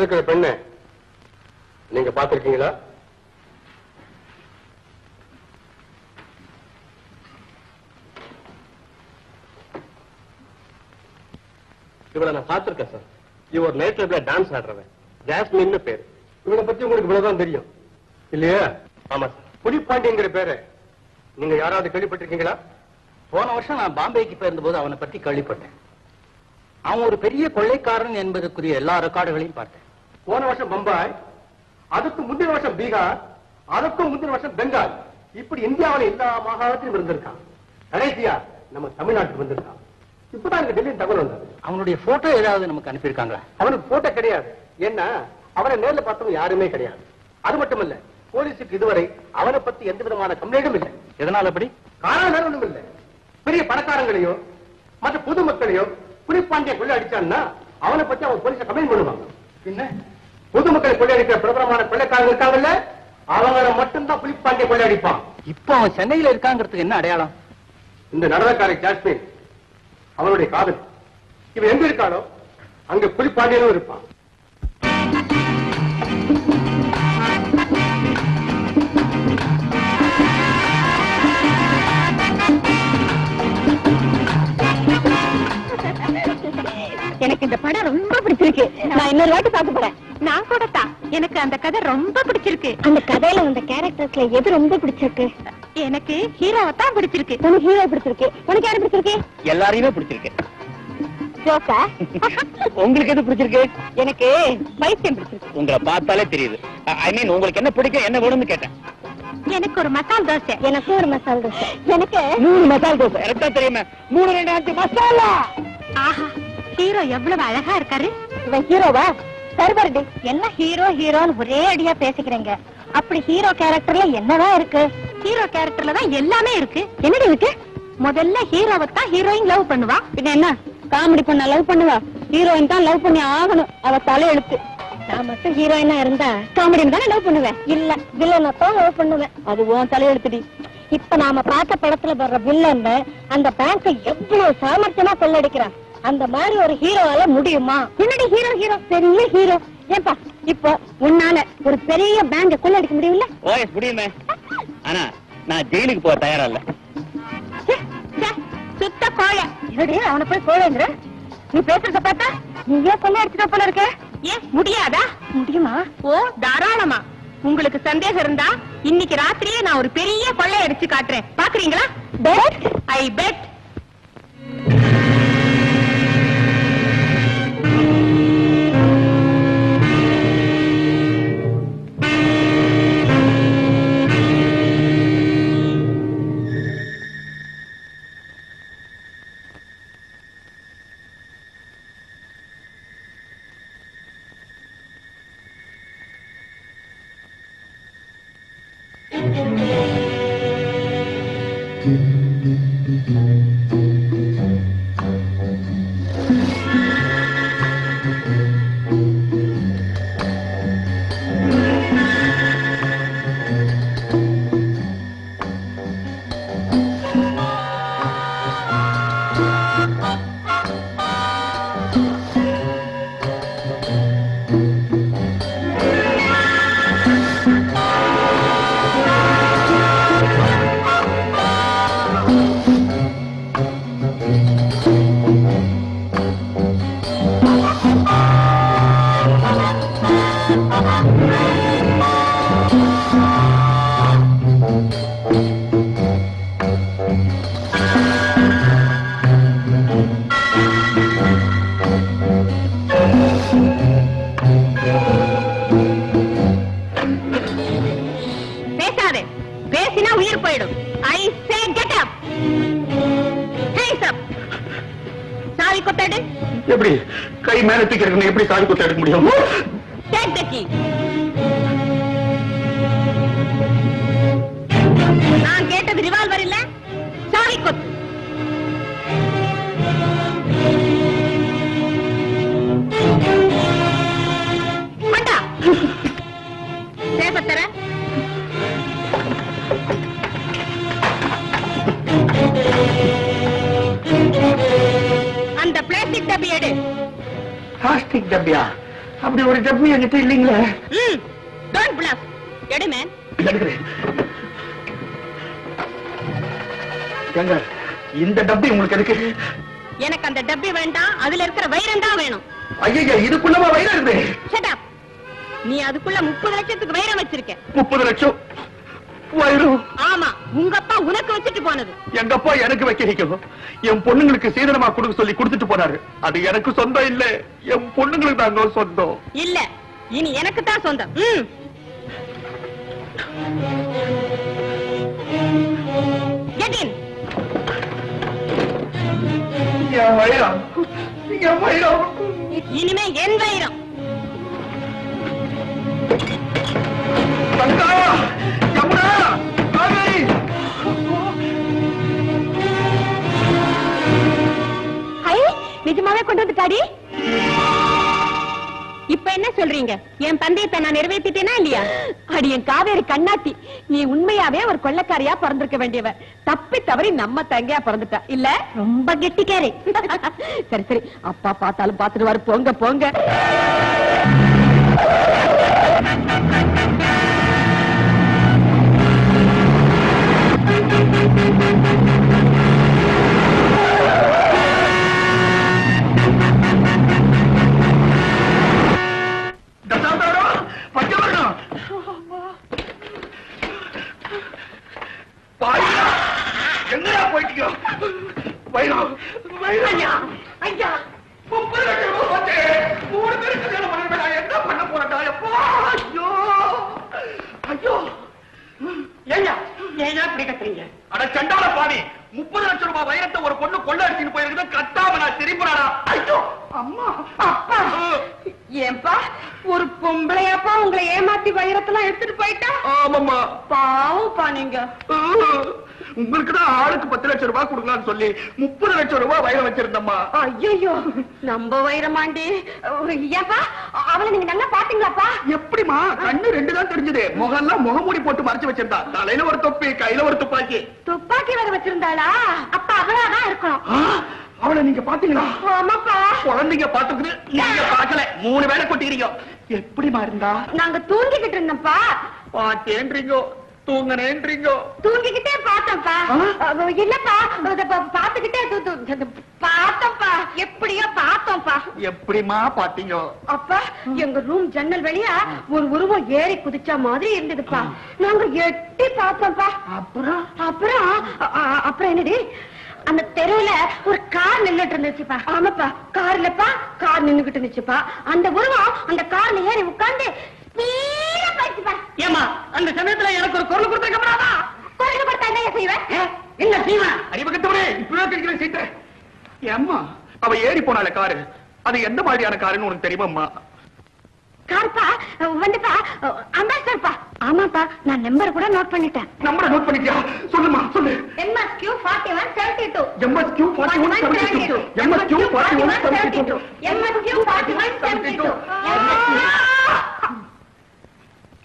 இருக்கிற பெண்ண நீங்க பாத்திருக்கீங்களா இவளை நான் பார்த்திருக்கேன் சார். இவ ஒரு நைட் கிளப்ல டான்ஸ் ஆடுறவன். ஜாஸ்மின்னு பேரு. இவளை பத்தி உங்களுக்கு இவ்வளவுதான் தெரியும். இல்லையா? ஆமா சார். புலிப்பாண்டிங்கிற பேரு நீங்க யாராவது கேள்விப்பட்டிருக்கீங்களா? போன வருஷம் நான் பாம்பேக்கு போயிருந்தபோது அவனை பத்தி கேள்விப்பட்டேன். அவன் ஒரு பெரிய கொள்ளைக்காரன் என்பதற்குரிய எல்லா ரெக்கார்டுகளையும் பார்த்தேன். போன வருஷம் பம்பாய் அதுக்கு முந்தின வருஷம் பீகார் அதுக்கும் முந்தின வருஷம் பெங்கால். இப்படி இந்தியாவுல எல்லா மாகாணத்திலும் இருந்திருக்கான். கடைசியா நம்ம தமிழ்நாட்டுக்கு வந்திருக்கான். இப்பதான் எனக்கு டெல்லி தகவல் வந்தது. அவனுடைய போட்டோ ஏதாவது நமக்கு அனுப்பியிருக்காங்களா? அவனுக்கு போட்டோ கிடையாது. ஏன்னா அவனை நேர்ல பார்த்தவங்க யாருமே கிடையாது. அது மட்டும் இல்ல போலீஸுக்கு இதுவரை அவனை பத்தி எந்த விதமான கம்ப்ளைண்டும் இல்லை. எதனால் அப்படி? காரணம் ஒண்ணும் இல்ல பெரிய பணக்காரங்களையோ மற்ற பொதுமக்களையோ புலிப்பாண்டிய கொள்ளை அடிச்சான்னா அவனை பத்தி அவன் போலீஸ கம்ப்ளைண்ட் பண்ணுவாங்க. என்ன பொதுமக்களை கொள்ளையடிக்கிற பிரபலமான கொள்ளைக்காரங்க இருக்காங்கல்ல அவங்கள மட்டும்தான் புலிப்பாண்டிய கொள்ளையடிப்பான். இப்போ அவன் சென்னையில இருக்காங்கிறதுக்கு என்ன அடையாளம்? இந்த நடனக்காரை ஜாஸ்மின் அவனுடைய காதல். இவன் எங்க இருக்கானோ அங்க புலிப்பாண்டியனும் இருப்பான். எனக்கு இந்த படம் ரொம்ப பிடிச்சிருக்கு. நான் இன்னொரு வாட்டி பார்க்க போறேன். நான் கூட தான். எனக்கு அந்த கதை ரொம்ப பிடிச்சிருக்கு. அந்த கதையில அந்த கேரக்டர்ஸ்ல எது ரொம்ப பிடிச்சிருக்கு? எனக்கு ஹீரோவை தான் பிடிச்சிருக்கு. உனக்கு ஹீரோ பிடிச்சிருக்கு. உனக்கு யாரு பிடிச்சிருக்கு? எல்லாரையுமே பிடிச்சிருக்கு. ஜோக்கா உங்களுக்கு எது பிடிச்சிருக்கு? எனக்கு பைத்தியம் பிடிச்சிருக்கு. உங்களை பார்த்தாலே தெரியுது. ஐ மீன் உங்களுக்கு என்ன பிடிக்கும் என்ன வேணும்னு கேட்டேன். எனக்கு ஒரு மசால் தோசை. எனக்கு ஒரு மசால் தோசை. எனக்கு மூணு மசால் தோசை. எனக்கு தான் தெரியுமே. மூணு ரெண்டு அஞ்சு மசாலா! ஆஹா. ஹீரோ எவ்வளவு அழகா இருக்காரு? இவன் ஹீரோவா? சர்வர்டி என்ன ஹீரோ ஹீரோன்னு ஒரே அடியா பேசிக்கிறீங்க. அப்படி ஹீரோ கேரக்டர்ல என்னதான் இருக்கு? ஹீரோ கேரக்டர்ல தான் எல்லாமே இருக்கு. என்னடி இருக்கு? முதல்ல ஹீரோவை தான் ஹீரோயின் லவ் பண்ணுவா. பின்ன என்ன? காமெடி பண்ண லவ் பண்ணுவா? ஹீரோயின் தான் லவ் பண்ணி ஆகணும். அவ தலையெழுத்து. நான் மட்டும் ஹீரோயினா இருந்தா காமெடின்னு தானே லவ் பண்ணுவேன்? இல்ல வில்லனை தான் லவ் பண்ணுவேன். அது உன் தலையெழுத்துடி. இப்ப நாம பார்த்த படத்துல வர்ற வில்லன் அந்த பேங்கை எவ்வளவு சாமர்த்தியமா கொள்ளடிக்கிறான். அந்த மாதிரி ஒரு ஹீரோவால முடியுமா? என்னடி ஹீரோ ஹீரோ பெரிய ஹீரோ. ஏப்பா இப்போ உன்னால ஒரு பெரிய பேங்க கொள்ளடிக்க முடியும்ல? ஓஎஸ் முடியுமே. ஆனா நான் ஜெயிலுக்கு போக தயாரா இல்ல. சுத்த கோழை. என்னடி அவனை போய் கோழைங்கிற? நீ பேசுறத பார்த்தா நீயே கொள்ள அடிச்சுட்ட போல இருக்க. ஏன் முடியாதா? முடியுமா? ஓ தாராளமா. உங்களுக்கு சந்தேகம் இருந்தா இன்னைக்கு ராத்திரியே நான் ஒரு பெரிய கொள்ளை அடிச்சு காட்டுறேன். பாக்குறீங்களா? பெட் ஐ பெட் அது எனக்கு சொந்தம் இல்ல. என் பொண்ணுங்களுக்கு தாங்க சொந்தம். இல்ல இனி எனக்கு தான் சொந்தம் உண்மையாவே ஒரு கொள்ளக்காரியா பிறந்திருக்க வேண்டியவ. தப்பி தவறி நம்ம தங்கையா பிறந்துட்டா. இல்ல? ரொம்ப கெட்டிக்காரி. சரி சரி. அப்பா பார்த்தாலும் பார்த்துட்டு போங்க போங்க. போயிட்டீங்க. வைரம் ஐயா ஐயா. முப்பது லட்சம் ரூபாய் போச்சு. மூணு பேருக்கு கல்யாணம் பண்ண நான் என்ன பண்ண போறேன்டா? எப்போ ஐயோ. ஐயோ. ஏங்க ஏங்க இப்படி கத்துறீங்க? அட சண்டால பாவி. முப்பது லட்சம் ரூபாய் வைரத்தை ஒரு பொண்ணு கொள்ள அடிச்சுட்டு போயிருக்குது. கட்டாம நான் திரும்பினாடா. ஐயோ. அம்மா அப்பா. ஏன்பா ஒரு பொம்பளையாப்பா உங்களை ஏமாத்தி வைரத்தெல்லாம் எடுத்துட்டு போயிட்டா? ஆமாம்மா. பாவப்பா நீங்க. உங்களுக்கு தான் ஆளுக்கு பத்து லட்சம் ரூபாய் கொடுக்கலாம்னு சொல்லி முப்பது லட்சம் ரூபாய் வயல வச்சிருந்தம்மா. ஐயோ நம்ம வைரமாண்டி. ஏப்பா அவளை நீங்க நல்லா பாத்தீங்களாப்பா எப்படிமா கண்ணு ரெண்டு தான் தெரிஞ்சது. முகம்லாம் முகமூடி போட்டு மறைச்சு வச்சிருந்தா. தலையில ஒரு தொப்பி கையில ஒரு துப்பாக்கி. துப்பாக்கி வேற வச்சிருந்தாளா? அப்ப அவளாதான் இருக்கணும். ஆ, அவளை நீங்க பாத்தீங்களா ஆமாப்பா. குழந்தைங்க பாத்துக்குது நீங்க பாக்கல மூணு வேலை கொட்டிக்கிறீங்க. எப்படிமா இருந்தா? நாங்க தூங்கிக்கிட்டு இருந்தோம்ப்பா. பாத்தேன்றீங்க. தூங்கினேன்றீங்க தூங்கிக்கிட்டே பார்த்தோம்ப்பா. ஆ? அவ இல்லப்பா அத பா- பார்த்துக்கிட்டே தூ- தூ- தூ- பார்த்தோம்ப்பா. எப்படியோ பார்த்தோம்ப்பா. எப்படிமா பாத்தீங்க அப்பா எங்க ரூம் ஜன்னல் வழியா ஒரு உருவம் ஏறி குதிச்ச மாதிரி இருந்ததுப்பா. நாங்க எட்டி பார்த்தோம்ப்பா. அப்புறம்? அப்புறம் அப்புறம் என்னடி? அந்த தெருவுல ஒரு கார் நின்னுட்டு இருந்துச்சுப்பா. ஆமாப்பா. கார் இல்லப்பா கார் நின்னுகிட்டு இருந்துச்சுப்பா. அந்த உருவம் அந்த கார்ல ஏறி உட்கார்ந்து ஏமா அந்த சமயத்துல எனக்கு ஒரு குரல் கொடுத்துருக்கப்படாதா குரங்கு படுத்தா என்ன செய்வேன்? என்ன செய்வேன்? அறிவகத்தவரே இப்பவே கிடைக்கிற சீட்டை ஏம்மா அவ ஏறி போனால காரு. அது எந்த மாதிரியான காருன்னு உனக்கு தெரியுமாம்மா? கார்ப்பா வந்துப்பா. அம்பாசடர்ப்பா. ஆமாப்பா நான் நம்பர் கூட நோட் பண்ணிட்டேன். நம்பரை நோட் பண்ணிட்டியா? சொல்லுமா சொல்லு. MSQ forty one seventy two MSQ forty one seventy two MSQ 4172.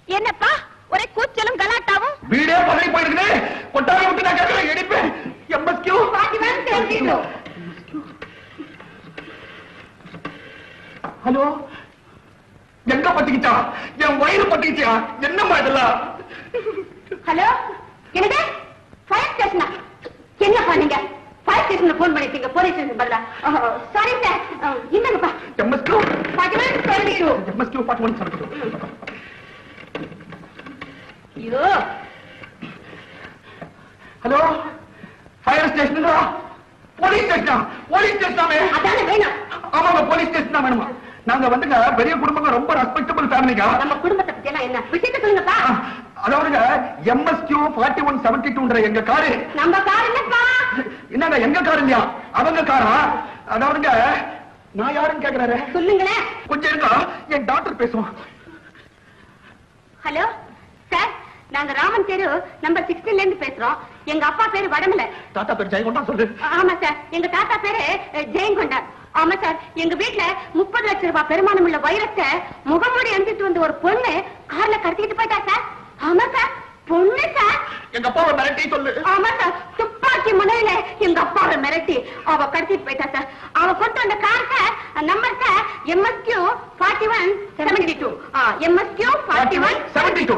என்னப்பா? ஒரே கூச்சலும் கலாட்டாவும்? வீடே பதறி போயிருக்குது. கொட்டாரி விட்டு நான் கேட்கல எடுப்பேன் எம்எஸ்கியூ. 4172. ஹலோ? எங்க பத்திக்கிச்சா? என் வயிறு பத்திக்கிச்சா? என்னம்மா இதெல்லாம்? ஹலோ? என்னது? ஃபயர் ஸ்டேஷனா என்னப்பா நீங்க? ஃபயர் ஸ்டேஷன்ல போன் பண்ணிட்டீங்க. போலீஸ் ஸ்டேஷன் பதிலா? Sorry sir என்னங்கப்பா? MSQ. Forty one seventy two MSQ forty one two ஐயோ ஹலோ ஃபயர் ஸ்டேஷனுங்களா போலீஸ் ஸ்டேஷனா போலீஸ் ஸ்டேஷனாமே அதானே வேணும். ஆமாங்க போலீஸ் ஸ்டேஷன் வேணுமா? நாங்க வந்துங்க பெரிய குடும்பங்க ரொம்ப ரெஸ்பெக்டபிள் ஃபேமிலிங்க நம்ம குடும்பத்தை பத்தி எல்லாம் என்ன? விஷயத்த சொல்லுங்கப்பா. அதாவதுங்க எம்எஸ்கியூ ஃபார்ட்டி ஒன் செவன்டி டூன்ற எங்க காரு. நம்ம கார் இல்லப்பா. என்னங்க எங்க கார் இல்லையா? அவங்க காரா? அதாவதுங்க நான் யாருன்னு கேக்குறாரு? சொல்லுங்களேன். கொஞ்சம் இருக்கா என் டாக்டர் பேசுவோம் ஹலோ சார்? நாங்க ராமன் தெரு நம்பர் சிக்ஸ்டீன்ல இருந்து பேசுறோம். எங்க அப்பா பேரு வடமலை. தாத்தா பேர் ஜெயகொண்டா சொல்லு. ஆமா சார் எங்க தாத்தா பேரு அஹ், ஜெயங்கொண்டார் ஆமா சார் எங்க வீட்ல முப்பது லட்சம் ரூபாய் பெருமானம் உள்ள வைரத்தை முகமூடி அணிஞ்சிட்டு வந்த ஒரு பொண்ணு கார்ல கடத்திட்டு போயிட்டா சார் ஆமா சார் பொண்ணு சார். எங்க அப்பாவை மிரட்டி சொல்லு. ஆமா சார். துப்பாக்கி முனையில எங்க அப்பாவை மிரட்டி அவ கடத்திட்டு போயிட்டா சார். அவ கொண்டு வந்த car sir number sir MSQ forty one seventy two MSQ forty one seventy two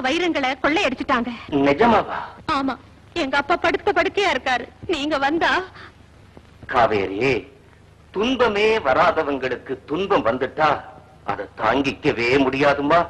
வைரங்களை கொள்ளையடிச்சிட்டாங்க. நிஜமாவா? ஆமா. எங்க அப்பா படுத்த படுக்கையா இருக்காரு. நீங்க வந்தா? காவேரி துன்பமே வராதவங்களுக்கு துன்பம் வந்துட்டா அதை தாங்கிக்கவே முடியாதுமா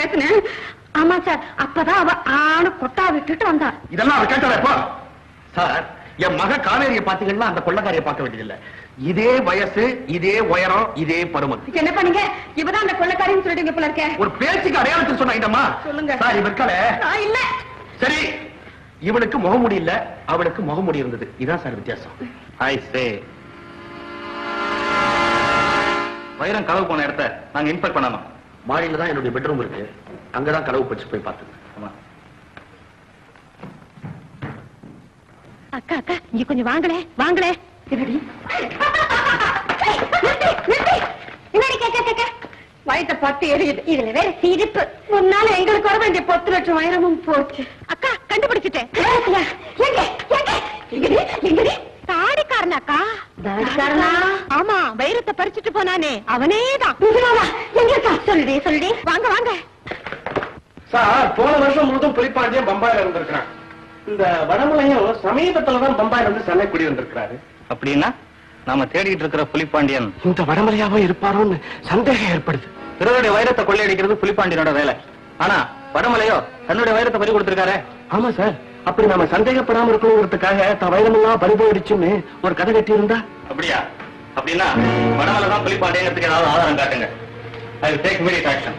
பேசினேன். ஆமா சார் அப்பதான் அவ ஆணு கொட்டா விட்டுட்டு வந்தா. இதெல்லாம் அவர் சார் என் மக காவேரியை பாத்தீங்கன்னா அந்த கொள்ளக்காரியை பார்க்க வேண்டியதில்லை. இதே வயசு இதே உயரம் இதே பருமன். என்ன பண்ணீங்க இவதான் அந்த கொள்ளக்காரின்னு சொல்லிட்டீங்க போல இருக்க. ஒரு பேச்சுக்கு அடையாளத்தில் சொன்னாங்கம்மா சொல்லுங்க. சார் இவர்கால நான் இல்ல. சரி இவனுக்கு முகமுடி இல்ல அவளுக்கு முகமுடி இருந்தது. இதான் சார் வித்தியாசம். ஐ சே வைரம் களவு போன இடத்த நாங்க இன்ஸ்பெக்ட் பண்ணணும் மாடியில தான் என்னுடைய பெட்ரூம் இருக்கு. அங்கதான் களவு பச்சு போய் பார்த்தது ஆமா. அக்கா அக்கா இங்க கொஞ்சம் வாங்களே வாங்களே. இருடி வயிற்ற பத்து எரியுது. இதுல வேற சிரிப்பு. முன்னால எங்களுக்கு வர வேண்டிய பத்து லட்சம் வைரமும் போச்சு. அக்கா கண்டுபிடிச்சிட்டேன். எங்க எங்க எங்கடி எங்கடி? தாடிக்காரன் அக்கா? தாடிக்காரனா? ஆமா வைரத்தை பறிச்சுட்டு போனானே. அவனேதான் எங்க இருக்கா சொல்லுடி சொல்லுடி வாங்க வாங்க சார் போன வருஷம் புலிப்பாண்டியன் பம்பாயில இருந்திருக்கிறான். இந்த வடமலையும் சமீபத்துல தான் பம்பாயில வந்து சென்னை குடி வந்திருக்கிறாரு. அப்படின்னா நாம தேடிட்டு இருக்கிற புலிப்பாண்டியன் இந்த வடமலையாவே இருப்பாரோன்னு சந்தேகம் ஏற்படுது. பிறருடைய வைரத்தை கொள்ளையடிக்கிறது புலிப்பாண்டியனோட வேலை. ஆனா வடமலையோ தன்னுடைய வைரத்தை பறி கொடுத்திருக்காரு. ஆமா சார். அப்படி நாம சந்தேகப்படாம இருக்கணுங்கிறதுக்காக த வைரமெல்லாம் பறி போயிடுச்சுன்னு ஒரு கதை கட்டி இருந்தா அப்படியா? அப்படின்னா வடமலை தான் புலிப்பாண்டியங்கிறதுக்கு ஏதாவது ஆதாரம் காட்டுங்க. ஐ டேக் இமீடியட் ஆக்ஷன்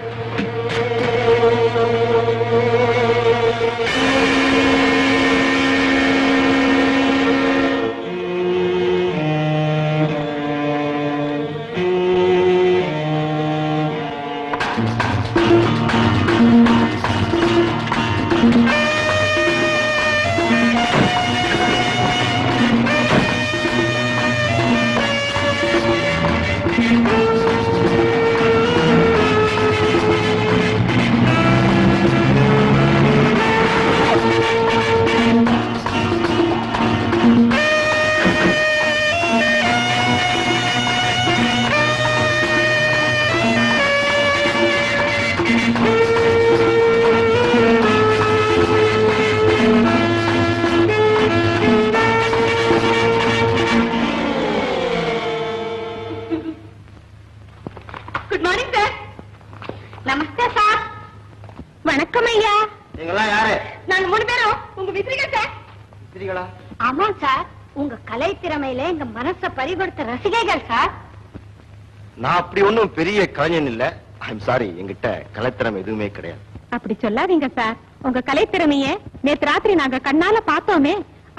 அப்படி ஒண்ணும் பெரிய கலைஞன் இல்ல. ஐம் சாரி என்கிட்ட கலைத்திறமை எதுவுமே கிடையாது. அப்படி சொல்லாதீங்க சார் உங்க கலை திறமைய நேத்து ராத்திரி நாங்க கண்ணால பார்த்தோமே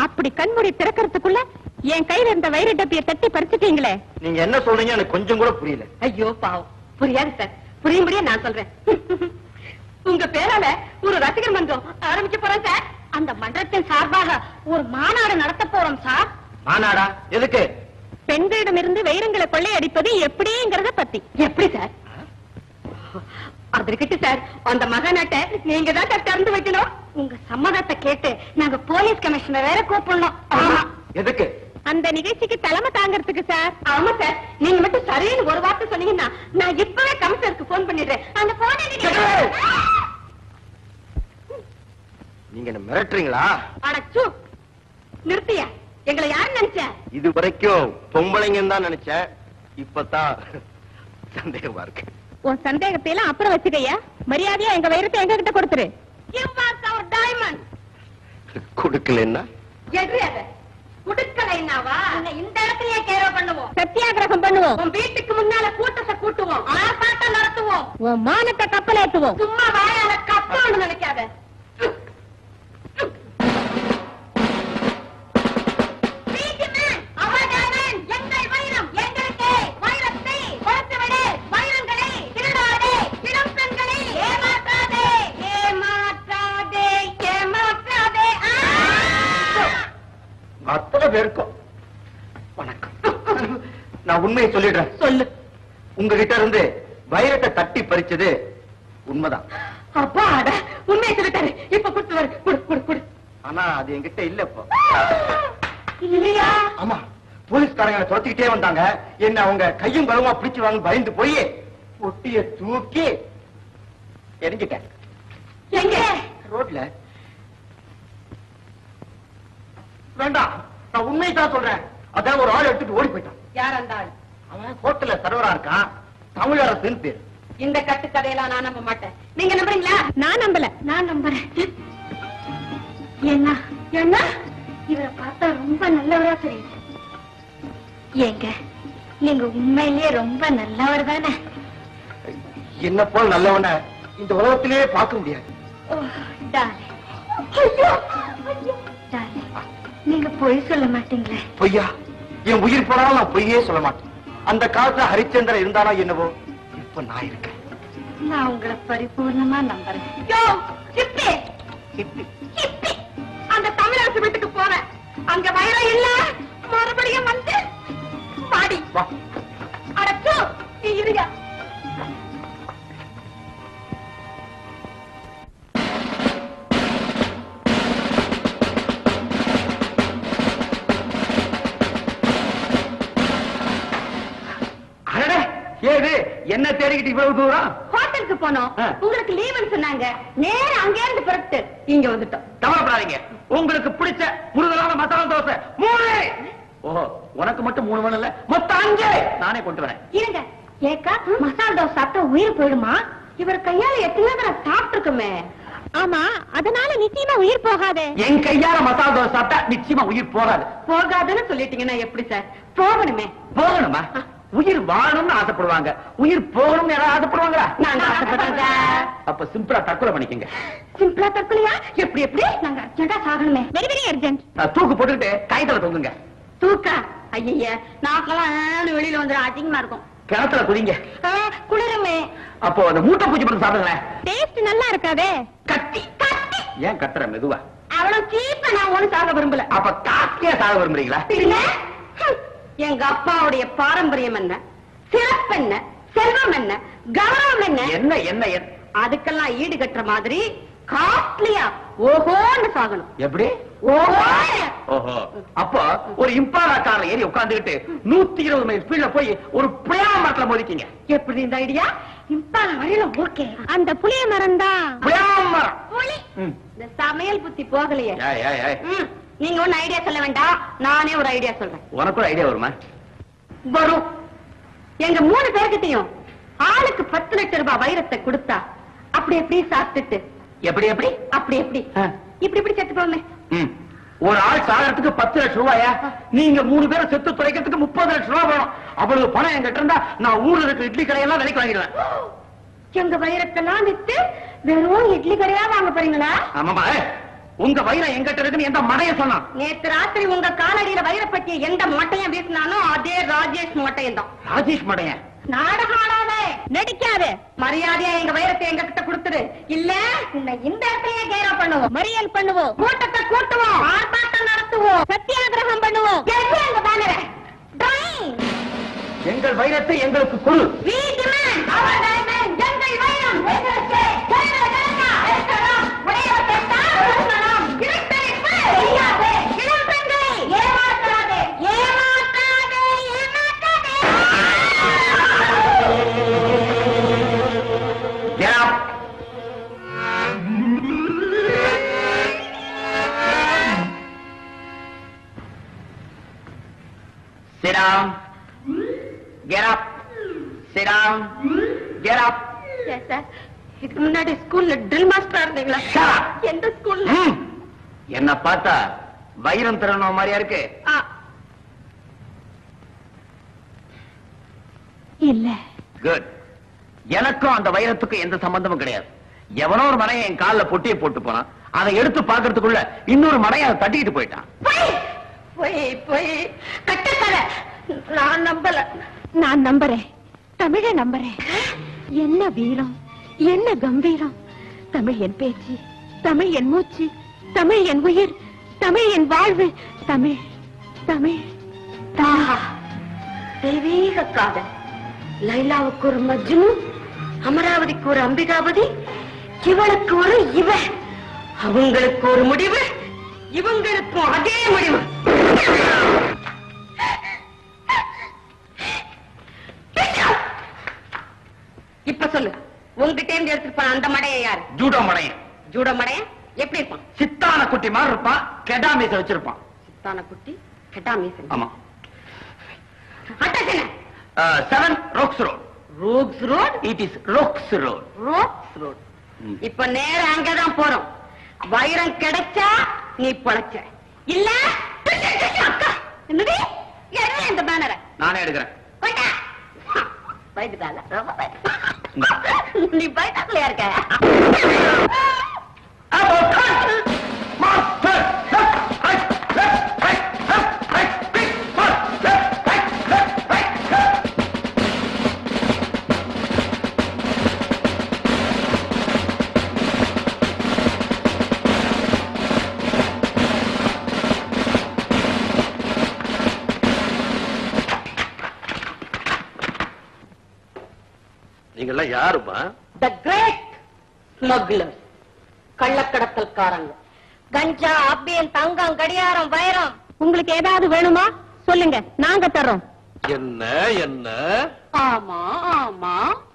அப்படி கண்மூடி திறக்கிறதுக்குள்ள என் கையில இருந்த வைர டப்பிய தட்டி பறிச்சுட்டீங்களே. நீங்க என்ன சொல்றீங்க எனக்கு கொஞ்சம் கூட புரியல. ஐயோ பாவம். புரியாது சார் புரியும்படியே நான் சொல்றேன். உங்க பேரால ஒரு ரசிகர் மன்றம் ஆரம்பிக்க போறேன் சார் அந்த மன்றத்தின் சார்பாக ஒரு மாநாடு நடத்த போறோம் சார் மாநாடா? எதுக்கு? பெண்களிடமிருந்து வைரங்களை கொள்ளையடிப்பது எப்படிங்கறத பத்தி. எப்படி சார்? அது இருக்கட்டும் சார் அந்த மகாநாட்டை நீங்க தான் சார் திறந்து வைக்கணும். உங்க சம்மதத்தை கேட்டு நாங்க போலீஸ் கமிஷனர் வேற கூப்பிடணும். ஆமா. எதுக்கு? அந்த நிகழ்ச்சிக்கு தலைமை தாங்கறதுக்கு சார். ஆமா சார். நீங்க மட்டும் சரின்னு ஒரு வார்த்தை சொன்னீங்கன்னா நான் இப்பவே கமிஷனருக்கு போன் பண்ணிடுறேன். அந்த போனை நீங்க என்ன மிரட்டுறீங்களா? அடச்சு! நிறுத்தியா? எங்களை யாரு நினைச்ச? இது வரைக்கும் பொம்பளைங்கன்னு தான் நினைச்சேன் இப்பதான் சந்தேகமா இருக்கு. உன் சந்தேகத்தை எல்லாம் அப்புறம் வச்சுக்கையா? மரியாதையா எங்க வைரத்தை எங்க கிட்ட கொடுத்துரு diamond. கொடுக்கலன்னா. குடுக்கலைன்னாவா? இந்த இடத்துலயே கேரோ பண்ணுவோம்? சத்தியாகிரகம் பண்ணுவோம். உன் வீட்டுக்கு முன்னால கூட்டத்தை கூட்டுவோம். ஆர்ப்பாட்டம் நடத்துவோம். உன் மானத்தை கப்பல் ஏத்துவோம் சும்மா வாயால கத்தோன்னு நினைக்காத. அத்தனை பேருக்கும். வணக்கம். நான் உண்மையை சொல்லிடுறேன். சொல்லு. உங்ககிட்ட இருந்து வைரத்தை தட்டி பறிச்சது உண்மைதான். அப்பாட உண்மையை சொல்லிட்டாரு. இப்ப கொடுத்து வரு. குடு குடு குடு. ஆனா அது என்கிட்ட இல்ல இப்போ. இல்லையா? ஆமா போலீஸ்காரங்க துரத்திக்கிட்டே வந்தாங்க. என்ன அவங்க கையும் களவுமா பிடிச்சு வாங்க பயந்து போய் பொட்டிய தூக்கி எரிஞ்சிட்டேன் எங்க? ரோட்ல. வேண்டாம் நான் உண்மையை தான் சொல்றேன். அதான் ஒரு ஆள் எடுத்துட்டு ஓடி போயிட்டான். யார் அந்த ஆள்? அவன் ஹோட்டல்ல சர்வரா இருக்கான். தமிழரசுன்னு பேர். இந்த கட்டுக்கதையெல்லாம் நான் நம்ப மாட்டேன். நீங்க நம்புறீங்களா? நான் நம்பல. நான் நம்புறேன். என்ன என்ன இவரை பார்த்தா ரொம்ப நல்லவரா தெரியுது ஏங்க நீங்க உண்மையிலேயே ரொம்ப நல்லவர் தானே? என்ன போல் நல்லவன இந்த உலகத்திலேயே பார்க்க முடியாது. நீங்க பொய் சொல்ல மாட்டீங்களே. பொய்யா? என் உயிர் போனாலும் நான் பொய்யே சொல்ல மாட்டேன். அந்த காலத்துல ஹரிச்சந்திரன் இருந்தானா என்னவோ? இப்ப நான் இருக்கேன். நான் உங்களை பரிபூர்ணமா நம்புறேன். அந்த தமிழரசு வீட்டுக்கு போறேன் அங்க வைரம் இல்ல மறுபடியும் வந்து பாடி. அடச்சு இருயா அடடே ஏது என்ன தேடிக்கிட்டு இவ்வளவு தூரம்? ஹோட்டலுக்கு போனோம். உங்களுக்கு லீவுன்னு சொன்னாங்க. நேரா அங்க இருந்து புறப்பட்டு இங்க வந்துட்டோம். கவலைப்படாதீங்க. உங்களுக்கு பிடிச்ச முருகலான மசாலா தோசை. மூணு! ஓஹோ உனக்கு மட்டும் மூணு வேணும் இல்ல மொத்தம் அஞ்சு! நானே கொண்டு வரேன். இருங்க. ஏக்கா மசாலா தோசை சாப்பிட்டா உயிர் போயிடுமா? இவர் கையால எத்தனை தடவை சாப்பிட்டுருக்குமே. ஆமா அதனால நிச்சயமா உயிர் போகாதே. என் கையால மசாலா தோசை சாப்பிட்டா நிச்சயமா உயிர் போகாது. போகாதுன்னு சொல்லிட்டீங்கன்னா எப்படி சார்? போகணுமே. போகணுமா? உயிர் வாழணும்னு ஆசைப்படுவாங்க. உயிர் போகணும்னு யாராவது ஆசைப்படுவாங்களா? நாங்க. அப்ப சிம்பிளா தற்கொலை பண்ணிக்கங்க. சிம்பிளா தற்கொலையா? எப்படி எப்படி? நாங்க அர்ஜென்டா சாகணுமே. Very very urgent. தூக்கு போட்டுக்கிட்டு கைத்தல தொங்குங்க. தூக்கா? ஐய நாக்கெல்லாம் வெளியில வந்துடும் அதிகமா இருக்கும். கிணத்துல குதிங்க. குளிருமே. அப்போ அந்த மூட்டை பூச்சி படம் சாப்பிடுங்களேன். டேஸ்ட் நல்லா இருக்காதே. கத்தி. கத்தி. ஏன் கத்துற மெதுவா? அவ்வளவு சீப்பா நான் ஒண்ணு சாக விரும்பல. அப்ப காக்கியா சாக விரும்புறீங்களா? எங்க அப்பாவுடைய பாரம்பரியம் என்ன? சிறப்பு என்ன? செல்வம் என்ன? கௌரவம் என்ன? என்ன என்ன? அதுக்கெல்லாம் ஈடு கட்டுற மாதிரி காஸ்ட்லியா ஓஹோன்னு சாகணும். எப்படி? ஓஹோ. அப்போ ஒரு இம்பாலா கார்ல ஏறி உட்கார்ந்துகிட்டு நூத்தி இருபது மைல் ஸ்பீட்ல போய் ஒரு புளியா மரத்துல மோதிக்கீங்க. எப்படி இந்த ஐடியா இம்பால வரையில ஓகே. அந்த புளிய மரம் தான் புளியா மரம். இந்த சமையல் புத்தி போகலையே. ஏய், ஏய், ஏய். ம், நீங்க ஒண்ணு ஐடியா சொல்ல வேண்டாம். நானே ஒரு ஐடியா சொல்றேன். உனக்கு ஒரு ஐடியா வருமா? வரும். எங்க மூணு பேர்கிட்டயும் ஆளுக்கு பத்து லட்சம் ரூபாய் வைரத்தை கொடுத்தா அப்படி எப்படி சாப்பிட்டுட்டு. எப்படி எப்படி? அப்படி எப்படி. இப்படி இப்படி செத்து போமே. ஒரு ஆள் சாகிறதுக்கு பத்து லட்சம் ரூபாயா? நீங்க மூணு பேரை செத்து துறைக்கிறதுக்கு முப்பது லட்சம் ரூபாய் வேணும். அவ்வளவு பணம் என்கிட்ட இருந்தா நான் ஊர்ல இருக்க இட்லி கடையெல்லாம் விலைக்கு வாங்கிடுவேன். எங்க வைரத்தெல்லாம் வித்து வெறும் இட்லி கடையா வாங்க போறீங்களா? ஆமாமா உங்க வயிறம் எங்கிட்ட இருக்குன்னு எந்த மடைய சொன்னான்? நேத்து ராத்திரி உங்க காலடியில வைரப்பட்டி பத்தி எந்த மட்டையும் வீசினானோ அதே ராஜேஷ் மட்டையும் தான். ராஜேஷ் மடையன் நாடகம் ஆடாதே. நடிக்காதே. மரியாதையா எங்க வைரத்தை எங்க கிட்ட கொடுத்துரு. இல்ல உன்னை இந்த இடத்துலயே கேரா பண்ணுவோம். மறியல் பண்ணுவோம். கூட்டத்தை கூட்டுவோம். ஆர்ப்பாட்டம் நடத்துவோம். சத்தியாகிரகம் பண்ணுவோம். எங்க பேனரை எங்கள் வைரத்தை எங்களுக்கு கொடு. எங்கள் வைரம் Sit down. Get up. Sit down. Get up. Yes, sir. இதுக்கு முன்னாடி ஸ்கூல்ல ட்ரில் மாஸ்டரா இருந்தீங்களா Shut up. எந்த ஸ்கூல்ல ம். என்ன பார்த்தா வைரம் திறன மாதிரியா இருக்கு? இல்ல. குட் எனக்கும் அந்த வைரத்துக்கும் எந்த சம்பந்தமும் கிடையாது. எவனோ ஒரு மடையன் என் கால்ல பொட்டியை போட்டு போனான். அதை எடுத்து பாக்குறதுக்குள்ள இன்னொரு மடையன் அதை தட்டிட்டு போயிட்டான். போய்! போய் போய். கட்டக்கலை நான் நம்பல. நான் நம்புறேன். தமிழ நம்புறேன். என்ன வீரம்? என்ன கம்பீரம்? தமிழ் என் பேச்சு தமிழ் என் மூச்சு தமிழ் என் உயிர் தமிழ் என் வாழ்வு தமிழ் தமிழ். தெய்வீக காதல். லைலாவுக்கு ஒரு மஜ்னு அமராவதிக்கு ஒரு அம்பிகாபதி இவளுக்கு ஒரு இவ. அவங்களுக்கு ஒரு முடிவு இவங்களுக்கும் அதே முடிவு. இப்ப சொல்லு உங்ககிட்ட இருந்து எடுத்துட்டு போன அந்த மடைய யாரு? ஜூடோ மடையன் ஜூட மடைய? எப்படி இருப்பான்? சித்தான குட்டி மாதிரி இருப்பான். கெடாமீச வச்சிருப்பான். சித்தான குட்டி கெட்டா மீசன் ஆமா அட்டாச்சன seven rocks road rocks road it is rocks road rocks road இப்ப நேரா அங்கதான் போறோம். வைரம் கிடைச்சா நீ பொழைச்ச. இல்ல? என்னடி? என்ன இந்த பேனரை நானே எடுக்கிறேன். பயந்துட்டால ரொம்ப நீ பயத்தாக்குலையா இருக்க? நீங்க எல்லாம் யாருமா த கிரேட் ஸ்மக்லர் கள்ளக்கடத்தல்காரங்க. கஞ்சா அப்பியன் தங்கம் கடியாரம் வைரம். உங்களுக்கு ஏதாவது வேணுமா? சொல்லுங்க நாங்க தர்றோம். என்ன என்ன? ஆமா ஆமா.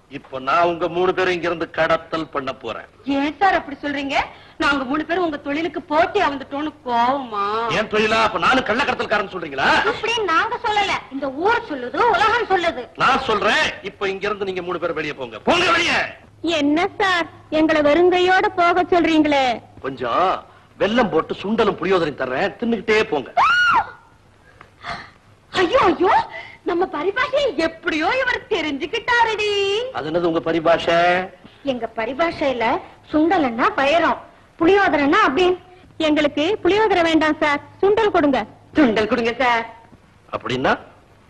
இப்ப நான் உங்க மூணு பேரும் இங்க இருந்து கடத்தல் பண்ண போறேன். ஏன் சார் அப்படி சொல்றீங்க? நாங்க மூணு பேரும் உங்க தொழிலுக்கு போட்டி வந்துட்டோம்னு கோவமா? ஏன் தொழிலா? அப்ப நானும் கள்ள கடத்தல்காரன் சொல்றீங்களா? அப்படின்னு நாங்க சொல்லல. இந்த ஊர் சொல்லுது உலகம் சொல்லுது. நான் சொல்றேன் இப்ப இங்க இருந்து நீங்க மூணு பேரும் வெளியே போங்க. போங்க வெளியே! என்ன சார்? எங்களை வெறுங்கையோட போக சொல்றீங்களே. கொஞ்சம் வெல்லம் போட்டு சுண்டலும் புளியோதரையும் தர்றேன். தின்னுகிட்டே போங்க. ஐயோ ஐயோ நம்ம பரிபாஷையை எப்படியோ இவர் தெரிஞ்சுக்கிட்டாருடி. அது என்னது உங்க பரிபாஷை? எங்க பரிபாஷையில சுண்டலன்னா வைரம் புளியோதரைன்னா அப்படின்னு எங்களுக்கு புளியோதரை வேண்டாம் சார். சுண்டல் கொடுங்க. சுண்டல் கொடுங்க சார். அப்படின்னா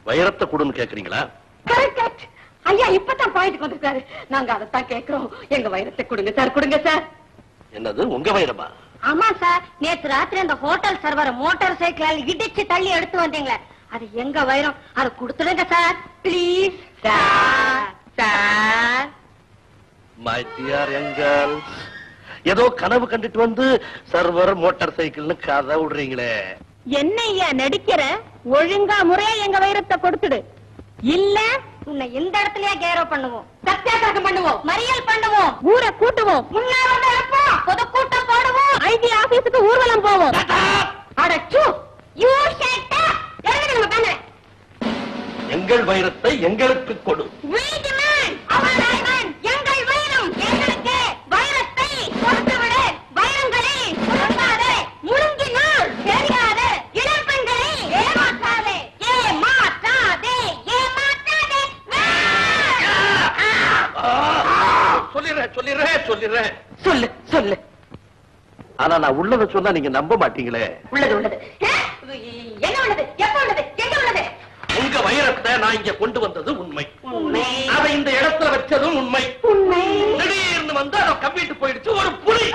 வைரத்தை கொடுன்னு கேக்குறீங்களா? கரெக்ட் ஐயா இப்பதான் பாயிண்ட் வந்திருக்காரு. நாங்க அதைத்தான் கேக்குறோம். எங்க வைரத்தை கொடுங்க சார் கொடுங்க சார். என்னது உங்க வைரமா? ஆமா சார் நேத்து ராத்திரி அந்த ஹோட்டல் சர்வரை மோட்டார் சைக்கிளால் இடிச்சு தள்ளி எடுத்து வந்தீங்களே. அது எங்க வைரம்? அதை கொடுத்துடுங்க sir please. Sir sir. My dear angle ஏதோ கனவு கண்டுட்டு வந்து சர்வர் மோட்டார் சைக்கிள்னு கதை விடுறீங்களே. என்ன நடிக்கிற? ஒழுங்கா முறையா எங்க வைரத்தை கொடுத்துடு. இல்ல உன்னை இந்த இடத்துலயே கேரோ பண்ணுவோம்? சத்தியாகிரகம் பண்ணுவோம். மறியல் பண்ணுவோம். ஊரை கூட்டுவோம். வந்து இருப்போம். பொதுக்கூட்டம் போடுவோம். ஐடி ஆபீஸுக்கு ஊர்வலம் போவோம். அடச்சு யூ ஷட் எங்கள் வைரத்தை எங்களுக்கு கொடு. ஆனா நான் உள்ளத சொன்னா நீங்க நம்ப மாட்டீங்களே. உள்ளது உள்ளது? என்ன உள்ளது? எப்ப உள்ளது? நான் இங்க கொண்டு வந்தது உண்மை. உண்மை. அதை இந்த இடத்துல வச்சதும் உண்மை. உண்மை. திடீர்னு வந்து அதை கம்பிட்டு போயிடுச்சு ஒரு புலி.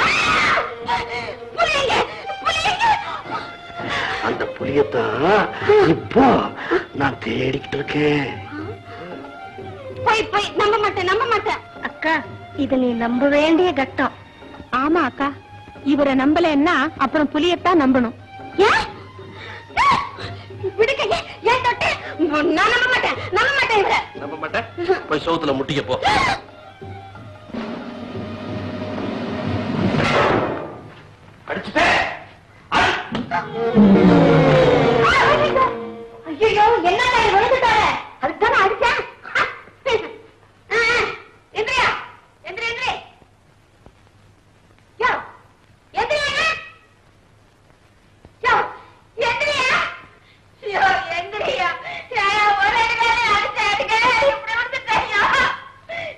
அந்த புலியத்தான் இப்போ நான் தேடிக்கிட்டு இருக்கேன். போய் போய் நம்ப மாட்டேன் நம்ப மாட்டேன். அக்கா இது நீ நம்ப வேண்டிய கட்டம். ஆமா அக்கா. இவரை நம்பலன்னா அப்புறம் புலியத்தான் நம்பணும். போய் சோத்துல முட்டிக்க போ. என்ன விழுந்துட்டாரு அதுக்கு அடிச்சேன் ஆ, ஆ, எந்திரியா எந்திரி எந்திரி யோ எந்திரியா யோ எந்திரியா யோ எந்திரியா யா, யா, ஒரு அடி மேலே அடிச்சேன், அடிக்க, இப்படி விழுந்துட்டேன், யோ.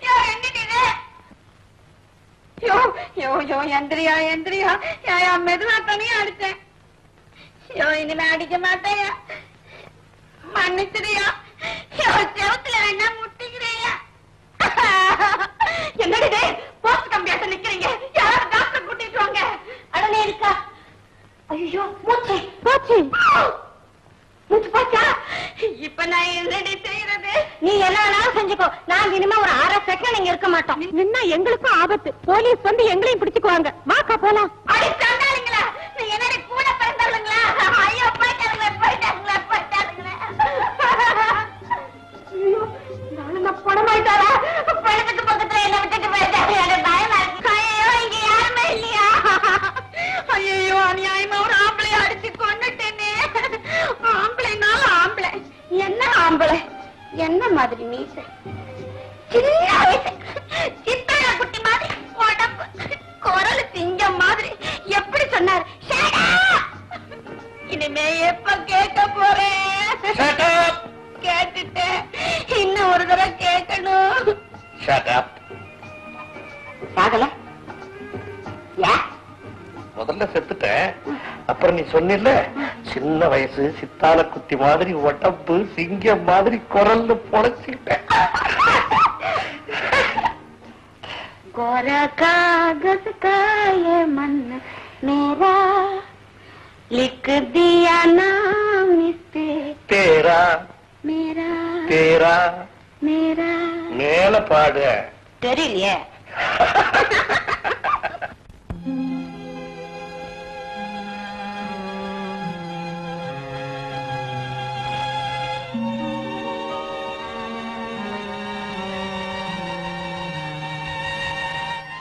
யோ, எந்திரிங்க. யோ, யோ, யோ, எந்திரியா எந்திரியா யா, யா, தனியா அடிச்சேன் யோ இனிமே அடிக்க மாட்டேயா? மன்னிச்சிரியா யோ செவத்துல வேணா முட்டிக்கிறியா? என்னடி போஸ்ட் கம்பியாட்ட நிக்கிறீங்க. யாராவது டாக்டர் கூட்டிட்டு வாங்க. அடனே இருக்கா? ஐயோ மூச்சு. மூச்சு. மூச்சு போச்சா? இப்ப நான் என்னடி செய்யறது? நீ என்ன வேணாலும் செஞ்சுக்கோ. நாங்க இனிமே ஒரு அரை செகண்ட் இங்க இருக்க மாட்டோம். நின்னா எங்களுக்கும் ஆபத்து. போலீஸ் வந்து எங்களையும் பிடிச்சுக்குவாங்க. வாக்கா போலாம். அடி நானும் பணமாயிட்டாரா பணத்துக்கு பக்கத்துல என்ன விட்டுட்டு போயிட்டாரு. எனக்கு பயமா இருக்கு. ஐயோ இங்க யாருமே இல்லையா? ஐயோ அநியாயமா ஒரு ஆம்பளை அடிச்சு கொண்டுட்டேனே ஆம்பளைனால ஆம்பளை. என்ன ஆம்பளை? என்ன மாதிரி மீசை? சின்ன வயசு குட்டி மாதிரி உடம்பு குரல் சிங்கம் மாதிரி. எப்படி சொன்னார்? இனிமே எப்ப கேட்க போறேன்? Shut up! கேட்டுட்டேன் இன்னும் ஒரு தடவை கேட்கணும் Shut up. சாகல யா முதல்ல செத்துட்டேன் அப்புறம் நீ சொன்னில்ல சின்ன வயசு சித்தால குத்தி மாதிரி உடம்பு சிங்கம் மாதிரி குரல்னு பொழைச்சிக்கிட்டேன் गोरा कागज का ये मन मेरा लिख दिया नाम इस पे தேரா பேரா? மேல பாடு. தெரியலையே.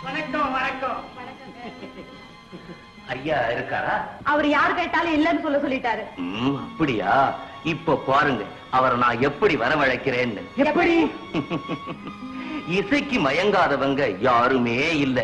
வணக்கம் வணக்கம். ஐயா இருக்காரா அவர் யார் கேட்டாலும் இல்லன்னு சொல்ல சொல்லிட்டாரு. அப்படியா? இப்ப பாருங்க அவரை நான் எப்படி வரவழைக்கிறேன்னு. எப்படி? இசைக்கு மயங்காதவங்க யாருமே இல்ல.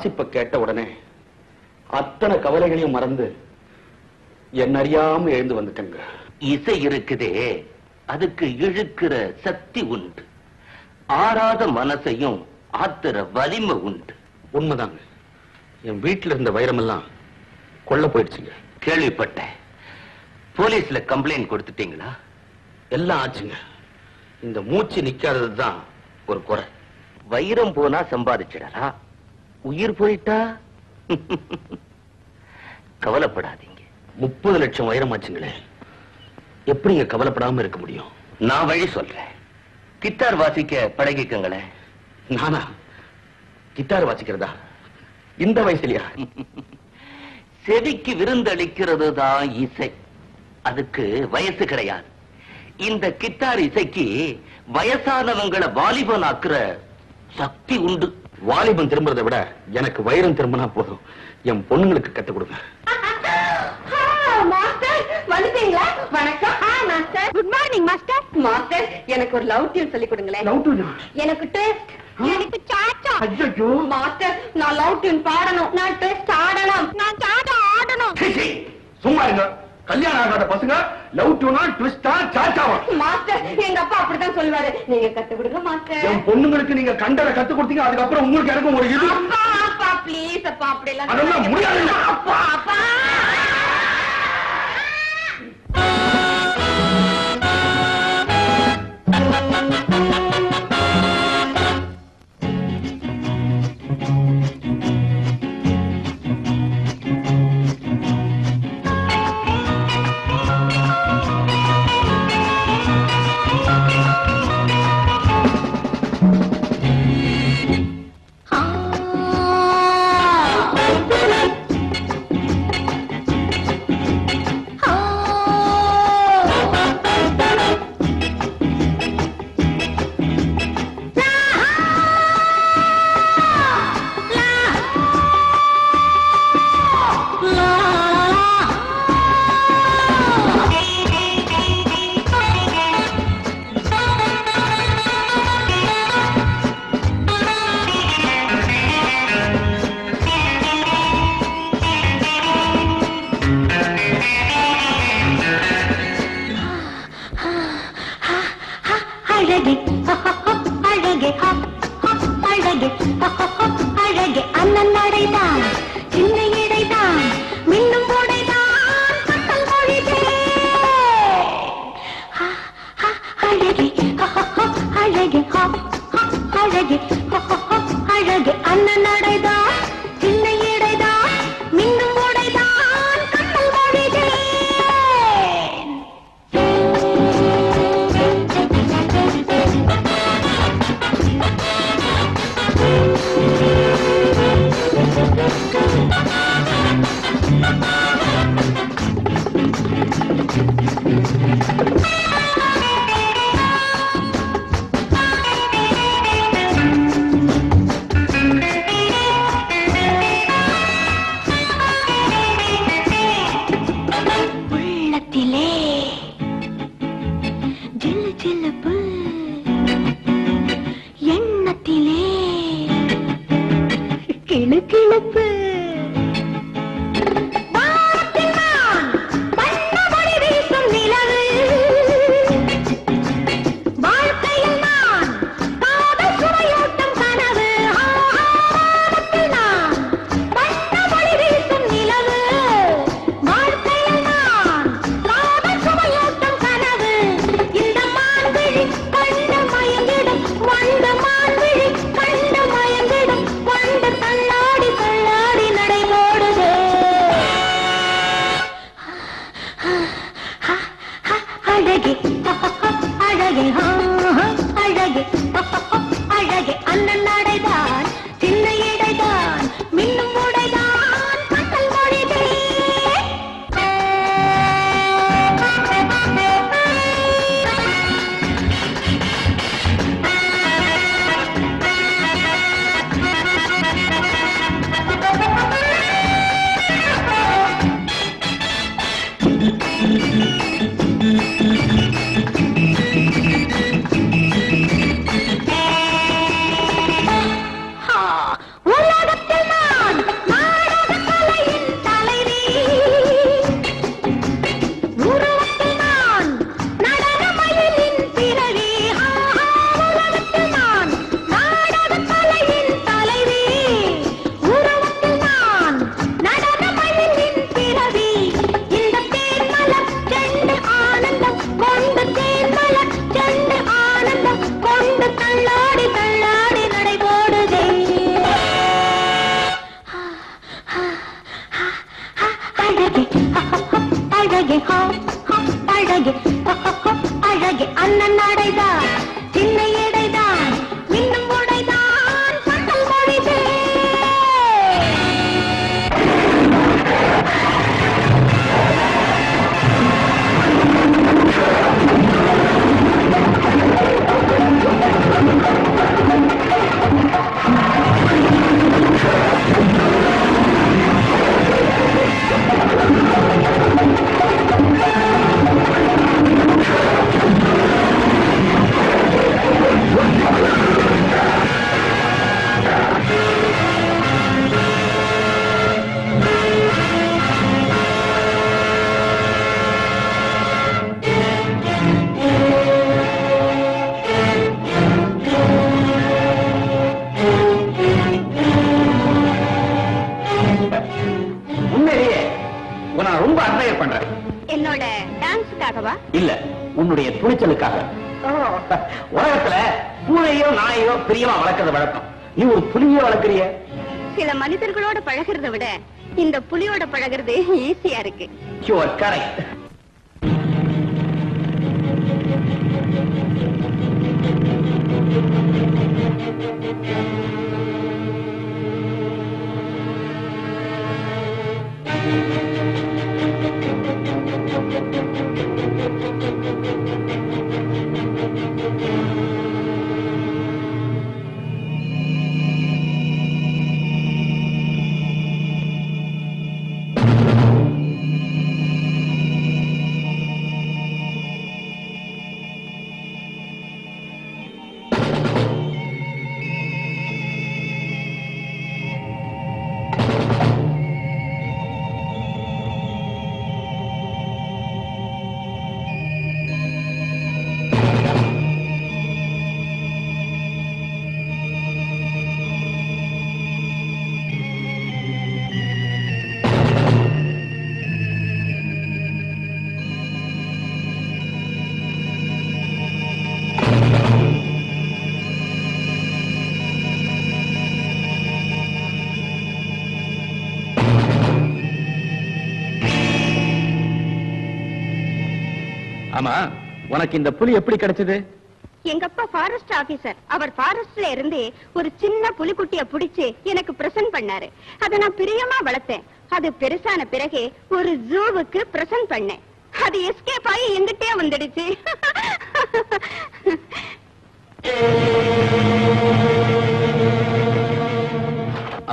வாசிப்ப கேட்ட உடனே அத்தனை கவலைகளையும் மறந்து என்ன அறியாம எழுந்து வந்துட்டேங்க. இசை இருக்குதே அதுக்கு இழுக்கிற சக்தி உண்டு. ஆறாத மனசையும் ஆத்துற வலிமை உண்டு. உண்மைதாங்க. என் வீட்டுல இருந்த வைரமெல்லாம் கொள்ள போயிடுச்சுங்க. கேள்விப்பட்டேன். போலீஸ்ல கம்ப்ளைண்ட் கொடுத்துட்டீங்களா? எல்லாம் ஆச்சுங்க. இந்த மூச்சு நிக்காதது தான் ஒரு குறை. வைரம் போனா சம்பாதிச்சிடலாம் உயிர் போயிட்டா? கவலைப்படாதீங்க. முப்பது லட்சம் வைரம் ஆச்சுங்களே எப்படிங்க கவலைப்படாம இருக்க முடியும்? நான் வழி சொல்றேன். கித்தார் வாசிக்க பழகிக்கங்களேன் நானா? கிட்டார் வாசிக்கிறதா? இந்த வயசுலயா? செவிக்கு விருந்தளிக்கிறது தான் இசை. அதுக்கு வயசு கிடையாது. இந்த கித்தார் இசைக்கு வயசானவங்களை வாலிபனாக்குற சக்தி உண்டு. வாலிபன் திரும்புறதை விட எனக்கு வைரம் திரும்பினா போதும். என் பொண்ணுங்களுக்கு கத்துக் கொடுங்க. மாஸ்டர் வந்துட்டீங்களா? வணக்கம். Master. Good morning master. Master எனக்கு ஒரு லவ் டியூன் சொல்லி கொடுங்களேன். எனக்கு டெஸ்ட் எனக்கு சாச்சா மாஸ்டர் நான் லவ் டியூன் பாடணும். நான் டெஸ்ட் ஆடணும். நான் சாச்சா ஆடணும். சும்மா இருங்க. கல்யாணம் ஆகாத பசங்க லவ் டூனா ட்விஸ்டா சாச்சாவா மாஸ்டர் எங்க அப்பா அப்படித்தான் சொல்லுவாரு. நீங்க கத்து கொடுங்க மாஸ்டர் என் பொண்ணுங்களுக்கு நீங்க கண்டதை கத்து கொடுத்தீங்க அதுக்கப்புறம் உங்களுக்கு எனக்கும் ஒரு இது. அப்பா அப்பா ப்ளீஸ் அப்பா அப்படி எல்லாம் அதெல்லாம். முடியாதுங்க. அப்பா அப்பா. ஆமா உனக்கு இந்த புலி எப்படி கிடைச்சது? எங்க அப்பா ஃபாரஸ்ட் ஆபீசர் அவர் ஃபாரஸ்ட்ல இருந்து ஒரு சின்ன புலிக்குட்டிய புடிச்சு எனக்கு பிரசன்ட் பண்ணாரு. அதை நான் பிரியமா வளர்த்தேன். அது பெருசான பிறகு ஒரு ஜூவுக்கு பிரசன்ட் பண்ணேன். அது எஸ்கேப் ஆகி எங்கிட்டே வந்துடுச்சு.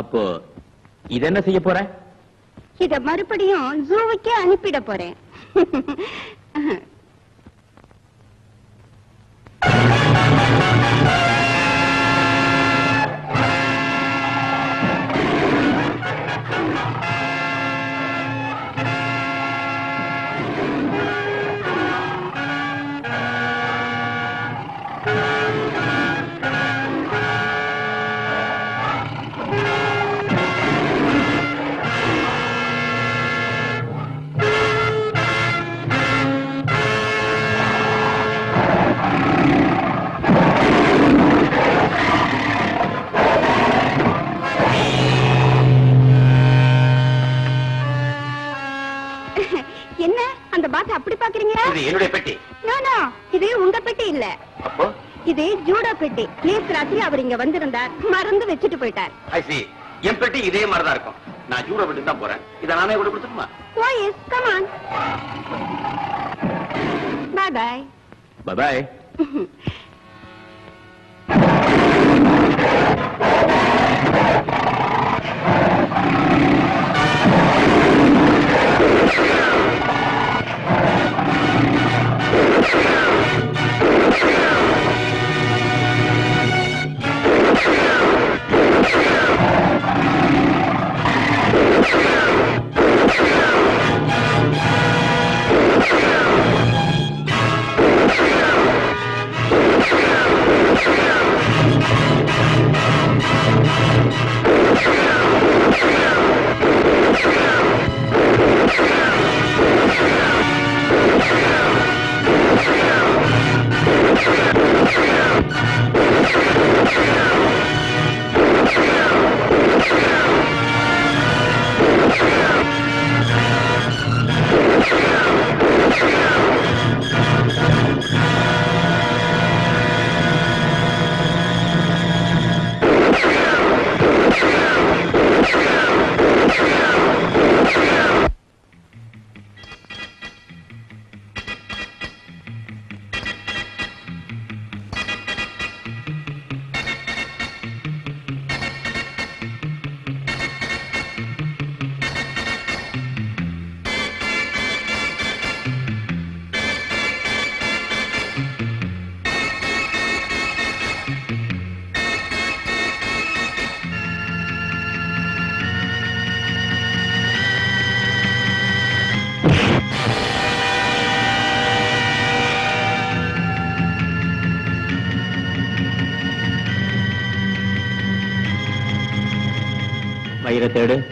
அப்போ இது என்ன செய்ய போற? இத மறுபடியும் ஜூவுக்கே அனுப்பிட போறேன். Thank you. பாத்த அப்படி பாக்குறீங்க இது என்னுடைய பெட்டி. No no. இது உங்க பெட்டி இல்ல. அப்போ? இது ஜூடோ பெட்டி. நேத்து ராத்திரி அவர் இங்க வந்திருந்தார் மறந்து வச்சுட்டு போயிட்டார். ஐ சி என் பெட்டி இதே மாதிரிதான் இருக்கும். நான் ஜூரோ பெட்டி தான் போறேன். இதை நானே கூட கொடுத்துக்குமா ஓ yes come on bye bye bye Bye. Yeah. தேடு.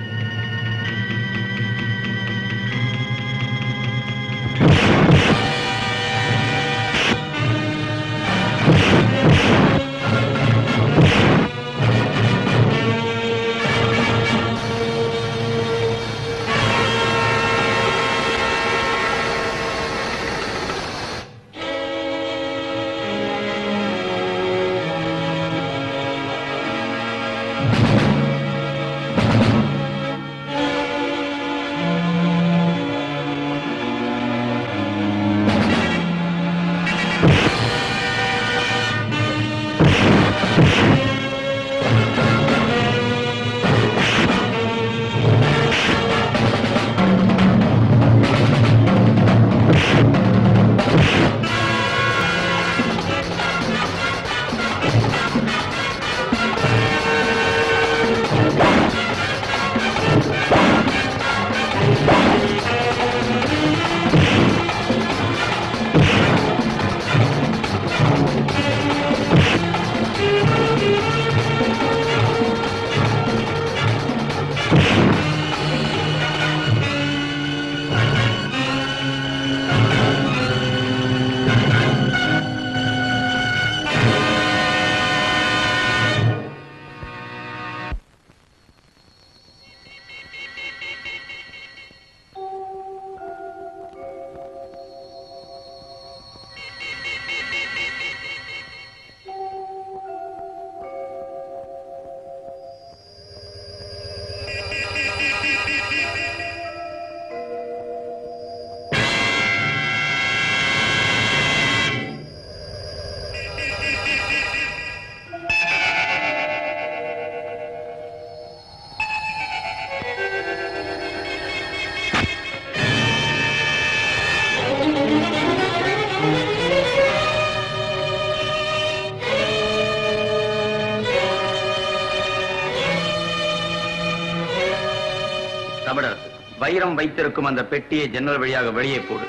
வைரம் வைத்திருக்கும் அந்த பெட்டியை ஜன்னல் வழியாக வெளியே போடு.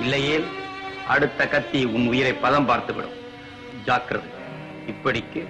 இல்லையே அடுத்த கத்தி உன் உயிரை பதம் பார்த்துவிடும். ஜாக்கிரதை. இப்படிக்கு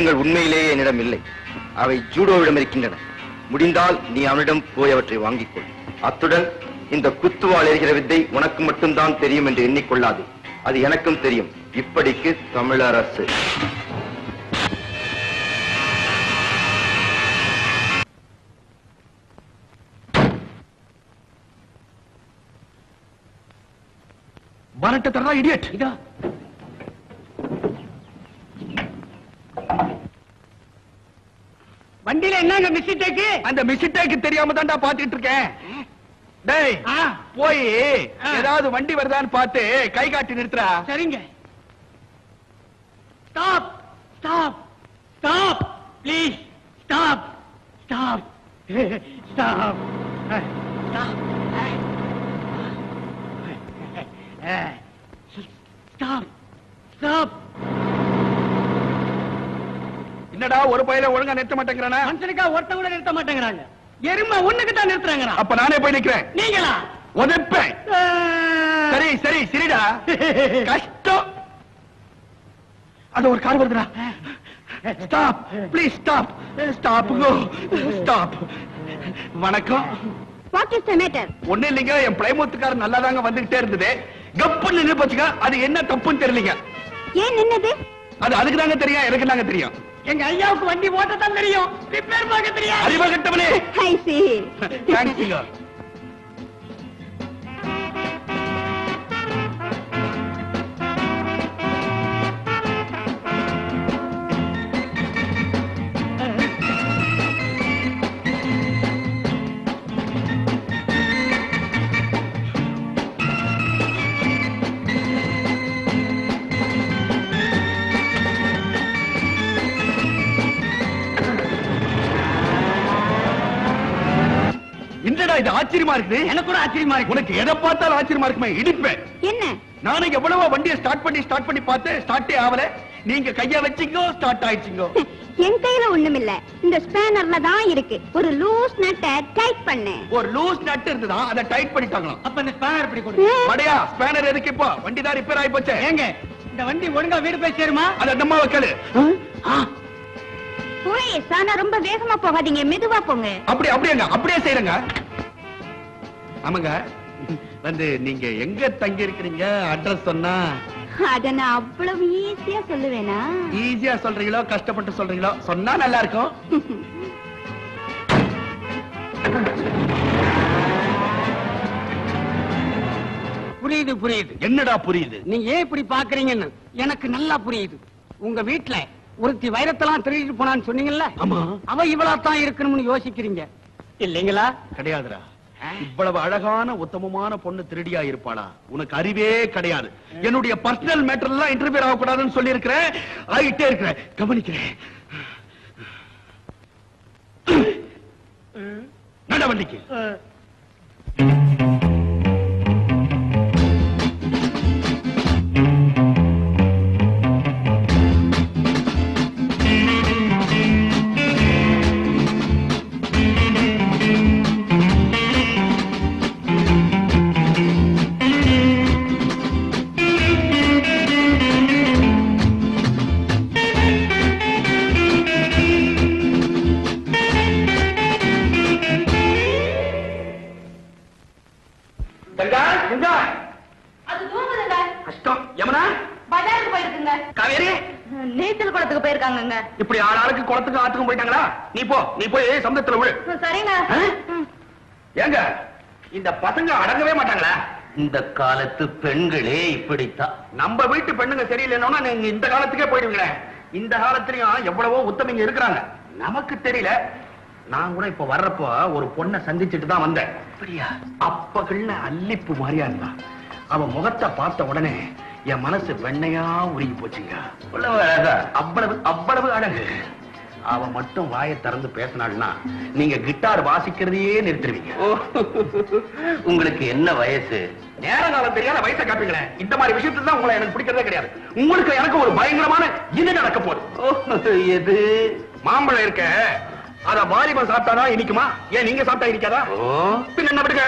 இந்த வைரங்கள் உண்மையிலேயே என்னிடம் இல்லை. அவை ஜூடோவிடம் இருக்கின்றன. முடிந்தால் நீ அவனிடம் போய் அவற்றை வாங்கிக் கொள். அத்துடன் இந்த குத்துவாள் எறிகிற வித்தை உனக்கு மட்டும்தான் தெரியும் என்று எண்ணிக்கொள்ளாது. அது எனக்கும் தெரியும். இப்படிக்கு தமிழரசு. வரட்ட தரா இடியட் இதா. என்னங்க மிஸ்டேக்கு அந்த மிஸ்டேக்கு தெரியாம தான்டா பாத்துட்டு இருக்கேன் டேய் போய் ஏதாவது வண்டி வருதான்னு பார்த்து கை காட்டி நிறுத்துறா சரிங்க stop stop stop please stop stop Stop. Stop. Stop. Stop. என்னடா ஒரு பையில ஒழுங்கா நிறுத்த மாட்டேங்கிறானா? மனுஷனுக்கா ஒருத்த கூட நிறுத்த மாட்டேங்கிறாங்க. எருமை ஒண்ணுக்கு தான் நிறுத்துறாங்க அப்ப நானே போய் நிக்கிறேன். நீங்களா? உதைப்பேன். சரி சரி சரிடா. கஷ்டம். அது ஒரு கார் வருதுடா. Stop please stop stop go stop வணக்கம். வாட் இஸ் த மேட்டர் ஒண்ணு இல்லைங்க என் பிளைமூத்துக்காரர் நல்லா தாங்க வந்துகிட்டே இருந்தது. கப்புன்னு நின்று போச்சுங்க அது என்ன தப்புன்னு தெரியலீங்க. ஏன் நின்னது? அது அதுக்கு தாங்க தெரியும் எனக்கு தாங்க தெரியும். எங்க ஐயாவுக்கு வண்டி ஓட்ட தான் தெரியும். ரிப்பேர் பார்க்க தெரியாது. அறிவா கட்டவனே ஐ சி தேங்க்ஸுங்க ஆச்சரியமா இருக்குது? எனக்கு கூட ஆச்சரியமா இருக்கு உனக்கு எதை பார்த்தாலும் ஆச்சரியமா இருக்குமே? இடிப்பேன். என்ன? நானும் எவ்வளவோ வண்டியை ஸ்டார்ட் பண்ணி ஸ்டார்ட் பண்ணி பார்த்தேன் ஸ்டார்ட்டே ஆகல. நீங்க கைய வச்சீங்கோ ஸ்டார்ட் ஆயிடுச்சுங்கோ. என் கையில ஒண்ணுமில்ல. இந்த ஸ்பேனர்ல தான் இருக்கு. ஒரு லூஸ் நட்டை டைட் பண்ணேன் ஒரு லூஸ் நட் இருந்துதான் அதை டைட் பண்ணிட்டாங்களாம். அப்ப இந்த ஸ்பேனர் இப்படி கொடு மடையா ஸ்பேனர் எதுக்கு இப்போ? வண்டி தான் ரிப்பேர் ஆகி போச்சே. ஏங்க இந்த வண்டி ஒழுங்கா வீடு போய் சேருமா? அது அந்த அம்மா வைக்கல போய் ஆனா ரொம்ப வேகமா போகாதீங்க. மெதுவா போங்க. அப்படி அப்படியேங்க. அப்படியே செய்யறங்க. ஆமாங்க. வந்து நீங்க எங்க தங்கி இருக்கிறீங்க அட்ரஸ் சொன்னா? அத நான் அவ்வளவு ஈஸியா சொல்லுவேனா? ஈஸியா சொல்றீங்களோ கஷ்டப்பட்டு சொல்றீங்களோ? சொன்னா நல்லா இருக்கும் புரியுது புரியுது. என்னடா புரியுது? நீங்க ஏன் இப்படி பாக்குறீங்கன்னு எனக்கு நல்லா புரியுது. உங்க வீட்ல ஒருத்தி வைரத்தெல்லாம் திருடிட்டு போனான்னு சொன்னீங்கல்ல? ஆமா. அவ இவளா தான் இருக்கணும்னு யோசிக்கிறீங்க. இல்லைங்களா? கிடையாதுடா. இவ்வளவு அழகான உத்தமமான பொண்ணு திருடியா இருப்பாளா? உனக்கு அறிவே கிடையாது. என்னுடைய பர்சனல் மேட்டர் எல்லாம் இன்டர்வியூ ஆகக்கூடாதுன்னு சொல்லி இருக்கிறேன் ஆகிட்டே இருக்கிறேன். கவனிக்கிறேன். நடவடிக்கை நீ போ நீ போய் சமுத்திரத்துல விழு. ஆ? ஏங்க இந்த பசங்க அடங்கவே மாட்டாங்களா? இந்த காலத்து பெண்களே இப்படித்தான். நம்ம வீட்டு பெண்ணுங்க சரியில்லைன்னா நீங்க இந்த காலத்துக்கே போயிடுவீங்களே. இந்த காலத்துலயும் எவ்வளவோ உத்தமிங்க இருக்கிறாங்க. நமக்கு தெரியல. நான் கூட இப்ப வர்றப்போ ஒரு பொண்ணை சந்திச்சுட்டு தான் வந்தேன். அப்படியா? அப்பகள்ல அல்லிப்பு மாதிரியா இருந்தா. அவ முகத்தை பார்த்த உடனே என் மனசு வெண்ணையா உருகி போச்சுங்க. அவ்வளவு அழகா? அவ்வளவு அவ்வளவு அழகு. அவ மட்டும் வாயை திறந்து பேசினாள்னா நீங்க கிட்டார் வாசிக்கிறதையே நிறுத்திடுவீங்க உங்களுக்கு என்ன வயசு? நேர காலம் தெரியாத வயசை காட்டுங்களேன் இந்த மாதிரி விஷயத்துல தான் உங்களை எனக்கு பிடிக்கிறதே கிடையாது. உங்களுக்கு எனக்கு ஒரு பயங்கரமான இது நடக்க போகுது. எது? மாம்பழம் இருக்க. அத வாலிபன் சாப்பிட்டாதான் இனிக்குமா? ஏன் நீங்க சாப்பிட்டா இனிக்காதா? ஓ. பின்ன என்ன விடுங்க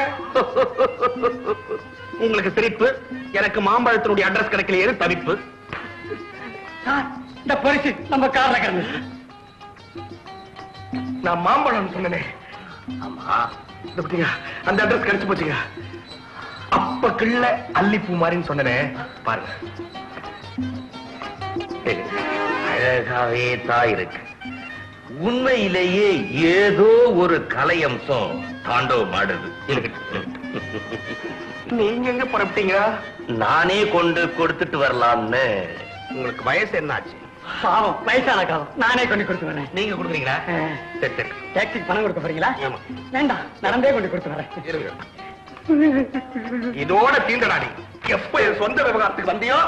உங்களுக்கு சிரிப்பு எனக்கு மாம்பழத்தினுடைய அட்ரஸ் கிடைக்கலையே தவிப்பு. இந்த பரிசு நம்ம கிடந்து நான் மாம்பழம் சொன்னேனே. ஆமா இந்த பாத்தீங்க அந்த அட்ரஸ் கிடைச்சு போச்சுங்க. அப்ப கிள்ள அல்லிப்பூ மாதிரின்னு சொன்னனே. பாருங்க. அழகாவே தான் இருக்கு உண்மையிலேயே ஏதோ ஒரு கலை அம்சம் தாண்டவம் ஆடுது நீங்க எங்க புறப்பட்டீங்க நானே கொண்டு கொடுத்துட்டு வரலாம்னு. உங்களுக்கு வயசு என்னாச்சு? பாவம் வயசான காலம். நானே கொண்டு கொடுத்து வரேன் நீங்க கொடுக்குறீங்களா. சரி சரி. டாக்ஸிக்கு பணம் கொடுக்க போறீங்களா. வேண்டாம் நடந்தே கொண்டு கொடுத்து வரேன். இருங்க. இதோட தீண்டடா நீ. எப்ப என் சொந்த விவகாரத்துக்கு வந்தியோ?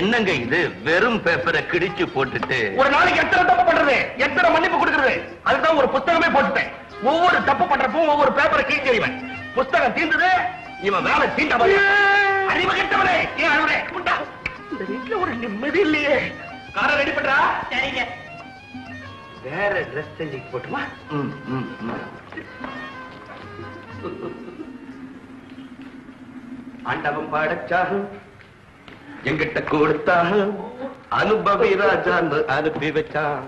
என்னங்க இது? வெறும் பேப்பரை கிழிச்சு போட்டுட்டு. ஒரு நாளைக்கு எத்தனை தப்பு பண்றது? எத்தனை மன்னிப்பு கொடுக்கறது? அதுதான் ஒரு புத்தகமே போட்டுட்டேன். ஒவ்வொரு தப்பு பண்றப்போ ஒவ்வொரு பேப்பரை கிழிச்சறிவன் புஸ்தகம் தீர்ந்தது இவன் வேலை தீண்ட அறிவு கெட்டவனே ஏன் அழுவரே உண்டா? இந்த வீட்டுல ஒரு நிம்மதி இல்லையே. காரை ரெடி பண்றா? சரிங்க. வேற ட்ரெஸ் செஞ்சு போட்டுமா. ஆண்டவன் பாடச்சாக எங்கிட்ட கொடுத்தாக அனுபவி ராஜான்னு அனுப்பி வச்சான்.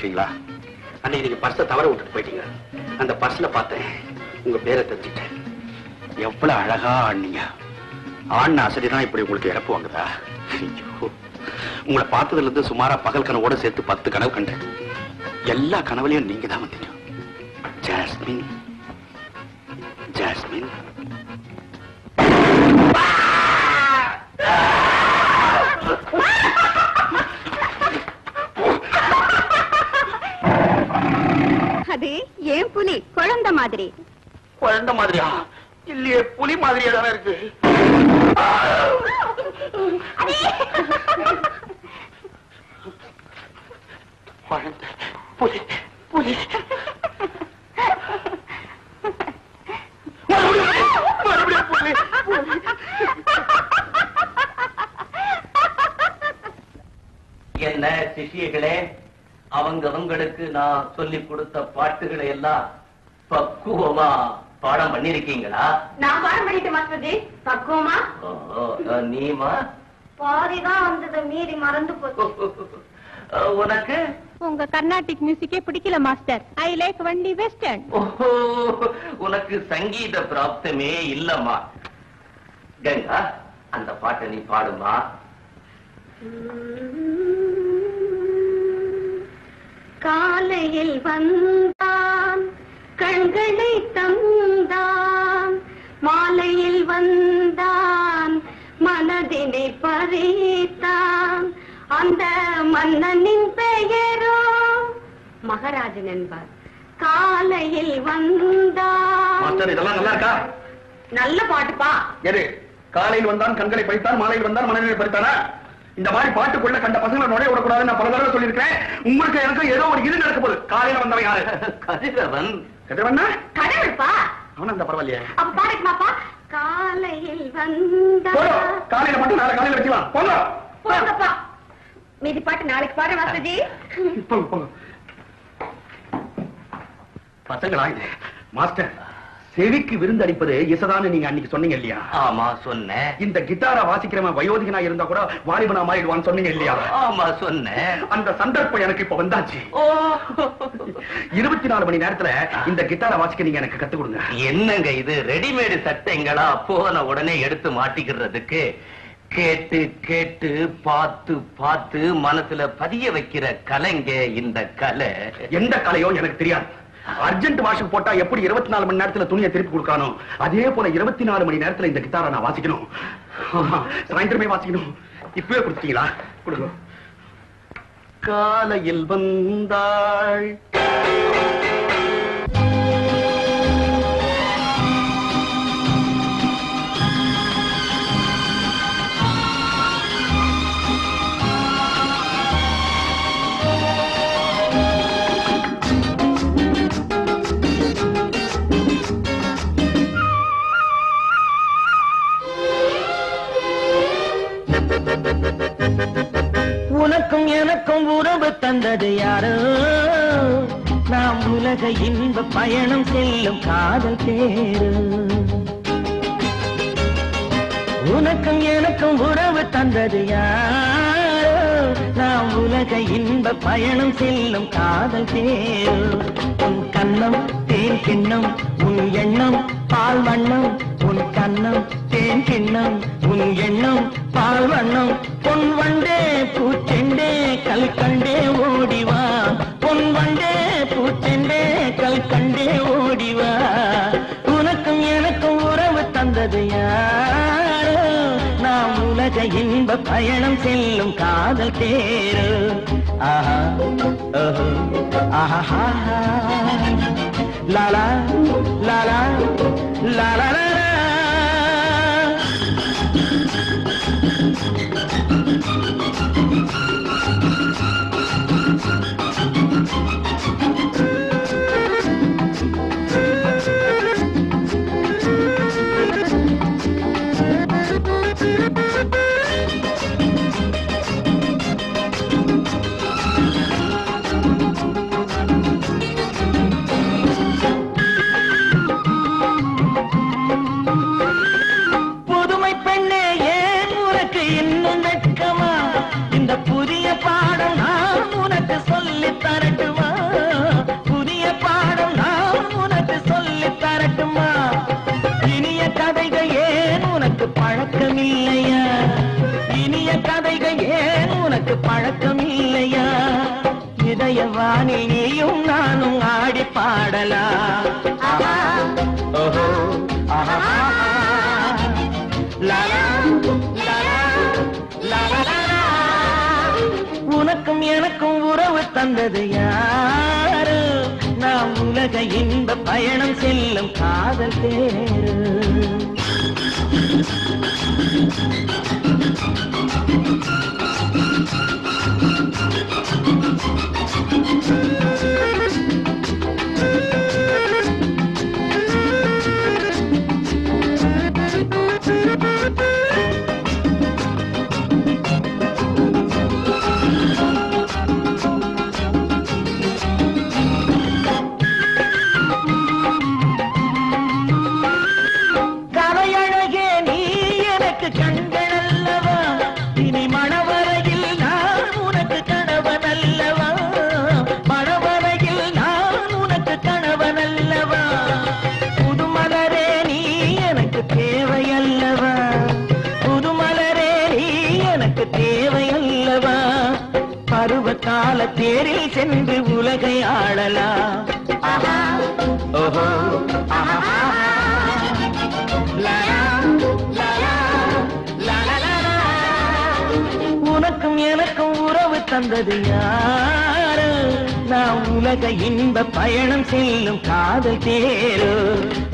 இருக்கீங்களா? அன்னைக்கு நீங்க பர்ஸை தவற விட்டுட்டு போயிட்டீங்க. அந்த பர்ஸ்ல பார்த்தேன். உங்க பேரை தெரிஞ்சுட்டேன் எவ்வளவு அழகா ஆடினீங்க. ஆடின அசதிதான் இப்படி உங்களுக்கு இறப்பு வாங்குதா? உங்களை பார்த்ததுல இருந்து சுமாரா பகல் கனவோட சேர்த்து பத்து கனவு கண்டேன். எல்லா கனவுலையும் நீங்க தான் வந்தீங்க. பிடிக்கல மாஸ்டர் ஐ லைக் வண்டி வெஸ்டர்ன் ஓஹோ, உனக்கு சங்கீத பிராப்தமே இல்லம்மா. கங்கா அந்த பாட்டை நீ பாடுமா காலையில் வந்தான் கண்களை தந்தான் மாலையில் வந்தான் மனதினை பறித்தான். அந்த மன்னனின் பெயரோ மகாராஜன் என்பார். காலையில் வந்தான் மாஸ்டர் இதெல்லாம் நல்லா இருக்கா நல்ல பாட்டுப்பா எது? காலையில் வந்தான் கண்களை பறித்தான் மாலையில் வந்தான் மனநிலை பறித்தானா? இந்த மாதிரி பாட்டுக்குள்ள கண்ட பசங்களை நுழைய விடக்கூடாதுன்னு நான் பல தடவை சொல்லியிருக்கேன் உங்களுக்கு எனக்கு ஏதோ ஒரு இது நடக்க போகுது. காலையில வந்தவன் யாரு? கதிரவன். கதிரவன்னா? கடவுள்பா அவனா அந்த பரவாயில்லையே. அப்ப பாடட்டுமாப்பா காலையில் வந்தா. காலையில மட்டும் நாளை காலையில வச்சுக்கலாம் போங்க. போங்கப்பா மீதி பாட்டு நாளைக்கு பாடு வாசுஜி போங்க போங்க. பசங்களா இது மாஸ்டர் செவிக்கு விருந்தளிப்பது இசதான்னு நீங்க அன்னைக்கு சொன்னீங்க இல்லையா? ஆமா சொன்னேன். இந்த கிட்டாரை வாசிக்கிறவன் வயோதிகனா இருந்தா கூட வாலிபனா மாறிடுவான்னு சொன்னீங்க இல்லையா? ஆமா சொன்னேன். அந்த சந்தர்ப்பம் எனக்கு இப்ப வந்தாச்சு. இருபத்தி நாலு மணி நேரத்துல இந்த கிட்டாரை வாசிக்க நீங்க எனக்கு கத்து கொடுங்க. என்னங்க இது? ரெடிமேடு சட்டைங்களா? போன உடனே எடுத்து மாட்டிக்கிறதுக்கு கேட்டு கேட்டு பார்த்து பார்த்து மனசுல பதிய வைக்கிற கலைங்க இந்த கலை. எந்த கலையோ எனக்கு தெரியாது. அர்ஜென்ட் வாஷுக்கு போட்டா எப்படி இருபத்தி நாலு மணி நேரத்துல துணியை திருப்பி கொடுக்கானோ அதே போல இருபத்தி நாலு மணி நேரத்துல இந்த கிட்டாரை நான் வாசிக்கணும். சாயந்தரமே வாசிக்கணும். இப்பவே கொடுத்துட்டீங்களா? கொடுங்க. காலையில் வந்தாள். உனக்கும் எனக்கும் உறவு தந்தது யாரோ? நாம் உலக இன்ப பயணம் செல்லும் காதல் தேரு உனக்கும் எனக்கும் உறவு தந்தது யாரோ? நாம் உலக இன்ப பயணம் செல்லும் காதல் தேரு உன் கண்ணம் தேன் கிண்ணம் உன் எண்ணம் பால் வண்ணம் உன் கண்ணம் தேன் கிண்ணம் உன் எண்ணம் பால் வண்ணம். பொன் வண்டே பூச்செண்டே கல் கண்டே ஓடிவா பொன் வண்டே பூச்செண்டே கல் கண்டே ஓடிவா உனக்கும் எனக்கும் உறவு தந்தது யாரோ? நாம் உலக இன்ப பயணம் செல்லும் காதல் தேரு ஆஹா ஓஹோ ஆஹா லாலா லாலா லாலா லாலா. புதுமை இதயவானில் நீயும் நானும் ஆடி ஓஹோ, லாலா. உனக்கும் எனக்கும் உறவு தந்தது யாரு? நாம் உலக இன்ப பயணம் செல்லும் காதல் தேரு கரையழகே பிறந்தது யாரு? நான் உலக இன்ப பயணம் செல்லும் காதல் தேரு.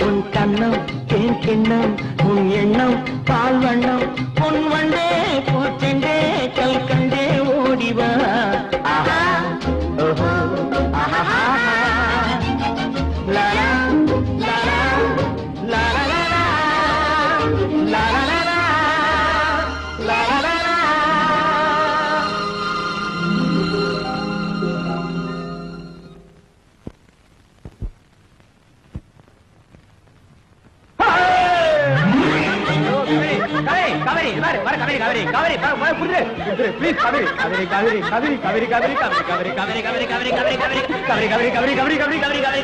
உன் கண்ணம் தேன் கிண்ணம் உன் எண்ணம் பால் வண்ணம். பொன் வண்டே பூச்செண்டே கல்கண்டே ஓடிவா. ஆஹா! கவரி கவரி கவரி கவரி கவரி கவரி கவரி கவரி கவரி கவரி கவரி கவரி கவரி கவரி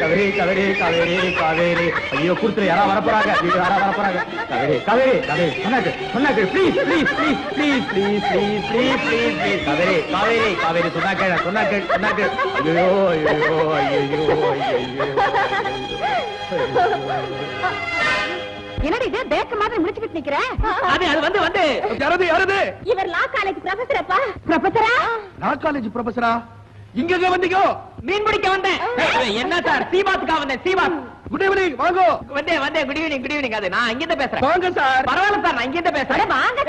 கவரி கவரி கவரி கவரி ஐயோ குடுத்துரு யாரா வரப்போறாங்க வீட்டு யாரா வரப்போறாங்க கவரி கவரி கவரி சொன்னாக்கு சொன்னாக்கு please please please please please please please please please Kaveri Kaveri Kaveri சொன்னாக்க சொன்னாக்க ஐயோ ஐயோ ஐயோ ஐயோ ஐயோ என்னடி இது? பேக்க மாதிரி முடிச்சுக்கிட்டு நிக்கிற? அது அது வந்து வந்து. யாரது யாரது? இவர் லா காலேஜ் ப்ரொஃபசரா காலேஜ் ப்ரொஃபஸரா இங்க வந்தீங்க? மீன் பிடிக்க வந்தேன். என்ன சார்? சீபாத்துக்கா வந்தேன் சீபாத். குட் ஈவினிங் வாங்க. வந்தேன் வந்தேன் குட் ஈவினிங் குட் ஈவினிங் அது நான் இங்க இருந்து பேசுறேன். வாங்க சார். பரவாயில்ல சார் நான் இங்க இருந்து பேசுறேன் வாங்க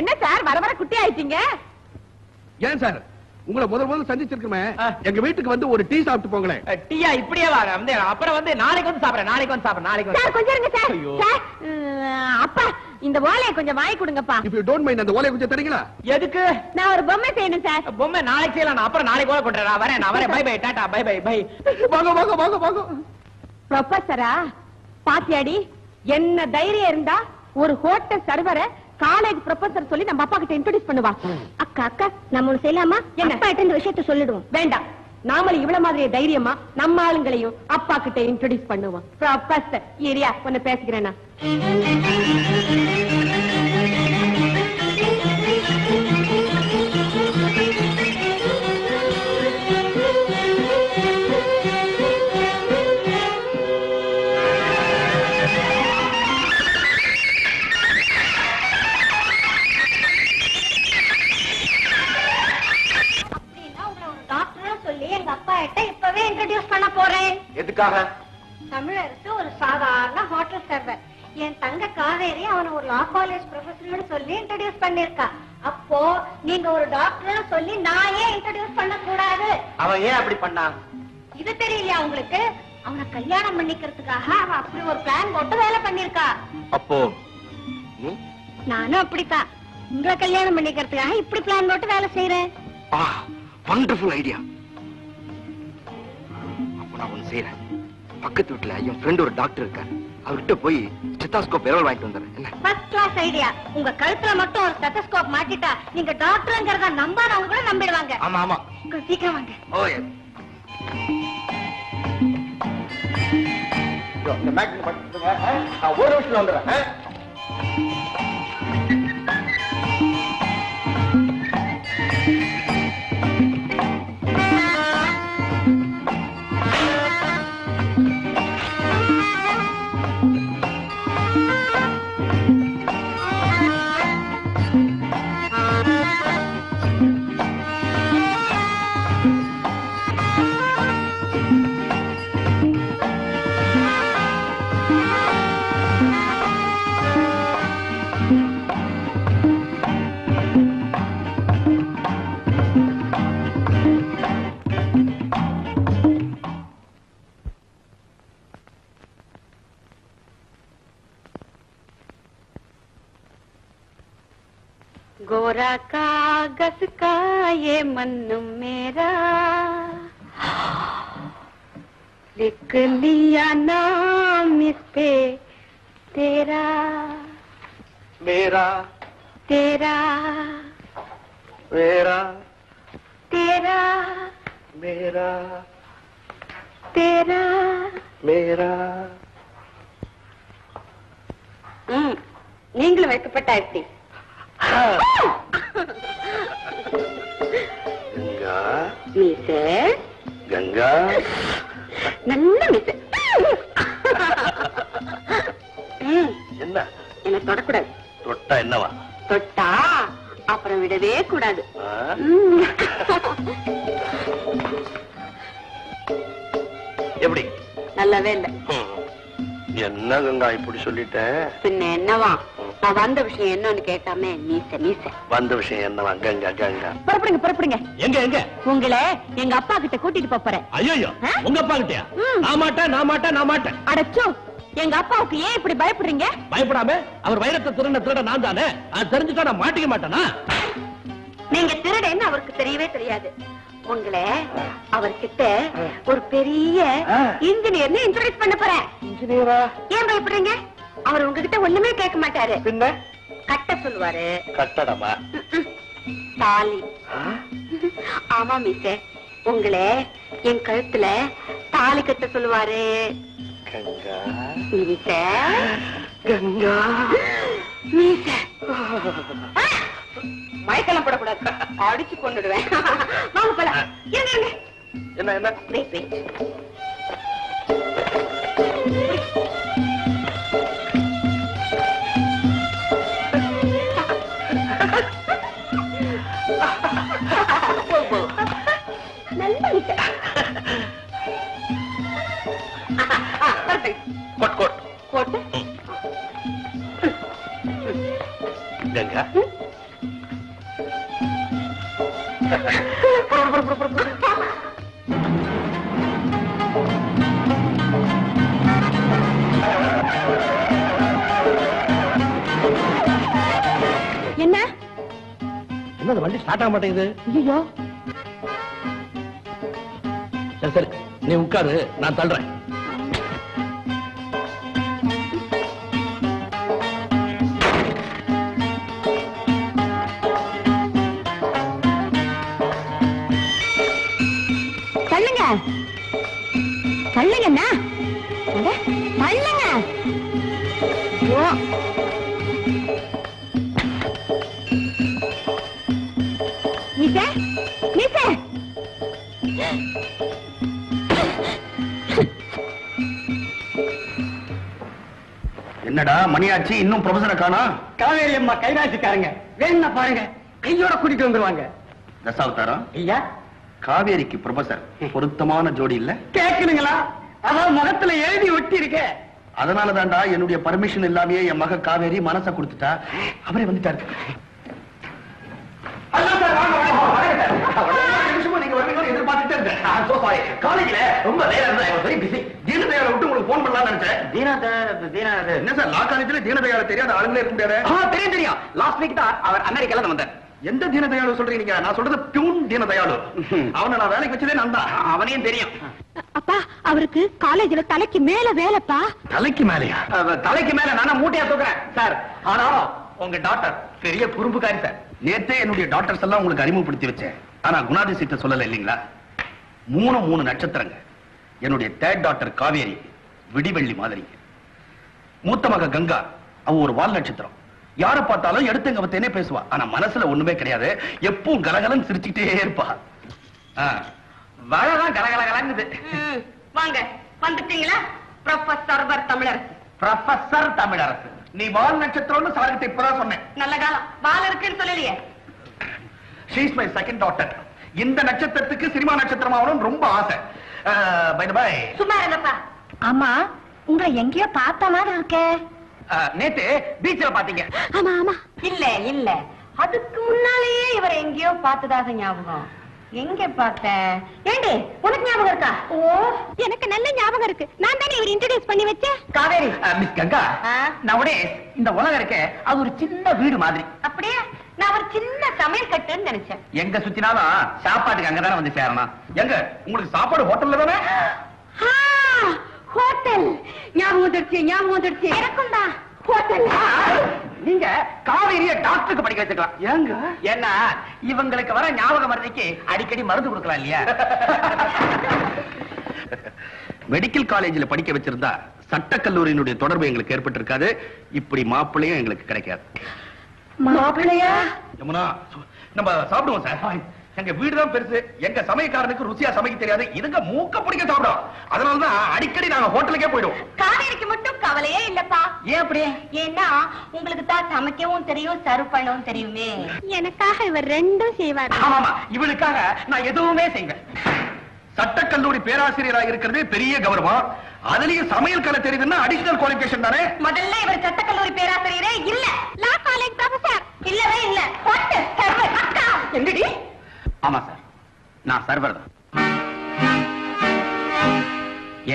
என்ன சார்? வர வர குட்டி ஆயிட்டீங்க. ஏன் சார்? உங்களை முதல் முதல்ல சந்திச்சிருக்கமே. எங்க வீட்டுக்கு வந்து ஒரு டீ சாப்பிட்டு போங்களேன். டீயா இப்படியே வாங்க. வந்து அப்புறம் வந்து நாளைக்கு வந்து சாப்பிடுறேன் நாளைக்கு வந்து சாப்பிடுறேன் நாளைக்கு சார் வந்து கொஞ்சம் இருங்க சார். ஐயோ. சார் உம், அப்பா இந்த ஓலையை கொஞ்சம் வாங்கி கொடுங்கப்பா. இஃப் யூ டோன்ட் மைண்ட் அந்த ஓலையை கொஞ்சம் தரீங்களா? எதுக்கு? நான் ஒரு பொம்மை செய்யணும் சார். பொம்மை நாளைக்கு செய்யலாம். நான் அப்புறம் நாளைக்கு கூட கொண்டுறேன் நான் வரேன் நான் வரேன். Bye bye Tata. Bye bye bye வாங்க வாங்க வாங்க வாங்க. ப்ரொஃபசரா பாத்தியாடி என்ன தைரியம் இருந்தா ஒரு ஹோட்டல் சர்வரை காலேஜ் ப்ரொஃபசர் சொல்லி நம்ம அப்பா கிட்ட இன்ட்ரோடியூஸ் பண்ணுவா. அக்கா அக்கா நம்ம ஒண்ணு செய்யலாமா? என்ன? அப்பா இந்த விஷயத்த சொல்லிடுவோம். வேண்டாம். நாமளும் இவ்வளவு மாதிரி தைரியமா நம்ம ஆளுங்களையும் அப்பா கிட்ட இன்ட்ரோடியூஸ் பண்ணுவோம். ப்ரொஃபசர் ஏரியா ஒன்னு பேசிக்கிறேன்னா பண்ண போறேன்? எதுக்காக? தமிழருக்கு ஒரு சாதாரண ஹோட்டல் சர்வர் என் தங்க காவேரி அவனை ஒரு லா காலேஜ் ப்ரொஃபஸர்னு சொல்லி இன்ட்ரோடியூஸ் பண்ணிருக்கா அப்போ நீங்க ஒரு டாக்டர்னு சொல்லி நான் ஏன் இன்ட்ரோடியூஸ் பண்ண கூடாது அவன் ஏன் அப்படி பண்ணான்? இது தெரியலையா உங்களுக்கு? அவனை கல்யாணம் பண்ணிக்கிறதுக்காக அவன் அப்படி ஒரு பிளான் போட்டு வேலை பண்ணிருக்கா அப்போ நானும் அப்படித்தான். உங்களை கல்யாணம் பண்ணிக்கிறதுக்காக இப்படி பிளான் போட்டு வேலை செய்யறேன் வண்டர்ஃபுல் ஐடியா நான் ஒண்ணு செய்யறேன். பக்கத்து வீட்டுல என் ஃப்ரெண்ட் ஒரு டாக்டர் இருக்காரு. அவர்கிட்ட போய் ஸ்டெத்தாஸ்கோப் விரல் வாங்கிட்டு வந்துடுறேன். என்ன? ஃபர்ஸ்ட் கிளாஸ் ஐடியா உங்க கழுத்துல மட்டும் ஒரு ஸ்டெத்தஸ்கோப் மாட்டிட்டா நீங்க டாக்டர்ங்கிறத நம்பாதவங்க கூட நம்பிடுவாங்க. ஆமா ஆமா. கொஞ்சம் சீக்கிரம் வாங்க. ஓ. இதோ, இந்த படிச்சுக்கோங்க, ஆ? நான் ஒரு நிமிஷத்துல வந்துடுறேன் कागज का ये मन मेरा लिख लिया नाम इस पे तेरा मेरा तेरा मेरा तेरा मेरा तेरा मेरा ம் நீங்களும் வைக்கப்பட்ட எப்படி கங்கா. மீசே கங்கா. நல்ல மீசே என்ன? என்ன தொடக்கூடாது. தொட்டா என்னவா? தொட்டா அப்புறம் விடவே கூடாது. எப்படி? நல்லாவே இல்ல. என்ன கங்கா இப்படி சொல்லிட்டேன் பின்ன என்னவா. நான் வந்த விஷயம் என்னன்னு கேட்டாமே மீச மீச வந்த விஷயம் என்ன அங்கங்க அங்கங்க புறப்படுங்க புறப்படுங்க. எங்க எங்க? உங்களை எங்க அப்பா கிட்ட கூட்டிட்டு போறேன். ஐயோ? உங்க அப்பா கிட்டயா. நான் மாட்டேன் நான் மாட்டேன் நான் மாட்டேன். அடச்சோ எங்க அப்பாவுக்கு ஏன் இப்படி பயப்படுறீங்க? பயப்படாம அவர் வைரத்தை திருட திருட நான் தானே? அது தெரிஞ்சுட்டா நான் மாட்டிக்க மாட்டேனா? நீங்க திருடன்னு அவருக்கு தெரியவே தெரியாது. உங்களை அவர்கிட்ட ஒரு பெரிய இன்ஜினியர்னு இன்ட்ரோடியூஸ் பண்ண போறேன். இன்ஜினியரா ஏன் பயப்படுறீங்க? அவர் உங்ககிட்ட ஒண்ணுமே கேட்க மாட்டாரு. பின்ன? கட்ட சொல்லுவாரு. கட்டடமா. தாலி. ஆமா மிஸ் உங்களை என் கழுத்துல தாலி கட்ட சொல்லுவாரு. கங்கா? மீச கங்கா? மீச! மயக்கெல்லாம் போடக்கூடாது. அடிச்சு கொண்டுடுவேன். வாங்க இருங்க என்ன என்ன? வெயிட் வெயிட் கோட் போட்டு கங்கா என்ன? என்ன வண்டி ஸ்டார்ட் ஆக மாட்டேங்குது? ஐயோ சரி சரி. நீ உட்காரு. நான் தள்ளுறேன். என்னடா மணியாச்சு இன்னும் ப்ரொஃபசரை காணா? காவேரி அம்மா கைராசிக்காரங்க வேணும்னா பாருங்க கையோட கூட்டிட்டு வந்துருவாங்க. தசாவதாரம்? ஐயா? காவேரிக்கு ப்ரொஃபசர் பொருத்தமான ஜோடி இல்ல? கேக்குதுங்களா அதான் முகத்துல எழுதி ஒட்டி இருக்க அதனால தான்டா என்னுடைய பர்மிஷன் இல்லாமயே என் மக காவேரி மனச கொடுத்துட்டா. அவரே வந்துட்டாரு. காலேஜ்ல ரொம்ப நேரம் வெரி பிஸி தீனதயாள விட்டு உங்களுக்கு போன் பண்ணலாம்னு நினைச்சேன். தீனதயாள என்ன சார் லா காலேஜ்ல தீனதயாள தெரியாத ஆளுங்களே இருக்க முடியாது? தெரியும் தெரியும். லாஸ்ட் வீக் தான் அவர் அமெரிக்கால இருந்து வந்தார். எந்த தீனதயாளு சொல்றீங்க? நான் சொல்றது பியூன் தீனதயாளு. அவனை நான் வேலைக்கு வச்சதே நான் தான். அவனையும் தெரியும். அப்பா அவருக்கு காலேஜ்ல தலைக்கு மேல வேலைப்பா. தலைக்கு மேலையா? தலைக்கு மேல. நானா மூட்டையா தூக்குறேன். சார் ஆனாலும் உங்க டாக்டர் பெரிய குறும்புக்காரி சார். நேத்தே என்னுடைய டாக்டர்ஸ் எல்லாம் உங்களுக்கு அறிமுகப்படுத்தி வச்சேன். ஆனா குணாதிசயத்தை சொல்லல இல்லீங்களா? மூணு மூணு நட்சத்திரங்க. என்னுடைய தேர்ட் டாக்டர் காவேரி விடிவெள்ளி மாதிரி மூத்த மக கங்கா அவ ஒரு வால் நட்சத்திரம். யார பார்த்தாலும் எடுத்துங்க வத்தேனே பேசுவா. ஆனா மனசுல ஒண்ணுமே கிடையாது. எப்பவும் கலகலன்னு சிரிச்சுக்கிட்டே இருப்பா. ஆ, வழதான் கலகலகலங்குது. வாங்க வந்துட்டீங்களா? ப்ரொஃபசர் தமிழரசு. ப்ரொஃபசர் தமிழரசு. நீ வால் நட்சத்திரம்னு சார்கிட்ட இப்பதான் சொன்னேன். நல்ல காலம். வால் இருக்குன்னு சொல்லலையே. ஷீஸ் மை செகண்ட் டாக்டர் இந்த நட்சத்திரத்துக்கு சினிமா நட்சத்திரம் ஆகணும்னு ரொம்ப ஆசை. பை பை சும்மா இருங்கப்பா. ஆமா உங்களை எங்கேயோ பார்த்த மாதிரி இருக்கே. நேத்து பீச்ல பாத்தீங்க ஆமா ஆமா. இல்ல இல்ல. அதுக்கு முன்னாலேயே இவர் எங்கேயோ பார்த்ததாக ஞாபகம். எங்க பார்த்த? ஏண்டி உனக்கு ஞாபகம் இருக்கா? ஓ எனக்கு நல்ல ஞாபகம் இருக்கு. நான் தானே இவர் இன்ட்ரோடியூஸ் பண்ணி வச்சேன் காவேரி மிஸ் கங்கா. ஆ? நவுடே இந்த உலகம் இருக்கே அது ஒரு சின்ன வீடு மாதிரி. அப்படியே? நான் ஒரு சின்ன சமையல் கட்டுன்னு நினைச்சேன். எங்க சுத்தினாலும் சாப்பாட்டுக்கு அங்கதானே வந்து சேரணும். எங்க? உங்களுக்கு சாப்பாடு ஹோட்டல்ல தானே? ஆ, ஹோட்டல். ஞாபகம் வந்துடுச்சு ஞாபகம் வந்துடுச்சு. எனக்கும் தான் நீங்க காவேரிய டாக்டருக்கு படிக்க வச்சுக்கலாம். ஏங்க? ஏன்னா இவங்களுக்கு வர ஞாபக மருதிக்கு அடிக்கடி மருந்து கொடுக்கலாம் இல்லையா? மெடிக்கல் காலேஜ்ல படிக்க வச்சிருந்தா சட்டக்கல்லூரியினுடைய தொடர்பு எங்களுக்கு ஏற்பட்டிருக்காது. இப்படி மாப்பிள்ளையும் எங்களுக்கு கிடைக்காது. மாப்பிள்ளையா? நம்ம சாப்பிடுவோம் சார். எங்க வீடு தான் பெருசு. எங்க சமயக்காரனுக்கு ருசியா சமைக்க தெரியாது. இதுங்க மூக்க பிடிக்க சாப்பிடும். அதனாலதான் அடிக்கடி நாங்க ஹோட்டலுக்கே போயிடுவோம். காவேரிக்கு மட்டும் கவலையே இல்லப்பா. ஏன் அப்படி? ஏன்னா உங்களுக்கு தான் சமைக்கவும் தெரியும் சர்வ் பண்ணவும் தெரியுமே. எனக்காக இவர் ரெண்டும் செய்வார். ஆமாமா இவளுக்காக நான் எதுவுமே செய்வேன். சட்டக்கல்லூரி பேராசிரியரா இருக்கிறது பெரிய கௌரவம். அதுலயும் சமையல் கலை தெரியுதுன்னா அடிஷனல் குவாலிபிகேஷன் தானே? முதல்ல இவர் சட்டக்கல்லூரி பேராசிரியரே இல்ல. லா காலேஜ் ப்ரொஃபசர் இல்லவே இல்ல. பட்டு சர்வர் அக்கா என்னடி? ஆமா சார் நான் சர்வர் தான்.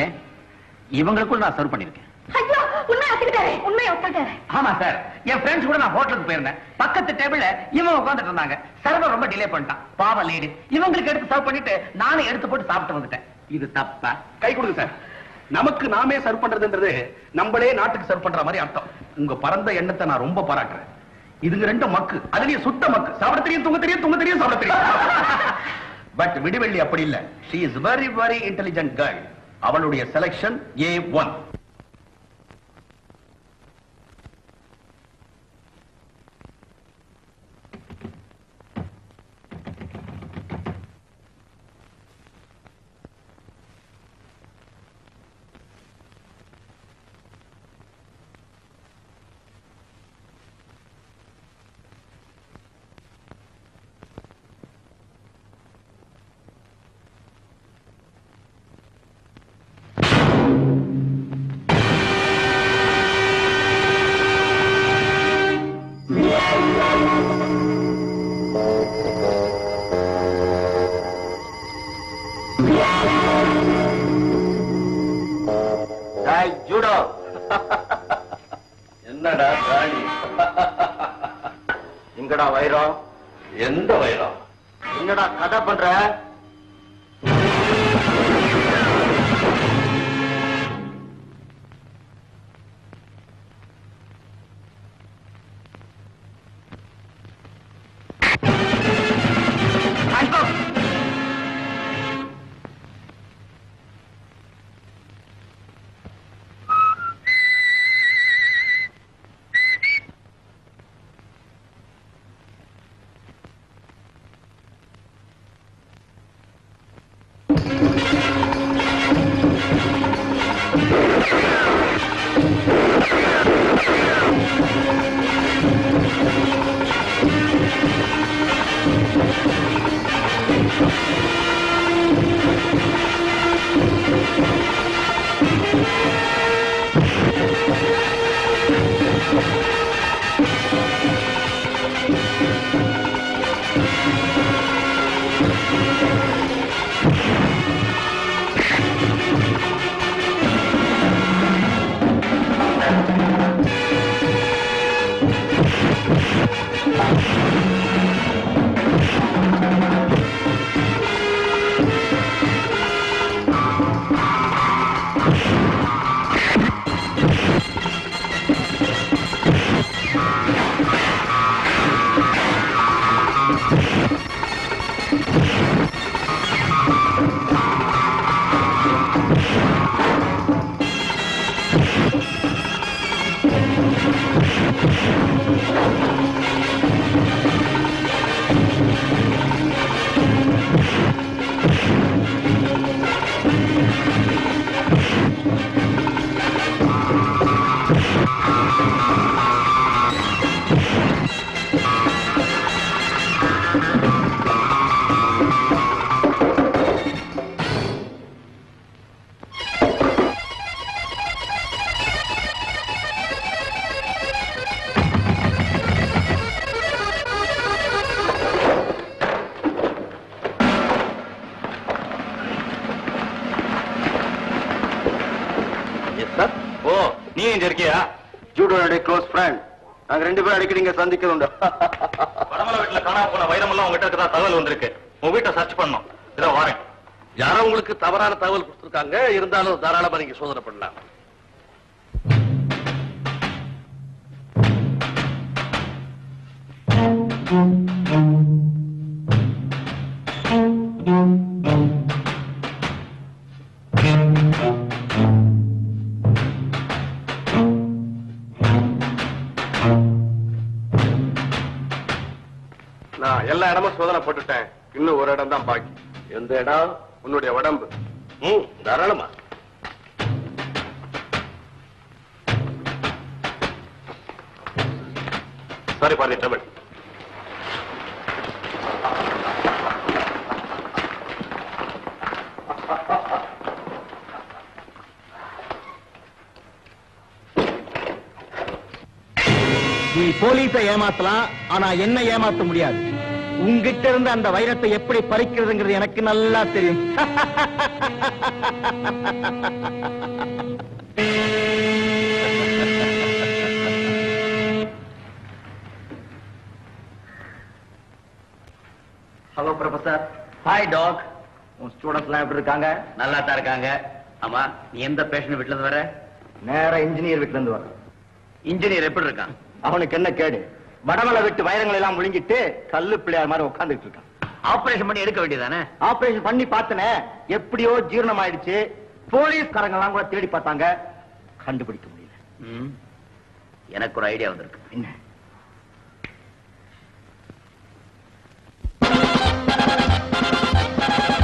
ஏன்? இவங்களுக்குள்ள நான் சர்வ் பண்ணிருக்கேன். ஆமா சார் என் ஃப்ரெண்ட்ஸ் கூட நான் ஹோட்டலுக்கு போயிருந்தேன். பக்கத்து டேபிள்ல இவன் உட்கார்ந்துட்டு இருந்தாங்க. சர்வர் ரொம்ப டிலே பண்ணிட்டான். பாவ லேடி இவங்களுக்கு எடுத்து சர்வ் பண்ணிட்டு நானே எடுத்து போட்டு சாப்பிட்டு வந்துட்டேன். இது தப்பா? கை கொடுங்க சார் நமக்கு நாமே சர்வ் பண்றதுன்றது நம்மளே நாட்டுக்கு சர்வ் பண்ற மாதிரி அர்த்தம். உங்க பரந்த எண்ணத்தை நான் ரொம்ப பாராட்டுறேன். இதுங்க ரெண்டு மக்கு. அதுலயும் சுத்த மக்கு. சாப்பிட தெரியும் தூங்க தெரியும் தூங்க தெரியும் சாப்பிட தெரியும். பட் விடிவெள்ளி அப்படி இல்ல. She is very very intelligent girl அவளுடைய செலக்ஷன் ஏ ஒன் இங்க இருக்கியா? ஜூடோனுடைய க்ளோஸ் ஃப்ரெண்ட் நாங்க ரெண்டு பேரும் அடிக்கடி இங்க சந்திக்கிறது உண்டு வடமலை வீட்டுல காணாம போன வைரமெல்லாம் உங்ககிட்ட இருக்கதா? தகவல் வந்திருக்கு. உங்க வீட்டை சர்ச் பண்ணோம் இதோ வாரேன். யாரோ உங்களுக்கு தவறான தகவல் கொடுத்திருக்காங்க. இருந்தாலும் தாராளமா நீங்க சோதனை பண்ணலாம். நான் எல்லா சோதனை போட்டுட்டேன். இன்னும் ஒரு இடம் தான் பாக்கி. எந்த இடம்? உன்னுடைய உடம்பு. ம் தாராளமா. சாரி பாரு தமிழ் நீ போலீஸை ஏமாத்தலாம் ஆனா என்ன ஏமாத்த முடியாது. உங்ககிட்ட இருந்து அந்த வைரத்தை எப்படி பறிக்கிறதுங்கிறது எனக்கு நல்லா தெரியும். ஹலோ ப்ரொஃபசர் ஹாய் டாக் உன் ஸ்டூடெண்ட்ஸ் எல்லாம் எப்படி இருக்காங்க? நல்லா தான் இருக்காங்க. ஆமா நீ எந்த பேஷண்ட் வீட்டுல இருந்து வர? நேரா இன்ஜினியர் வீட்டுல இருந்து வர. இன்ஜினியர் எப்படி இருக்கான்? அவனுக்கு என்ன கேடு? வடமலை விட்டு வைரங்களை எல்லாம் முழுங்கிட்டு கல்லு பிள்ளையார் மாதிரி உட்கார்ந்துட்டு இருக்கான். ஆபரேஷன் பண்ணி எடுக்க வேண்டியதானே? ஆபரேஷன் பண்ணி பார்த்தனே எப்படியோ ஜீரணம் ஆயிடுச்சு போலீஸ்காரங்க எல்லாம் கூட தேடி பார்த்தாங்க. கண்டுபிடிக்க முடியல. எனக்கு ஒரு ஐடியா வந்திருக்கு. என்ன? பிரதர்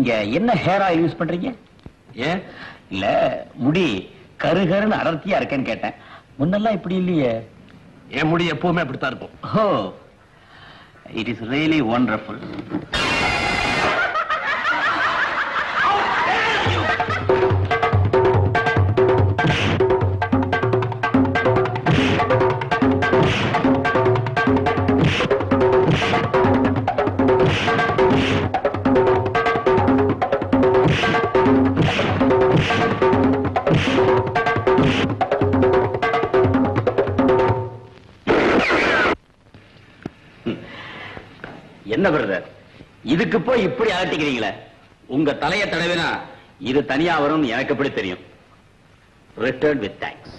நீங்க என்ன ஹேர் ஆயில் யூஸ் பண்றீங்க? ஏன்? இல்ல முடி கருகருன்னு அடர்த்தியா இருக்கேன்னு கேட்டேன். முன்னெல்லாம் இப்படி இல்லையே. என் முடி எப்பவுமே அப்படித்தான் இருக்கும். Oh it is really wonderful போய் இப்படி அலட்டிக்கிறீங்களே உங்க தலைய தடவினா இது தனியா வரும்னு எனக்கு எப்படி தெரியும்? ரிட்டர்ன் வித் தேங்க்ஸ்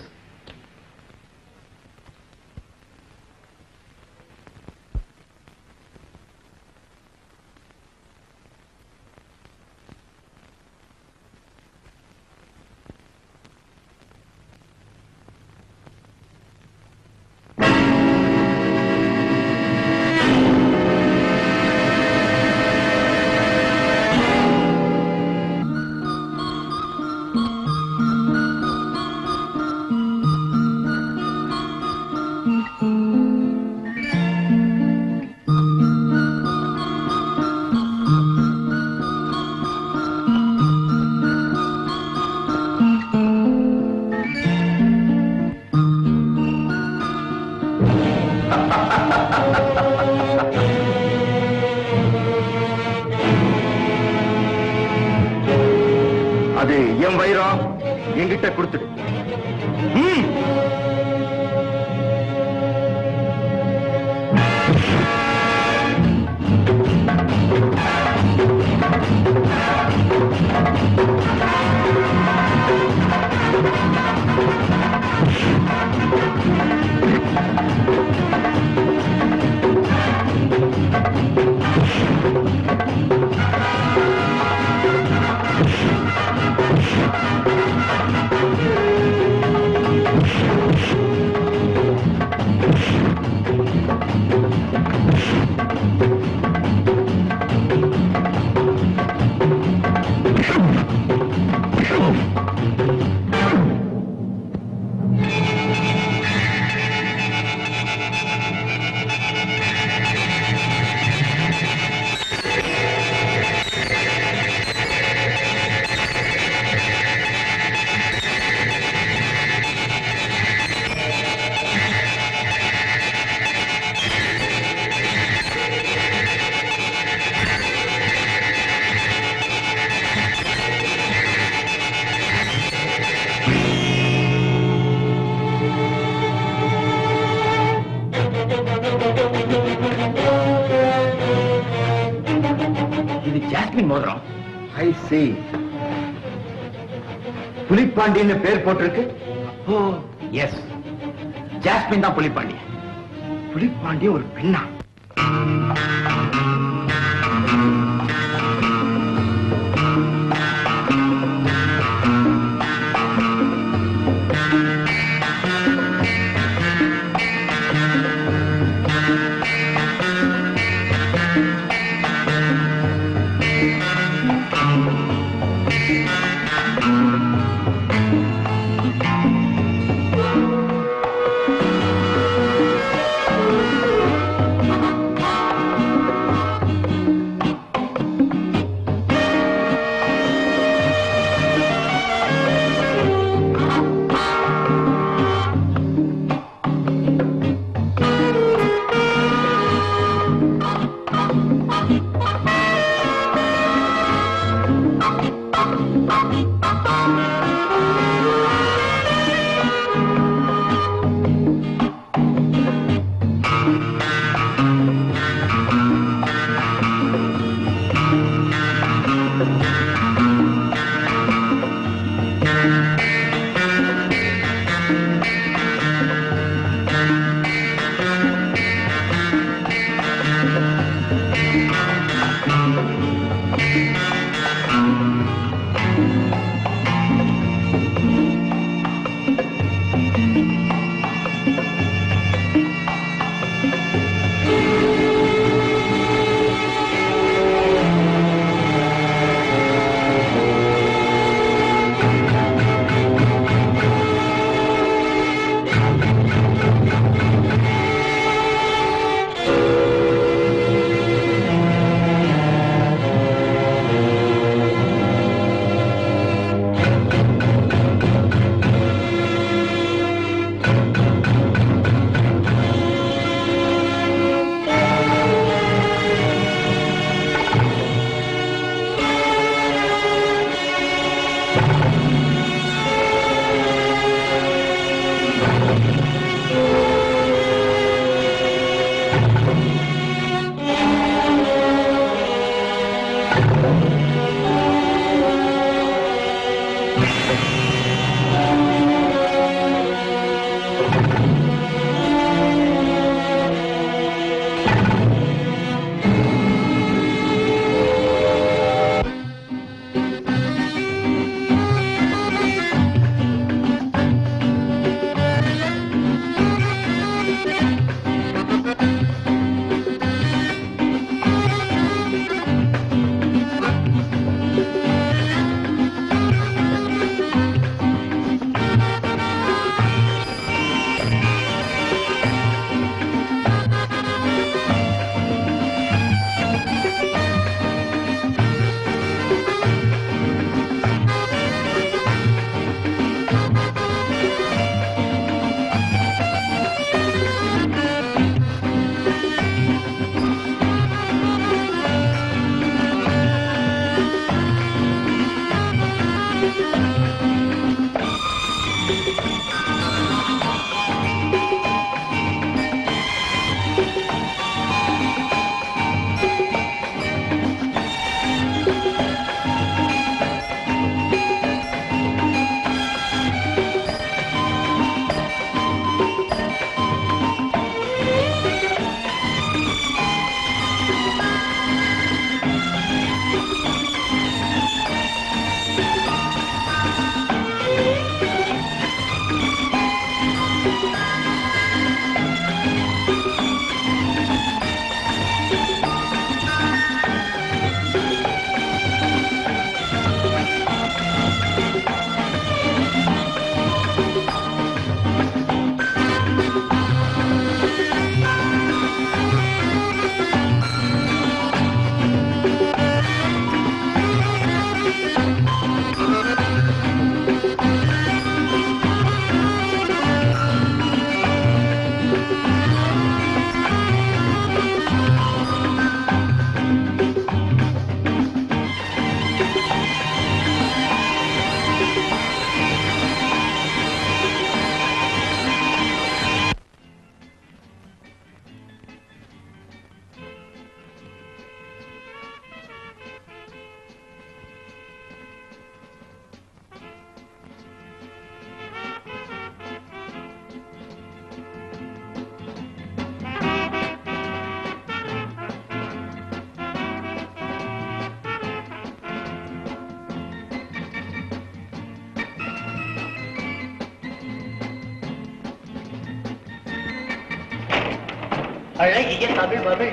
போட்டிருக்கு? ஓ எஸ் ஜாஸ்மின் தான் புலிப்பாண்டிய புலிப்பாண்டிய ஒரு பெண்ணா?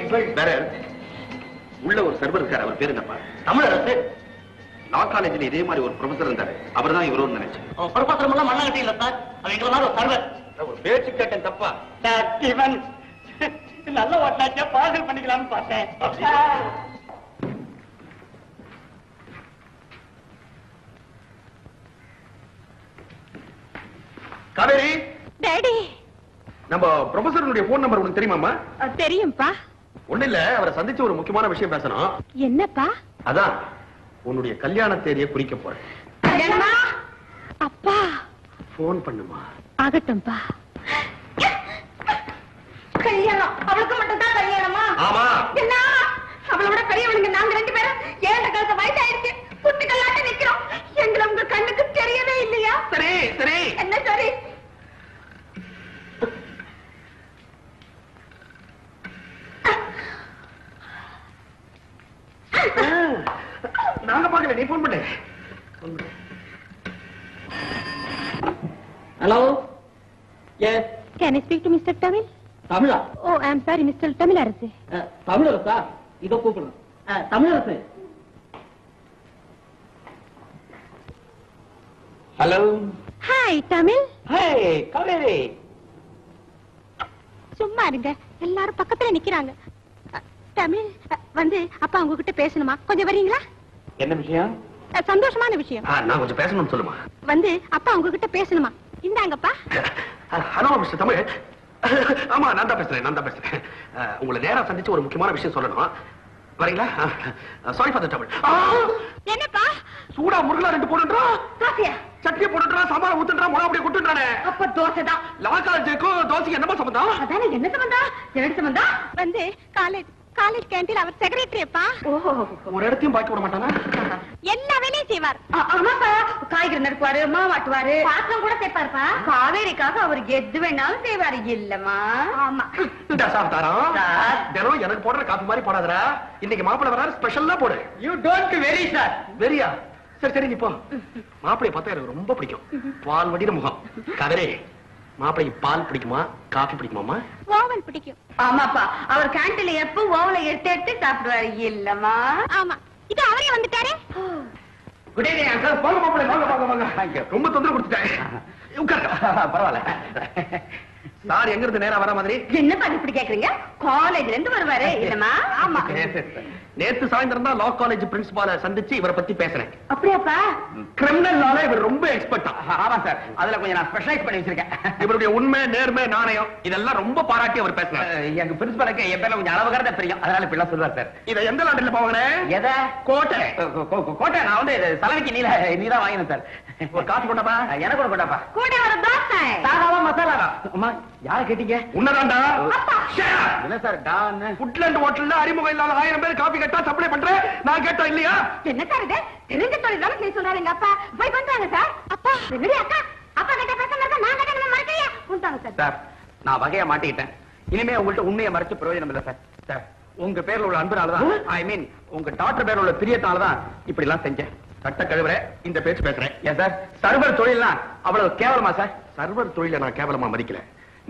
தமிழ் மகள் உள்ள ஒரு சர்வர் இருக்காரு அவர் பேரு என்னப்பா? தமிழரசு. லா காலேஜ்ல இதே மாதிரி ஒரு ப்ரொஃபசர் இருந்தாரு. அவர் தான் இவரோன்னு நினைச்சேன். அவன் எல்லாம் மண்ணாங்கட்டி இல்ல சார். அவங்க மாதிரி ஒரு சர்வர் ஒரு பேச்சு கேட்டேன் தப்பா சார் இவன் நல்ல ஓட்டாச்சா பார்சல் பண்ணிக்கலாம்னு பார்த்தேன் காவேரி டேடி நம்ம ப்ரொஃபசருடைய போன் நம்பர் உனக்கு தெரியுமாமா தெரியும்பா ஒண்ணு இல்ல அவரை சந்திச்சு ஒரு முக்கியமான விஷயம் பேசணும். என்னப்பா? அதான் உன்னுடைய கல்யாண தேதியை குறிக்க போறேன். அப்பா! போன் பண்ணுமா ஆகட்டும்பா கல்யாணம் அவளுக்கு மட்டும் தான் கல்யாணமா ஆமா என்ன அவளோட பெரியவனுங்க நாங்க ரெண்டு பேரும் ஏழு காலத்து வயசாயிடுச்சு குட்டிகளாட்ட நிக்கிறோம் எங்களை உங்க கண்ணுக்கு தெரியவே இல்லையா சரி சரி என்ன சரி நாங்க பாக்கல நீ போன் பண்ணு hello yes can I speak to mister Tamil Tamizha? O I am sorry mister Tamizharasu. Tamilarasa? இதோ கூப்பிடுறேன் Tamizharasu. Hello hi Tamil. Hey Kaveri சும்மா இருங்க. எல்லாரும் பக்கத்துல நிக்கிறாங்க. தமிழ் வந்து அப்பா உங்ககிட்ட பேசணுமா? கொஞ்சம் வரீங்களா என்ன விஷயம்? சந்தோஷமான விஷயம். நான் கொஞ்சம் பேசணும்னு சொல்லுமா? வந்து அப்பா உங்ககிட்ட பேசணுமா? இந்தாங்கப்பா. Hello mister Tamil. ஆமா நான் தான் பேசுறேன் நான் தான் பேசுறேன். உங்களை நேரா சந்திச்சு ஒரு முக்கியமான விஷயம் சொல்லணும். வரீங்களா? சாரி ஃபார் த தமிழ் என்னப்பா? சூடா முருகலா ரெண்டு போடுன்றா? காசியா சட்னியை போட்டுன்றா சாம்பார் ஊத்துன்றா முளை அப்படியே கொட்டுன்றானே? அப்ப தோசை தான் லா காலேஜுக்கும் தோசைக்கு என்னமா சம்பந்தம்? அதானே என்ன சம்பந்தம்? என்ன சம்பந்தம்? வந்து காலேஜ் காலேஜ் கேண்டீன் அவர் செக்ரட்டரி அப்பா. ஓஹோ ஒரு இடத்தையும் பாக்கி விட மாட்டானா? எல்லா வேலையும் செய்வார். ஆமாப்பா காய்கறி நறுக்குவாரு மாவாட்டுவாரு பாத்திரம் கூட சேர்ப்பாருப்பா காவேரிக்காக அவர் எது வேணாலும் செய்வாரு இல்லம்மா. ஆமா. தசாவதாரம் சார். தினம் எனக்கு போடுற காப்பி மாதிரி போடாதடா. இன்னைக்கு மாப்பிள்ளை வராரு ஸ்பெஷல்லா போடு. யூ டோன்ட் வெரி சார் வெறியா? சரி சரி நீ போ. மாப்பிளைய பார்த்தா எனக்கு ரொம்ப பிடிக்கும். பால் வடின முகம். கதரே மாப்பிளைக்கு பால் பிடிக்குமா? காஃபி பிடிக்குமாமா ஓவல் பிடிக்கும். ஆமாப்பா. அவர் கேண்டீன்ல எப்ப ஓவலை எடுத்து எடுத்து சாப்பிடுவாரு இல்லம்மா? ஆமா. இது அவரே வந்துட்டாரே. குட் ஈவினிங் அங்கிள் வாங்க வாங்க வாங்க ரொம்ப தொந்தரவு கொடுத்துட்டேன் உட்காருங்க. பரவாயில்ல. சார் எங்க இருந்து நேரா வர மாதிரி? என்ன பண்ணி இப்படி கேக்குறீங்க? காலேஜ்ல இருந்து வருவாரு இல்லம்மா? ஆமா. நேத்து சாயந்தரம் தான் லா காலேஜ் பிரின்சிபால சந்திச்சு இவரை பத்தி பேசுறேன் அப்படியாப்பா? கிரிமினல் லால இவர் ரொம்ப எக்ஸ்பர்ட்டா ஆமா சார் அதுல கொஞ்சம் நான் ஸ்பெஷலைஸ் பண்ணி வச்சிருக்கேன். இவருடைய உண்மை நேர்மை நாணயம் இதெல்லாம் ரொம்ப பாராட்டி அவர் பேசுறாரு எங்க பிரின்சிபலுக்கு என் பேர்ல கொஞ்சம் அளவுகிறத தெரியும். அதனால இப்படி எல்லாம் சொல்லுவார் சார் இதை எந்த நாட்டில் போவாங்க எதை? கோட்டை. கோட்டை. நான் வந்து இது சலவைக்கு நீல நீ தான் வாங்கினேன் சார் ஒரு காஃபி கொண்டாப்பா? எனக்கு ஒரு கொண்டாப்பா. கூட ஒரு தோசை. சாதாவா மசாலாவா? அம்மா. யார கேட்டீங்க? உன்னதாண்டா என்ன சார் டான் புட்லாண்ட் ஹோட்டல்ல அறிமுகம் இல்லாத ஆயிரம் பேர் காபி கேட்டா சப்ளை பண்றேன் நான் கேட்டா இல்லையா? என்ன சார் இது? தெரிஞ்ச தொழில் தானே செய்ய சொல்றாரு எங்க அப்பா. போய் கொண்டாங்க சார். அப்பா என்னடி அக்கா. அப்பா கிட்ட பேசாம இருக்க நான் கிட்ட நம்ம மறக்கலையா? கொண்டாங்க சார். சார் நான் வகையா மாட்டிக்கிட்டேன். இனிமே உங்கள்ட்ட உண்மையை மறைச்சு பிரயோஜனம் இல்ல சார். சார் உங்க பேர்ல உள்ள அன்புனாலதான் ஐ மீன் உங்க டாக்டர் பேர்ல உள்ள பிரியத்தாலதான் இப்படி எல்லாம் செஞ்சேன். சட்ட கழுவுற இந்த பேச்சு பேசுறேன் ஏன் சார் சர்வர் தொழில்னா அவ்வளவு கேவலமா சார்? சர்வர் தொழில நான் கேவலமா மதிக்கல.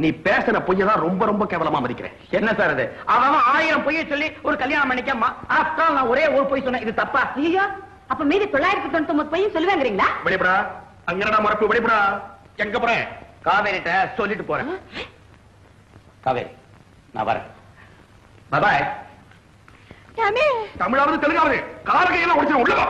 நீ பேசின பொய்ய தான் ரொம்ப ரொம்ப கேவலமா மதிக்கிறேன். என்ன சார் அது? அவன் ஆயிரம் பொய்யை சொல்லி ஒரு கல்யாணம் பண்ணிக்க ஆஃப்டர் நான் ஒரே ஒரு பொய் சொன்னேன் இது தப்பா? ஐயோ அப்ப மீதி தொள்ளாயிரத்தி தொண்ணூத்தி ஒன்பது பையன் சொல்லுவாங்கிறீங்களா வெளிப்படா. அங்கடா மறப்பு வெளிப்படா. எங்க போறேன் காவேரிட்ட சொல்லிட்டு போறேன். காவேரி நான் வரேன். பாய் தமிழாவது தெலுங்காவது. கால கையெல்லாம் உடைச்சிடும் உள்ளவா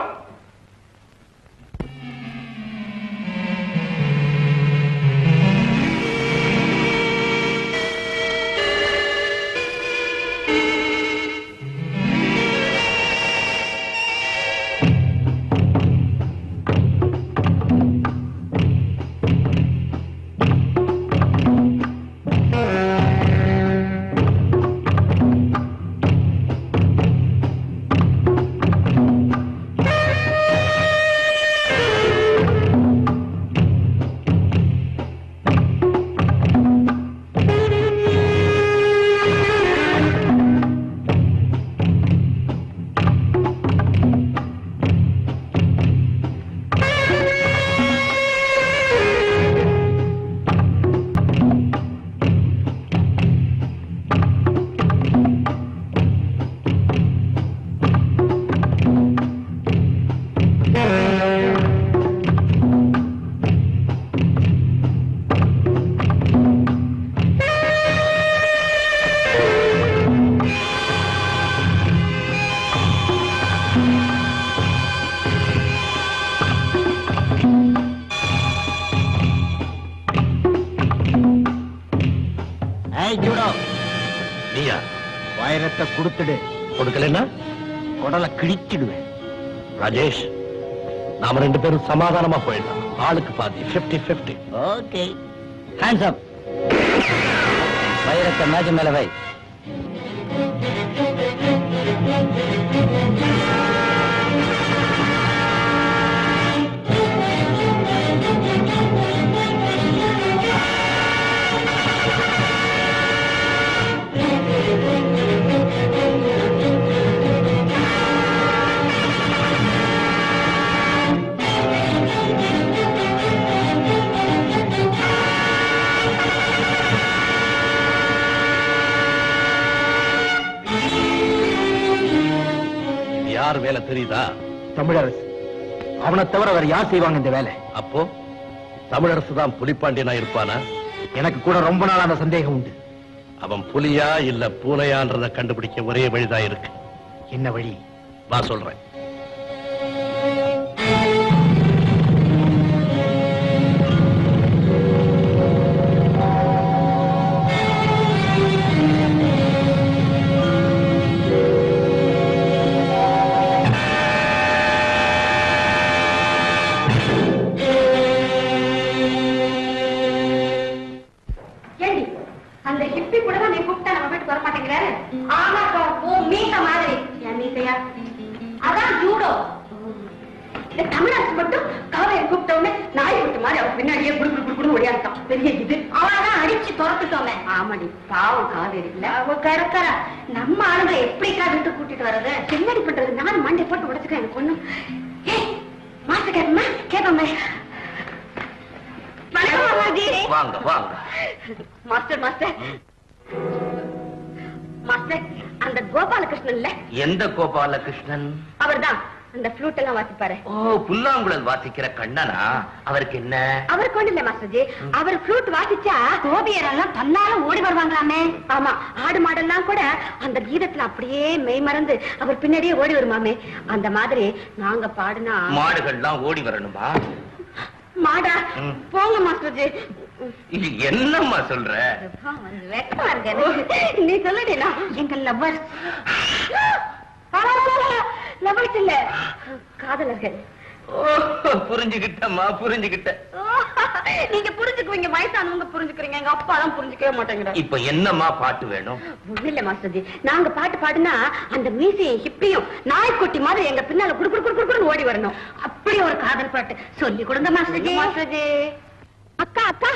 கொடுக்கலன்னா குடலை கிழிச்சிடுவேன். ராஜேஷ் நாம ரெண்டு பேரும் சமாதானமா போயிடலாம். ஆளுக்கு பாதி 50 50 ஓகே. ஹேண்ட்ஸ் அப் வைரத்தை மேஜ மேல வை. யார் வேலை தெரியுதா? தமிழரசு. அவனை தவிர வேற யார் செய்வாங்க இந்த வேலை? அப்போ? தமிழரசு தான் புலிப்பாண்டியனா இருப்பானா? எனக்கு கூட ரொம்ப நாள் அந்த சந்தேகம் உண்டு. அவன் புலியா இல்ல பூனையான்றத கண்டுபிடிக்க ஒரே வழிதான் இருக்கு. என்ன வழி? வா சொல்றேன். அவர்தான். அந்த ஃப்ளூட் எல்லாம் வாசிப்பாரு. ஓ புல்லாங்குழல் வாசிக்கிற கண்ணனா? அவருக்கு என்ன? அவருக்கு ஒண்ணு இல்ல மாஸ்டர்ஜி. அவர் ஃப்ளூட் வாசிச்சா கோபியர் எல்லாம் தன்னால ஓடி வருவாங்களாமே. ஆமா ஆடு மாடெல்லாம் கூட அந்த கீதத்துல அப்படியே மெய் மறந்து அவர் பின்னாடியே ஓடி வருமாமே. அந்த மாதிரி நாங்க பாடினா மாடுகள்லாம் ஓடி வரணுமா? மாடா. போங்க மாஸ்டர்ஜி. இது என்னம்மா சொல்ற. நீ சொல்லடினா எங்க லவ்வர்ஸ். லவ்வர்ஸ் இல்ல காதலர்கள் புரிஞ்சுகிட்டேன் நீங்க புரிஞ்சுக்குவீங்க வயசானவங்க புரிஞ்சுக்கிறீங்க எங்க அப்பா தான் புரிஞ்சுக்கவே மாட்டேங்கிறாங்க இப்ப என்னம்மா பாட்டு வேணும்? ஒண்ணு இல்ல மாஸ்டர்ஜி. நாங்க பாட்டு பாடுனா அந்த மீசையும் ஹிப்பியும் நாய்க்குட்டி மாதிரி எங்க பின்னால குடு குடு குடு ஓடி வரணும். அப்படி ஒரு காதல் பாட்டு. சொல்லி கொடுங்க மாஸ்டர்ஜி. மாஸ்டர்ஜி. அக்கா அக்கா.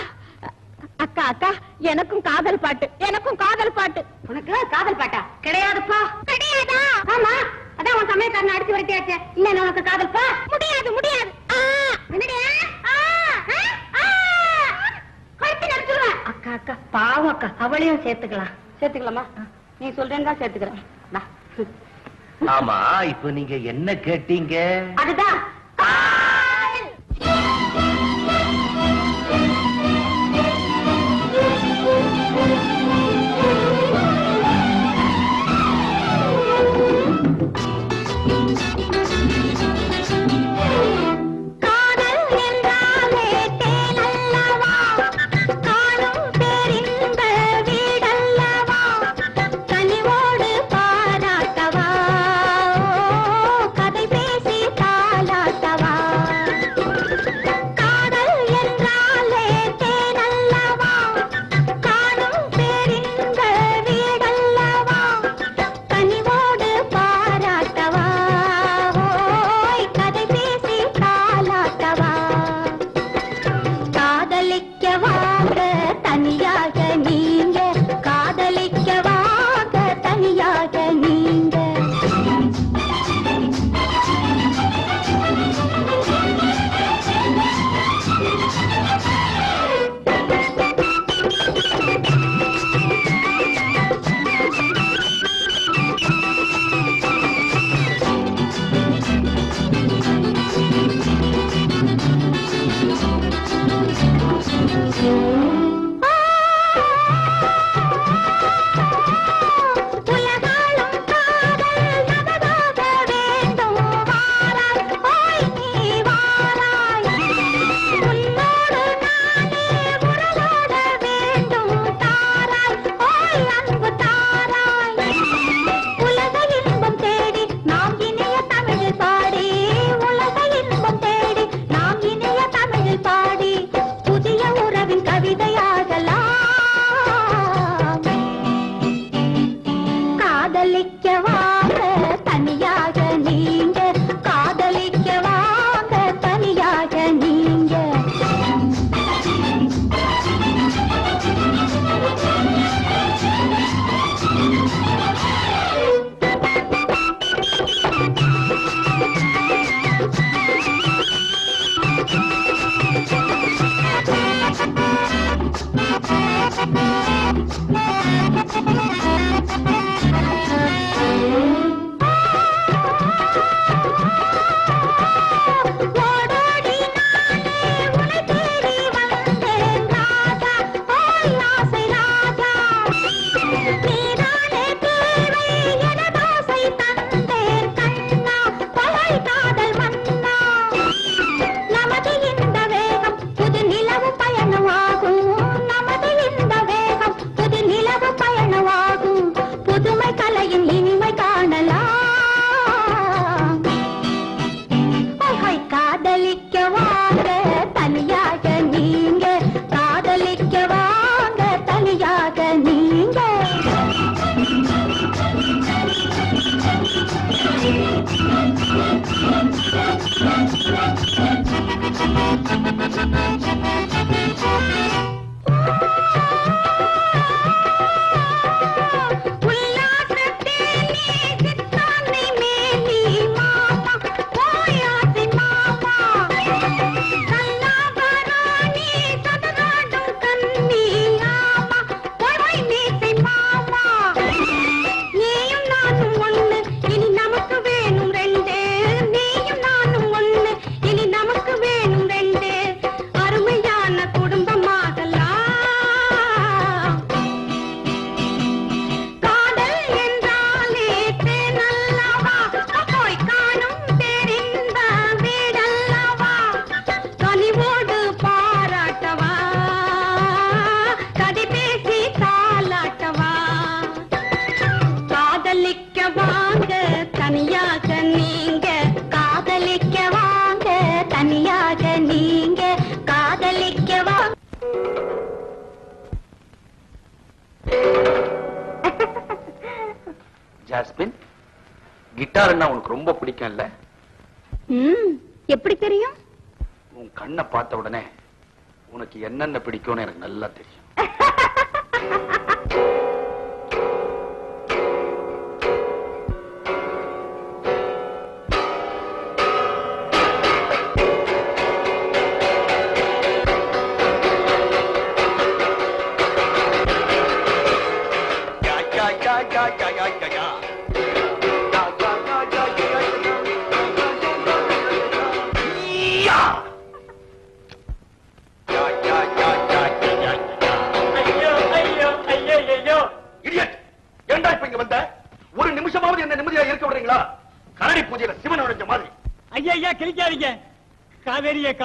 அக்கா அக்கா எனக்கும் காதல் பாட்டு எனக்கும் காதல் பாட்டு. உனக்கு காதல் பாட்டா? கிடையாதுப்பா. கிடையாதா? ஆமா அதான் உன் சமயக்காரன் அடிச்சு வரட்டியாச்சே. இல்ல உனக்கு காதல் பா. முடியாது முடியாது. அக்கா அக்கா பாவம் அக்கா. அவளையும் சேர்த்துக்கலாம். சேர்த்துக்கலாமா? நீ சொல்றேன்னு தான் சேர்த்துக்கிறேன். ஆமா இப்ப நீங்க என்ன கேட்டீங்க? அதுதான்.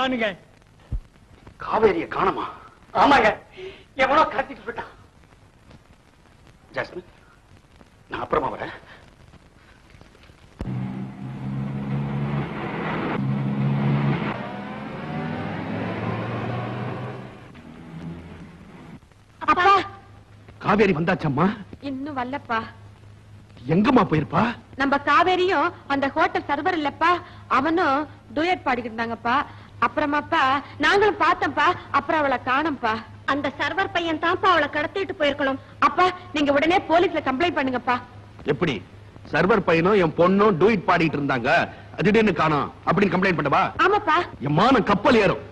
காணுங்க காவேரிய காணமா? ஆமாங்க. எவனோ கடத்திட்டு போயிட்டான். ஜாஸ்மின் நான் அப்புறமா வரேன். காவேரி வந்தாச்சம்மா? இன்னும் வரலப்பா. எங்கம்மா போயிருப்பா? நம்ம காவேரியும் அந்த ஹோட்டல் சர்வர் இல்லப்பா அவனும் டூயட் பாடிக்கிட்டு இருந்தாங்கப்பா. அப்புறமாப்பா நாங்களும் பார்த்தோம்ப்பா அப்புறம் அவளை காணோம்ப்பா. அந்த சர்வர் பையன் தான்ப்பா அவளை கடத்திட்டு போயிருக்கணும். அப்பா நீங்க உடனே போலீஸ்ல கம்ப்ளைண்ட் பண்ணுங்கப்பா. எப்படி? சர்வர் பையனும் என் பொண்ணும் டூயிட் பாடிட்டு இருந்தாங்க. திடீர்னு காணோம். அப்படின்னு கம்ப்ளைண்ட் பண்ணவா? ஆமாப்பா. என் மானம் கப்பல் ஏறும்.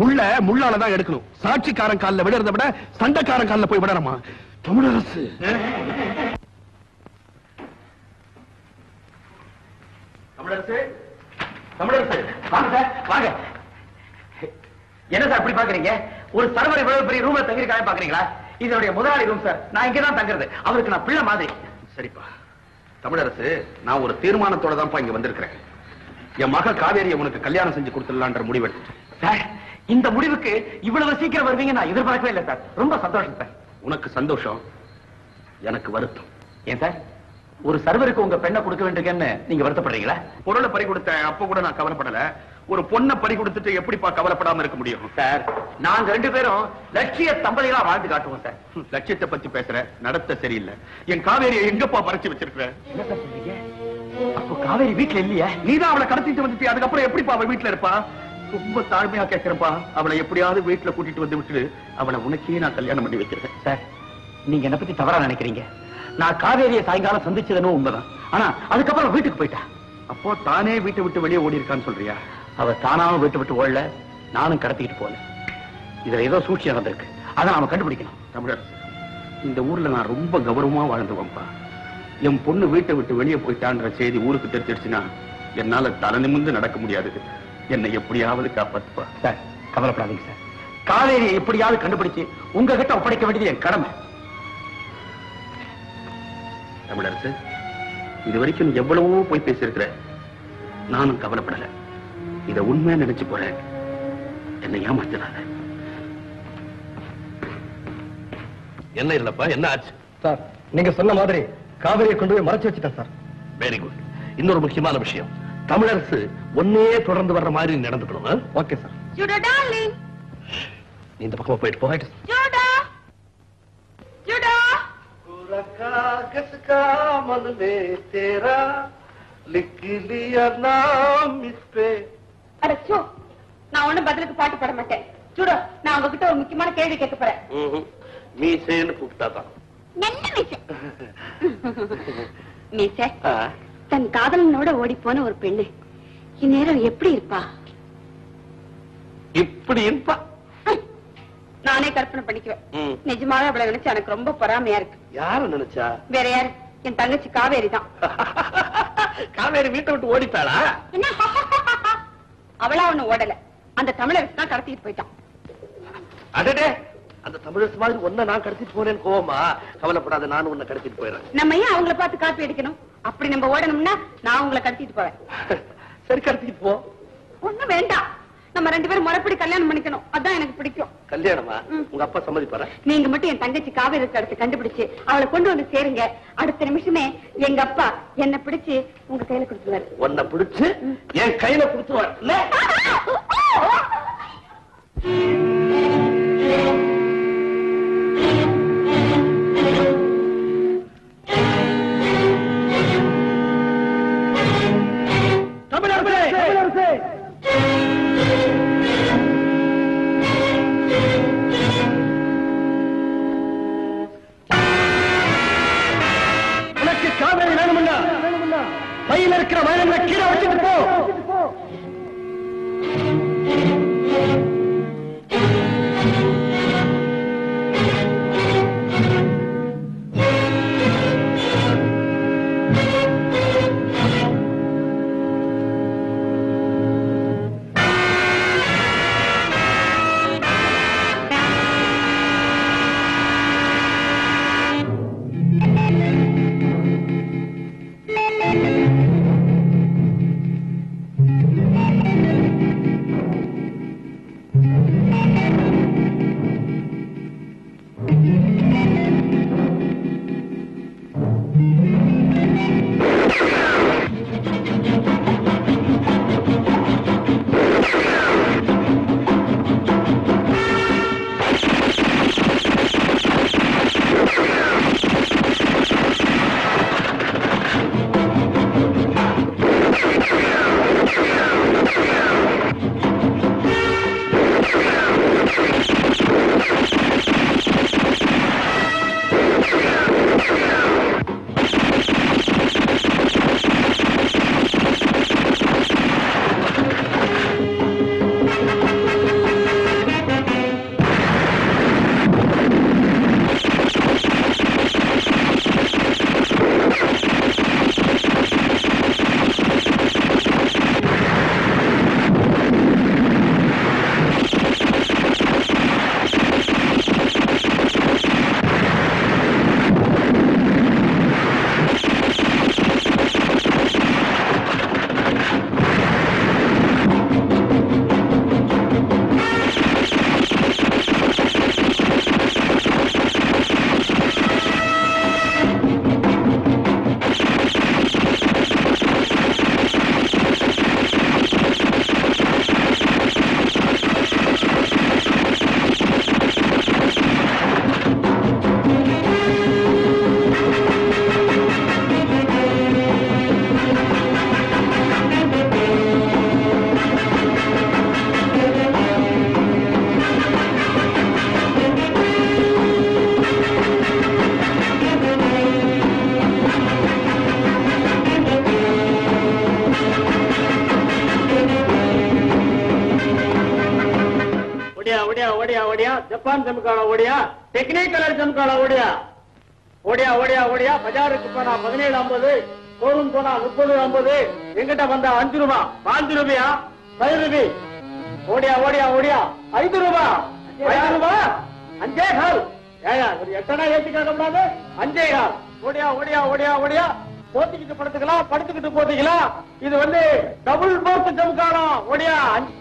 முள்ள முள்ளாலதான் எடுக்கணும். சாட்சிக்காரன் கால்ல விடுறத விட சண்டைக்காரன் கால்ல போய் விடறமா தமிழரசு தமிழரசு. தமிழரசு வாங்க சார் வாங்க. என்ன சார் இப்படி பாக்குறீங்க ஒரு சர்வர் இவ்வளவு பெரிய ரூம்ல தங்கிருக்காங்க பாக்குறீங்களா இதனுடைய முதலாளி ரூம் சார். நான் இங்க தான் தங்குறது. அவருக்கு நான் பிள்ளை மாதிரி. சரிப்பா. தமிழரசு நான் ஒரு தீர்மானத்தோட தான்ப்பா இங்க வந்திருக்கிறேன். என் மக காவேரியை உனக்கு கல்யாணம் செஞ்சு கொடுத்துடலான்ற முடிவு சார் இந்த முடிவுக்கு இவ்வளவு சீக்கிரம் வருவீங்க நான் எதிர்பார்க்கவே இல்லை சார். ரொம்ப சந்தோஷம் சார். உனக்கு சந்தோஷம் எனக்கு வருத்தம். ஏன் சார்? ஒரு சர்வருக்கு உங்க பெண்ணை கொடுக்க வேண்டியதுன்னு நீங்க வருத்தப்படுறீங்களா? பொருளை பறி கொடுத்தேன் அப்ப கூட நான் கவலைப்படல. ஒரு பொண்ணை பறி கொடுத்துட்டு எப்படிப்பா கவலைப்படாம இருக்க முடியும்? சார் நாங்க ரெண்டு பேரும் லட்சிய தம்பதிகளா வாழ்ந்து காட்டுவோம் சார். லட்சியத்தை பத்தி பேசுற நடத்த சரியில்லை. என் காவேரியை எங்கப்பா மறைச்சு வச்சிருக்கிற? அப்போ காவேரி வீட்டுல இல்லையா? நீதான் அவளை கடத்திட்டு வந்துட்டு அதுக்கப்புறம் எப்படிப்பா அவ வீட்டுல இருப்பா? ரொம்ப தாழ்மையா கேட்கிறப்பா அவளை எப்படியாவது வீட்டுல கூட்டிட்டு வந்து விட்டு அவளை உனக்கே நான் கல்யாணம் பண்ணி வைக்கிறேன். சார் நீங்க என்ன பத்தி தவறா நினைக்கிறீங்க? நான் காவேரியை சாயங்காலம் சந்திச்சதுன்னு உண்மைதான். ஆனா அதுக்கப்புறம் வீட்டுக்கு போயிட்டா. அப்போ தானே வீட்டை விட்டு வெளியே ஓடி இருக்கான்னு சொல்றியா? அவ தானாவும் வீட்டை விட்டு ஓடல நானும் கடத்திக்கிட்டு போல இதுல ஏதோ சூழ்ச்சி நடந்திருக்கு. அதை நாம கண்டுபிடிக்கணும். தமிழரசு இந்த ஊர்ல நான் ரொம்ப கௌரவமா வாழ்ந்துவேன்ப்பா. என் பொண்ணு வீட்டை விட்டு வெளியே போயிட்டான்ற செய்தி ஊருக்கு தெரிஞ்சிடுச்சுன்னா என்னால தலை நிமிர்ந்து நடக்க முடியாது. என்னை எப்படியாவது காப்பாத்துப்பா. சார் கவலைப்படாதீங்க சார். காவேரியை எப்படியாவது கண்டுபிடிச்சு உங்ககிட்ட ஒப்படைக்க வேண்டியது என் கடமை. தமிழரசு இது வரைக்கும் எவ்வளவோ போய் பேசியிருக்கிற நானும் கவலைப்படல. இத உண்மையா நினைச்சு போறேன். என்னை ஏமாத்தினாத என்ன இல்லப்பா என்ன ஆச்சு? சார் நீங்க சொன்ன மாதிரி காவிரியை கொண்டு போய் மறைச்சு வச்சுட்டேன் சார். வெரி குட் இன்னொரு முக்கியமான விஷயம். தமிழரசு ஒன்னையே தொடர்ந்து வர்ற மாதிரி நடந்துக்கணும் ஓகே சார். இந்த பக்கமா போயிட்டு போ ஜூடோ ஜூடோ कागज का मन में तेरा लिख लिया नाम इस पे அடச்சோ நான் ஒண்ணும் பதிலுக்கு பாட்டு பாட மாட்டேன் ஜூடோ நான் உங்ககிட்ட ஒரு முக்கியமான கேள்வி கேட்க போறேன் மீசேன்னு கூப்பிட்டாதான் நல்ல மீசை மீசை தன் காதலனோட ஓடி போன ஒரு பெண்ணு இந்நேரம் எப்படி இருப்பா இப்படி இருப்பா நானே கற்பனை பண்ணிக்குவேன். நிஜமாவே அவளை நினைச்சு எனக்கு ரொம்ப பொறாமையா இருக்கு. யார நினைச்சா? வேற யாரு? என் தங்கச்சி காவேரி தான். காவேரி வீட்டை விட்டு ஓடிட்டாளா அவளா ஒண்ணு ஓடல. அந்த தமிழரசு தான் கடத்திட்டு போயிட்டான். அடடே! அந்த தமிழரசு மாதிரி ஒன்ன நான் கடத்திட்டு போறேன்னு கோவமா? கவலைப்படாத நான் உன்னை கடத்திட்டு போயிடுறேன். நம்ம ஏன் அவங்கள பார்த்து காப்பி அடிக்கணும்? அப்படி நம்ம ஓடணும்னா நான் உங்களை கடத்திட்டு போவேன். சரி கடத்திட்டு போ. ஒண்ணும் வேண்டாம். நம்ம ரெண்டு பேரும் முறைப்படி கல்யாணம் பண்ணிக்கணும். அதான் எனக்கு பிடிக்கும். கல்யாணமா? உங்க அப்பா சம்மதிப்பாரா? நீங்க மட்டும் என் தங்கச்சி காவேரி இடத்தை கண்டுபிடிச்சு அவளை கொண்டு வந்து சேருங்க. அடுத்த நிமிஷமே எங்க அப்பா என்ன பிடிச்சு உங்க கையில கொடுத்துருவாரு. உன்னை பிடிச்சு என் கையில கொடுத்துருவார். தமிழரசே! தமிழரசே! கையில் இருக்கிற வயலங்களை கீழே வச்சுட்டு போ. டெக்னிக் கால ஓடியா. ஓடியா ஓடியா ஓடியா. பஜாருக்கு போனா பதினேழு ஐம்பது ஷோரூம் போனா முப்பது ஐம்பது. எங்கிட்ட வந்தா அஞ்சு ரூபா. பாஞ்சு ரூபாயா? பயிர் ரூபி. ஓடியா ஓடியா ஓடியா. ஐந்து ரூபா. ஐந்து ரூபா? அஞ்சே கால். ஏயா ஒரு எட்டனா ஏத்தி கேட்க கூடாது. அஞ்சே கால். ஓடியா ஓடியா ஓடியா ஓடியா. போத்திக்கிட்டு படுத்துக்கலாம் படுத்துக்கிட்டு போத்திக்கலாம். இது வந்து டபுள் போர்த்து ஜமுக்காலம் ஓடியா அஞ்சு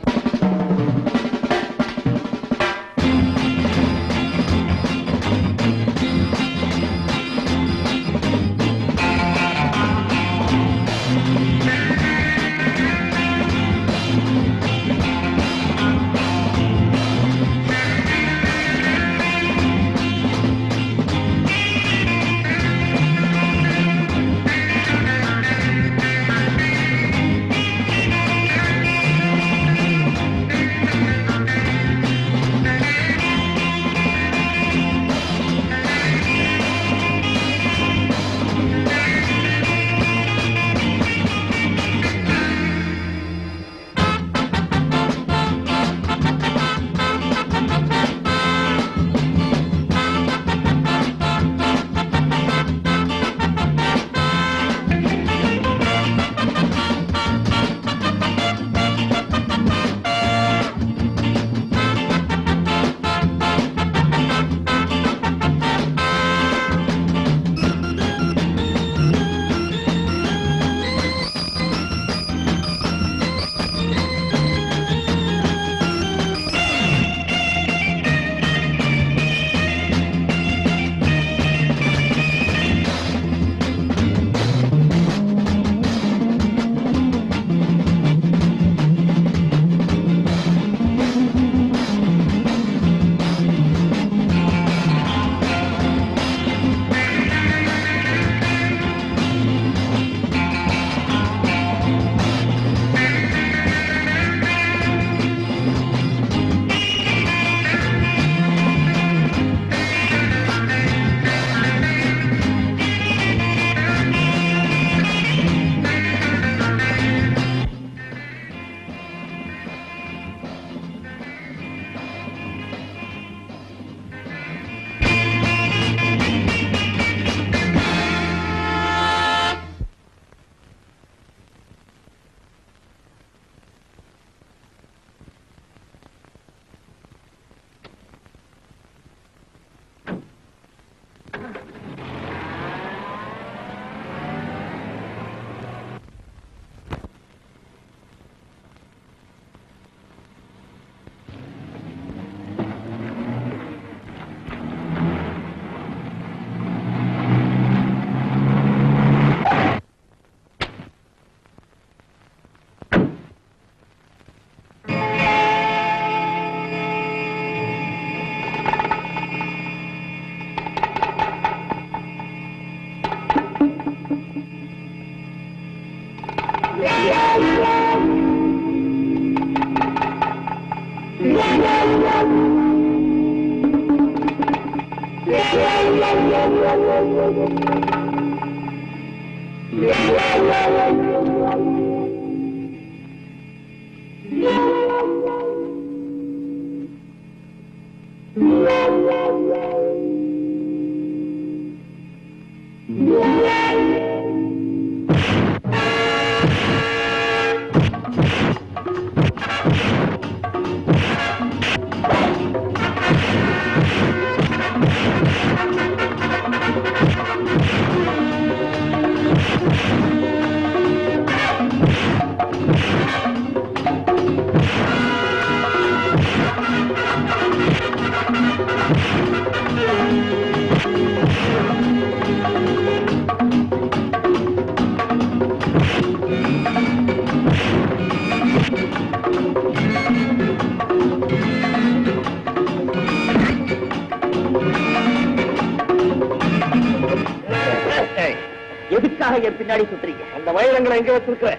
எங்க வச்சிருக்கிற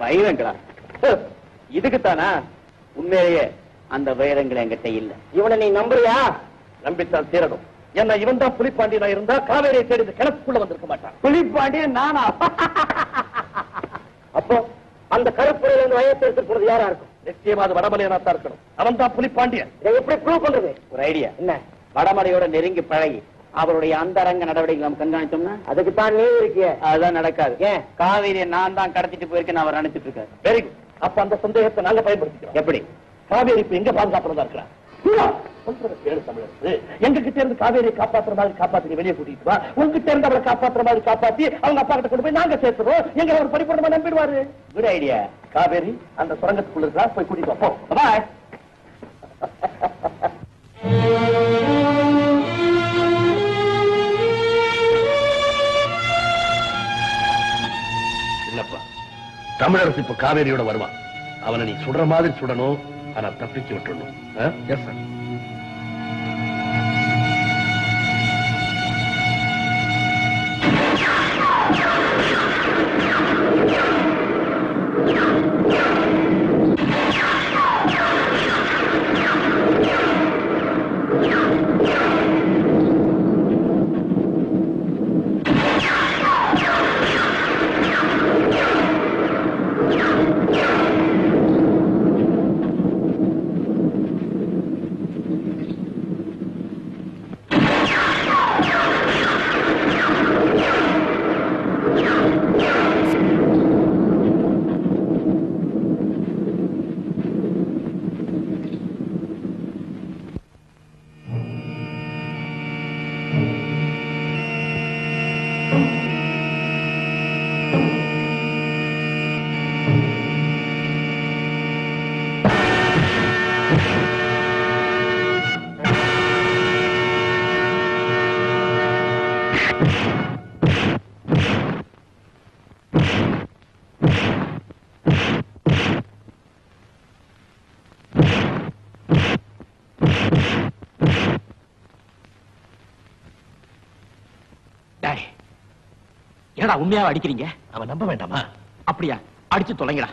வைரங்களா இதுக்குத்தானா? உண்மையிலேயே அந்த வைரங்கள் என்கிட்ட இல்ல. இவனை நீ நம்புறியா? நம்பித்தான் தீரணும். என்ன இவன் தான் புலிப்பாண்டியனா இருந்தா காவேரியை தேடி கிணத்துக்குள்ள வந்திருக்க மாட்டான். புலிப்பாண்டியன் நானா? அப்போ அந்த கருப்புறையில இருந்து வயத்தை எடுத்துட்டு போனது யாரா இருக்கும்? நிச்சயமா அது வடமலையனா தான் இருக்கணும். அவன் தான் புலிப்பாண்டியன் எப்படி ப்ரூவ் பண்றது? ஒரு ஐடியா என்ன? வடமலையோட நெருங்கி பழகி. அவருடைய அந்தரங்க நடவடிக்கை நம்ம கண்காணிச்சோம்னா? அதுக்கு தான் நீ இருக்கிய அதுதான் நடக்காது. ஏன்? காவிரியை நான் தான் கடத்திட்டு போயிருக்கேன்னு அவர் நினைச்சிட்டு இருக்காரு. வெரி குட் அப்ப அந்த சந்தேகத்தை நாங்க பயன்படுத்திக்கிறோம். எப்படி? காவேரி இப்ப எங்க பாதுகாப்புல இருக்கிறான் சொல்றது கேளு தமிழரசு. எங்க கிட்ட இருந்து காவேரியை காப்பாத்துற மாதிரி காப்பாத்தி வெளியே கூட்டிட்டு வா. உங்ககிட்ட இருந்து அவளை காப்பாத்துற மாதிரி காப்பாத்தி அவங்க அப்பா கிட்ட கொண்டு போய் நாங்க சேர்த்துறோம். எங்க ஒரு பரிபூர்ணமா நம்பிடுவாரு. குட் ஐடியா காவேரி அந்த சுரங்கத்துக்குள்ள போய் கூட்டிட்டு வா. போ. பாய் தமிழரசு இப்ப காவேரியோட வருவான். அவனை நீ சுடுற மாதிரி சுடணும் ஆனா தப்பிச்சு விட்டுடணும் எஸ் சார் ஏடா உண்மையாவே அடிக்கிறீங்க? அவன் நம்ப வேண்டாமா? அப்படியா? அடிச்சு தொலைங்கடா.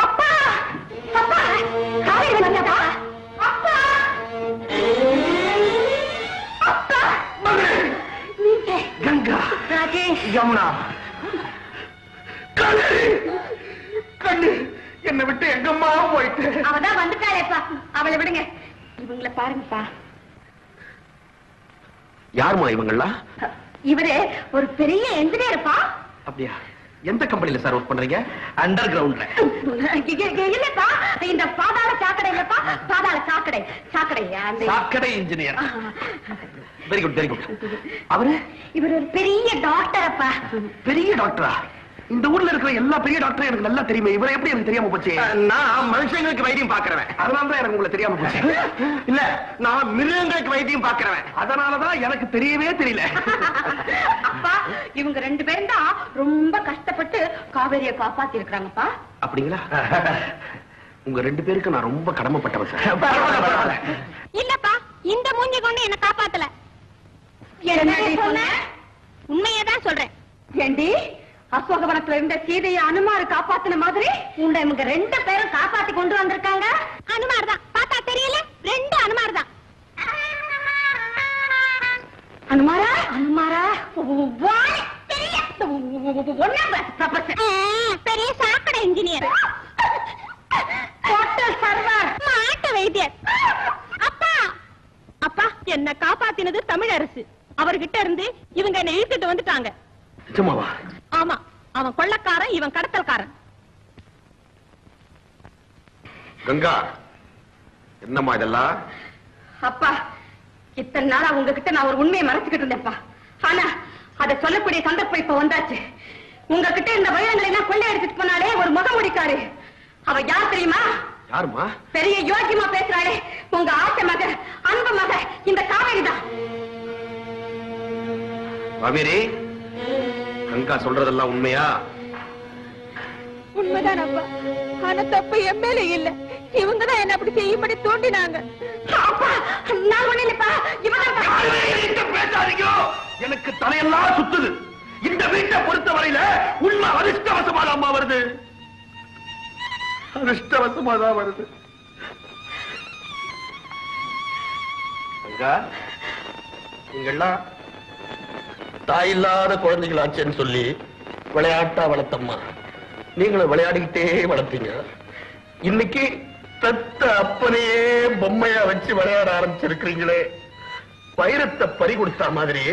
அப்பா! அப்பா! காவேரி வந்துட்டா ராஜேஷ் யமுனா. கண்ணு! என்னை விட்டு எங்கம்மா போயிட்டு? அவதான் வந்துட்டாளேப்பா. அவளை விடுங்க. இவங்கள பாருங்கப்பா. யாருமா இவங்கெல்லாம் இவரு ஒரு பெரிய என்ஜினியர்ப்பா அப்படியா? எந்த கம்பெனில சார் ஒர்க் பண்றீங்க? அண்டர் கிரவுண்ட்ல இல்லப்பா இந்த பாதாள சாக்கடை இல்லப்பா பாதாள சாக்கடை சாக்கடை சாக்கடை engineer very good very good அவரு? இவர் ஒரு பெரிய டாக்டர் அப்பா. பெரிய டாக்டரா இந்த ஊர்ல இருக்கிற எல்லா பெரிய டாக்டரும் எனக்கு நல்லா தெரியுமே. இவரை எப்படி எனக்கு தெரியாம போச்சு? நான் மனுஷங்களுக்கு வைத்தியம் பாக்குறவன் அதனாலதான் எனக்கு உங்களை தெரியாம போச்சு. இல்ல நான் மிருகங்களுக்கு வைத்தியம் பாக்குறவன் அதனாலதான் எனக்கு தெரியவே தெரியல. அப்பா இவங்க ரெண்டு பேரும் தான் ரொம்ப கஷ்டப்பட்டு காவேரியை காப்பாத்தி இருக்கிறாங்கப்பா. அப்படிங்களா? உங்க ரெண்டு பேருக்கு நான் ரொம்ப கடமைப்பட்டவன் சார். இல்லப்பா இந்த மூஞ்சி கொண்டு என்ன காப்பாத்தல? உண்மையதான் சொல்றேன். ஏண்டி? அசோகவனத்துல இருந்த சீதையை அனுமாரு காப்பாத்தின மாதிரி உண்ட இவங்க ரெண்டு பேரும் காப்பாத்தி கொண்டு வந்திருக்காங்க. அனுமார் தான் பார்த்தா தெரியல? ரெண்டு அனுமார்? தான் அனுமாரா அனுமாரா பெரிய சாக்கடை இன்ஜினியர் மாட்டு வைத்தியர். அப்பா! அப்பா என்ன காப்பாத்தினது தமிழரசு. அவர்கிட்ட இருந்து இவங்க என்ன இழுத்துட்டு வந்துட்டாங்க. நிஜமாவா ஆமா அவன் கொள்ளக்காரன் இவன் கடத்தல்காரன். கங்கா என்னம்மா இதெல்லாம்? அப்பா இத்தனை நாளா உங்ககிட்ட நான் ஒரு உண்மையை மறைச்சுக்கிட்டு இருந்தேன்ப்பா. ஆனா அதை சொல்லக்கூடிய சந்தர்ப்பம் இப்ப வந்தாச்சு. உங்ககிட்ட இந்த வைரங்களை எல்லாம் கொள்ளை அடிச்சிட்டு போனாலே ஒரு முகமுடிக்காரு அவ யார் தெரியுமா? யாருமா பெரிய யோக்கியமா பேசுறாளே. உங்க ஆசை மக அன்பு மக இந்த காவேரி தான். காவேரி? கங்கா சொல்றதெல்லாம் உண்மையா? உண்மைதான் அப்பா. ஆனா தப்பு என் மேல இல்ல. இவங்க தான் என்ன அப்படி செய்யும்படி தூண்டினாங்க. எனக்கு தலையெல்லாம் சுத்துது. இந்த வீட்டை பொறுத்தவரையில உண்மை அதிர்ஷ்டவசமாதாம்மா வருது. அதிர்ஷ்டவசமாதான் வருது. கங்கா நீங்கெல்லாம் தாயில்லாத குழந்தைகளாச்சேன்னு சொல்லி விளையாட்டா வளர்த்தம்மா. நீங்களும் விளையாடிக்கிட்டே வளர்த்தீங்க. இன்னைக்கு பெத்த அப்பனையே பொம்மையா வச்சு விளையாட ஆரம்பிச்சிருக்கிறீங்களே. வைரத்தை பறி கொடுத்தா மாதிரி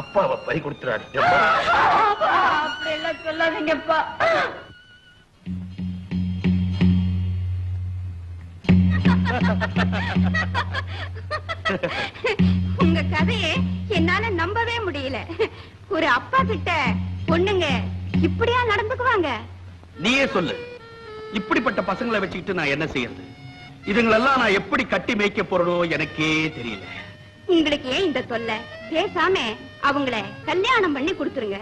அப்பாவை பறி கொடுத்துறாரு. அப்படி எல்லாம் சொல்லாதீங்கப்பா. உங்க கதையை என்னால நம்பவே முடியல. ஒரு அப்பா கிட்ட பொண்ணுங்க இப்படியா நடந்துக்குவாங்க? நீயே சொல்லு. இப்படிப்பட்ட பசங்களை வச்சுக்கிட்டு நான் என்ன செய்யறது? இதுங்களெல்லாம் நான் எப்படி கட்டி மேய்க்க போறனோ எனக்கே தெரியல. உங்களுக்கு ஏன் இந்த தொல்லை? பேசாம அவங்கள கல்யாணம் பண்ணி கொடுத்துருங்க.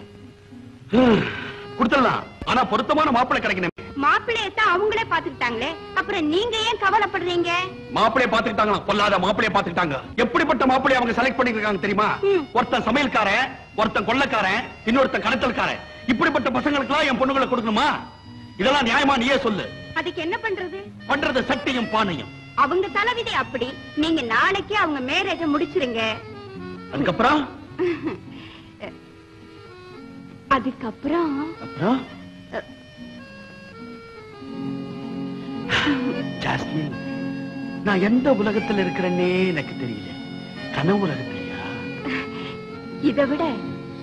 கொடுத்துடலாம். ஆனா பொருத்தமான மாப்பிள்ளை கிடைக்கணும். மாப்பிள்ளையத்தான் அவங்களே பாத்துக்கிட்டாங்களே அப்புறம் நீங்க ஏன் கவலைப்படுறீங்க? மாப்பிளைய பாத்துக்கிட்டாங்களா பொல்லாத மாப்பிளைய பாத்துக்கிட்டாங்க எப்படிப்பட்ட மாப்பிளைய அவங்க செலக்ட் பண்ணிருக்காங்க தெரியுமா? ம். ஒருத்தன் சமையல்காரன் ஒருத்தன் கொள்ளக்காரன் இன்னொருத்தன் கடத்தல்காரன். இப்படிப்பட்ட பசங்களுக்கெல்லாம் என் பொண்ணுங்களை கொடுக்கணுமா? இதெல்லாம் நியாயமா நீயே சொல்லு. அதுக்கு என்ன பண்றது? பண்றது சட்டியும் பானையும். அவங்க தலைவிதி அப்படி. நீங்க நாளைக்கே அவங்க மேரேஜ முடிச்சிருங்க. அதுக்கப்புறம்? அதுக்கப்புறம்? அப்புறம்? ஜாஸ்மின் நான் எந்த உலகத்துல இருக்கிறேன்னே எனக்கு தெரியல. கனவு உலகத்திலயா இதை விட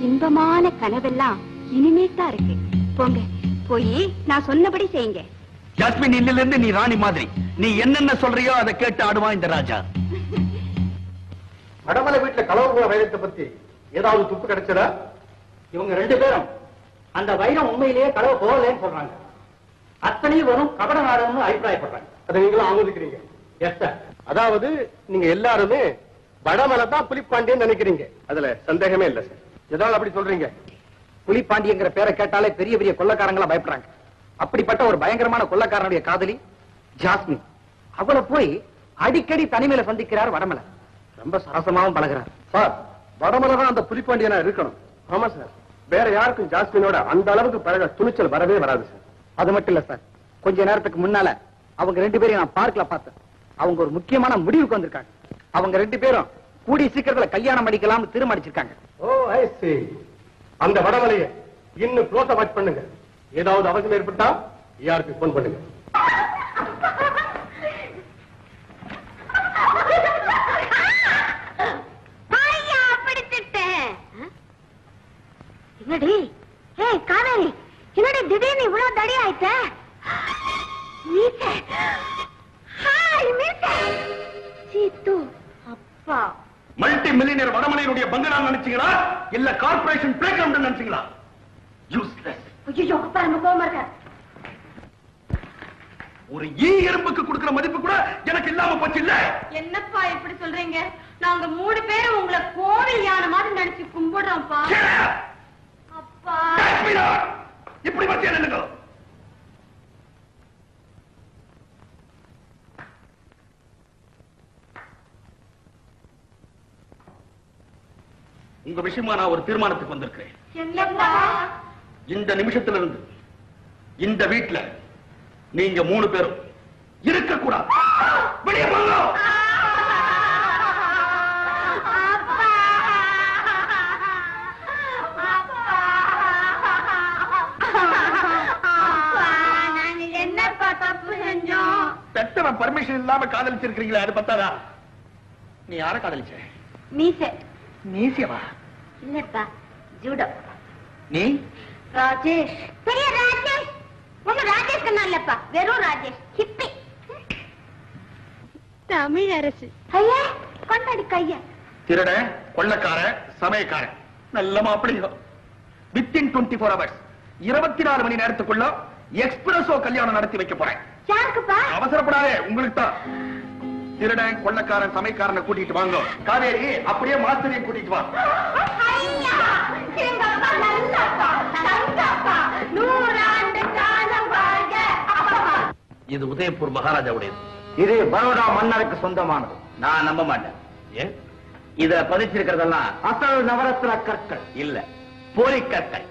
இன்பமான கனவெல்லாம் இனிமேதான் இருக்கு. போங்க போய் நான் சொன்னபடி செய்யுங்க. ஜாஸ்மின் இன்னில இருந்து நீ ராணி மாதிரி. நீ என்னென்ன சொல்றியோ அதை கேட்டு ஆடுவான் இந்த ராஜா. வடமலை வீட்டுல போன வைரத்தை பத்தி ஏதாவது துப்பு கிடைச்சதா? இவங்க ரெண்டு பேரும் அந்த வைரம் உண்மையிலேயே களவு போகலன்னு சொல்றாங்க. அத்தனையும் வரும் கபட நாடகம்னு அபிப்பிராயப்படுறாங்க. அதை நீங்களும் ஆமோதிக்கிறீங்க. எஸ் சார் அதாவது நீங்க எல்லாருமே வடமலை தான் புலிப்பாண்டியன் நினைக்கிறீங்க. அதுல சந்தேகமே இல்ல சார் எதாவது அப்படி சொல்றீங்க? புலிப்பாண்டியங்கிற பேரை கேட்டாலே பெரிய பெரிய கொள்ளக்காரங்களா பயப்படுறாங்க. அப்படிப்பட்ட ஒரு பயங்கரமான கொள்ளக்காரனுடைய காதலி ஜாஸ்மின். அவளை போய் அடிக்கடி தனிமையில சந்திக்கிறார் வடமலை ரொம்ப சரசமாவும் பழகுறார். சார் வடமலை தான் அந்த புலிப்பாண்டியனா இருக்கணும்? ஆமா சார் வேற யாருக்கும் ஜாஸ்மினோட அந்த அளவுக்கு பழக துணிச்சல் வரவே வராது சார் அது மட்டும் இல்ல சார். கொஞ்ச நேரத்துக்கு முன்னால அவங்க ரெண்டு பேரையும் நான் பார்க்கல பார்த்தேன். அவங்க ஒரு முக்கியமான முடிவுக்கு வந்திருக்காங்க. அவங்க ரெண்டு பேரும் கூடி சீக்கிரத்துல கல்யாணம் பண்ணிக்கலாம்னு தீர்மானிச்சிருக்காங்க. ஓ ஐ see. அந்த வடமலையை இன்னும் க்ளோஸ் வாட்ச் பண்ணுங்க. ஏதாவது அவசியம் ஏற்பட்டா யாருக்கு போன் பண்ணுங்க. என்னடி? ஏய் காவேரி. என்னடி திடீர்னு இவ்வளவு தடி ஆயிட்ட மீச ஹாய் மீச சீத்து அப்பா. மல்டி மில்லியனர் வடமலையினுடைய பங்களா நினைச்சீங்களா? இல்ல கார்பரேஷன் பிளே கிரவுண்ட் நினைச்சீங்களா? யூஸ்லெஸ் ஐயோ அப்பா நம்ம கோவமா இருக்க. ஒரு ஈ எறும்புக்கு கொடுக்கிற மதிப்பு கூட எனக்கு இல்லாம போச்சு இல்ல? என்னப்பா இப்படி சொல்றீங்க? நாங்க மூணு பேரும் உங்களை கோவில் யானை மாதிரி நினைச்சு கும்பிடுறோம்ப்பா. அப்பா. இப்படி பத்தி என்னங்க உங்க விஷயமா நான் ஒரு தீர்மானத்துக்கு வந்திருக்கிறேன். இந்த நிமிஷத்துல இருந்து இந்த வீட்டுல நீங்க மூணு பேரும் இருக்கக்கூடாது. வெளியே போங்க! பெத்தவன் பர்மிஷன் இல்லாம காதலிச்சிருக்கீங்களா அது பத்தாதா? நீ யார காதலிச்ச? மீசை. நீசியவா இல்லப்பா ஜூடோ. நீ? ராஜேஷ். பெரிய ராஜேஷ். ஒண்ணு ராஜேஷ் கண்ணா இல்லப்பா வெறும் ராஜேஷ். ஹிப்பி. தமிழரசு ஐயா கொண்டாடி கைய. திருட கொள்ளக்கார சமயக்காரன். நல்ல மாப்பிள்ளைங்க வித்தின் டுவெண்ட்டி ஃபோர் ஹவர்ஸ் இருபத்தி நாலு மணி நேரத்துக்குள்ள எக்ஸ்பிரஸோ கல்யாணம் நடத்தி வைக்க போறேன். யாருக்குப்பா? அவசரப்படாதே உங்களுக்கு தான் திருடன் கொள்ளக்காரன் சமைக்காரனை கூட்டிட்டு வாங்க. காவேரி அப்படியே மாஸ்டரையும் கூட்டிட்டு வா. இது உதயபூர் மகாராஜாவுடையது. இது பரோடா மன்னருக்கு சொந்தமானது. நான் நம்ப மாட்டேன். ஏன்? இதுல பதிச்சிருக்கிறதெல்லாம் அசல் நவரத்ன கற்கள். இல்ல போலி கற்கள்.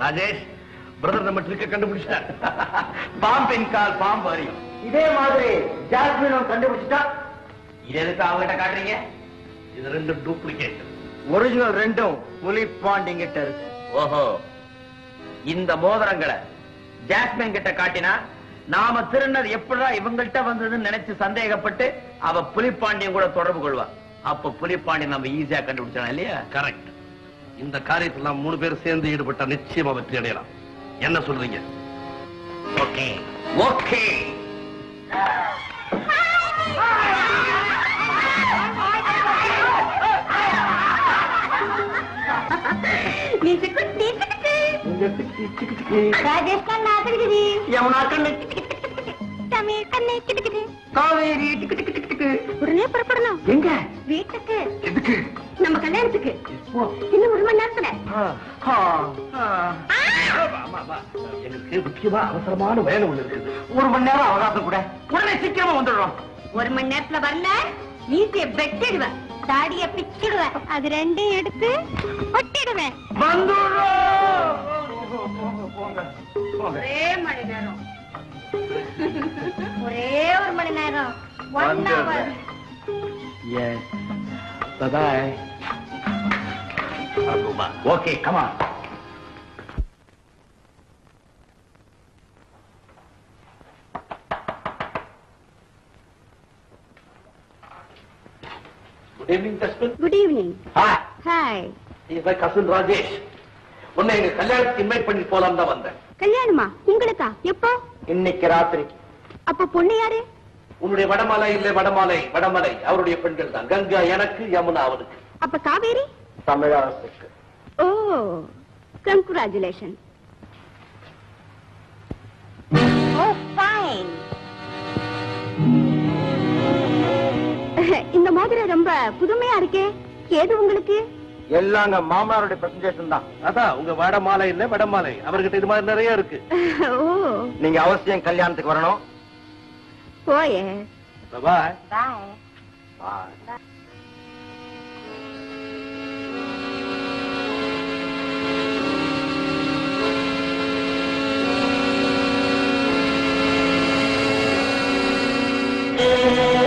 ராஜேஷ் பிரதர் நம்ம ட்ரிக்க கண்டுபிடிச்சார் பாம்பின் கால் பாம்பு அறியும். இதே மாதிரி ஜாஸ்மினும் கண்டுபிடிச்சிட்டா? இது எதுக்கு அவங்ககிட்ட காட்டுறீங்க? இது ரெண்டு டூப்ளிகேட் ஒரிஜினல் ரெண்டும் புலி பாண்டிங்கிட்ட இருக்கு. ஓஹோ. இந்த மோதிரங்களை ஜாஸ்மின் கிட்ட காட்டினா நாம திருநது எப்படிடா இவங்கள்ட்ட வந்ததுன்னு நினைச்சு சந்தேகப்பட்டு அவ புலிப்பாண்டியன் கூட தொடர்பு கொள்வா. அப்ப புலிப்பாண்டியன் நம்ம ஈஸியா கண்டுபிடிச்சானா இல்லையா? கரெக்ட் இந்த காரியத்தில் நாம் மூணு பேர் சேர்ந்து ஈடுபட்டா நிச்சயமா வெற்றி அடையலாம். என்ன சொல்றீங்க? ஓகே. ஓகே. ராஜேஷ் கண்ணா திக்குது யமுனா கண்ணு. தமிழ் கண்ணை காவேரி. டிக்கு டிக்கு டிக்கு டிக்கு உடனே புறப்படணும். எங்க? வீட்டுக்கு. எதுக்கு? நம்ம கல்யாணத்துக்கு. இன்னும் ஒரு மணி நேரத்துல. எனக்கு முக்கியமா அவசரமான வேலை ஒண்ணு இருக்குது ஒரு மணி நேரம் அவகாசம் கூட. உடனே சீக்கிரமா வந்துடுறோம். ஒரு மணி நேரத்துல வரல. மீசைய வெட்டிடுவேன் தாடிய பிச்சிடுவேன். அது ரெண்டையும் எடுத்து ஒட்டிடுவேன். ஒரே மணி நேரம். ஒரே ஒரு மணி நேரம். One hour bye okay comma good evening Jasmine good evening hi hi is my cousin Rajesh உன்னை எங்க கல்யாணத்துக்கு இன்வைட் பண்ணி போலாம் தான் வந்தேன். கல்யாணமா? உங்களுக்கா? எப்போ? இன்னைக்கு ராத்திரிக்கு. அப்ப பொண்ணு யாரு? உன்னுடைய வடமாலை இல்லை வடமாலை வடமலை. அவருடைய பெண்கள் தான். கங்கா எனக்கு யமுனா அவனுக்கு. அப்ப காவேரி? தமிழரசுக்கு. ஓ கங்க்ராச்சுலேஷன் இந்த மாதிரி ரொம்ப புதுமையா இருக்கே. ஏது உங்களுக்கு? எல்லாங்க மாமனாருடைய பிரசன்டேஷன் தான். அதான் உங்க வடமாலை இல்ல வடமாலை. அவர்கிட்ட இது மாதிரி நிறைய இருக்கு. நீங்க அவசியம் கல்யாணத்துக்கு வரணும். Oh, yes. Bye-bye. Bye. Bye. Bye. Bye.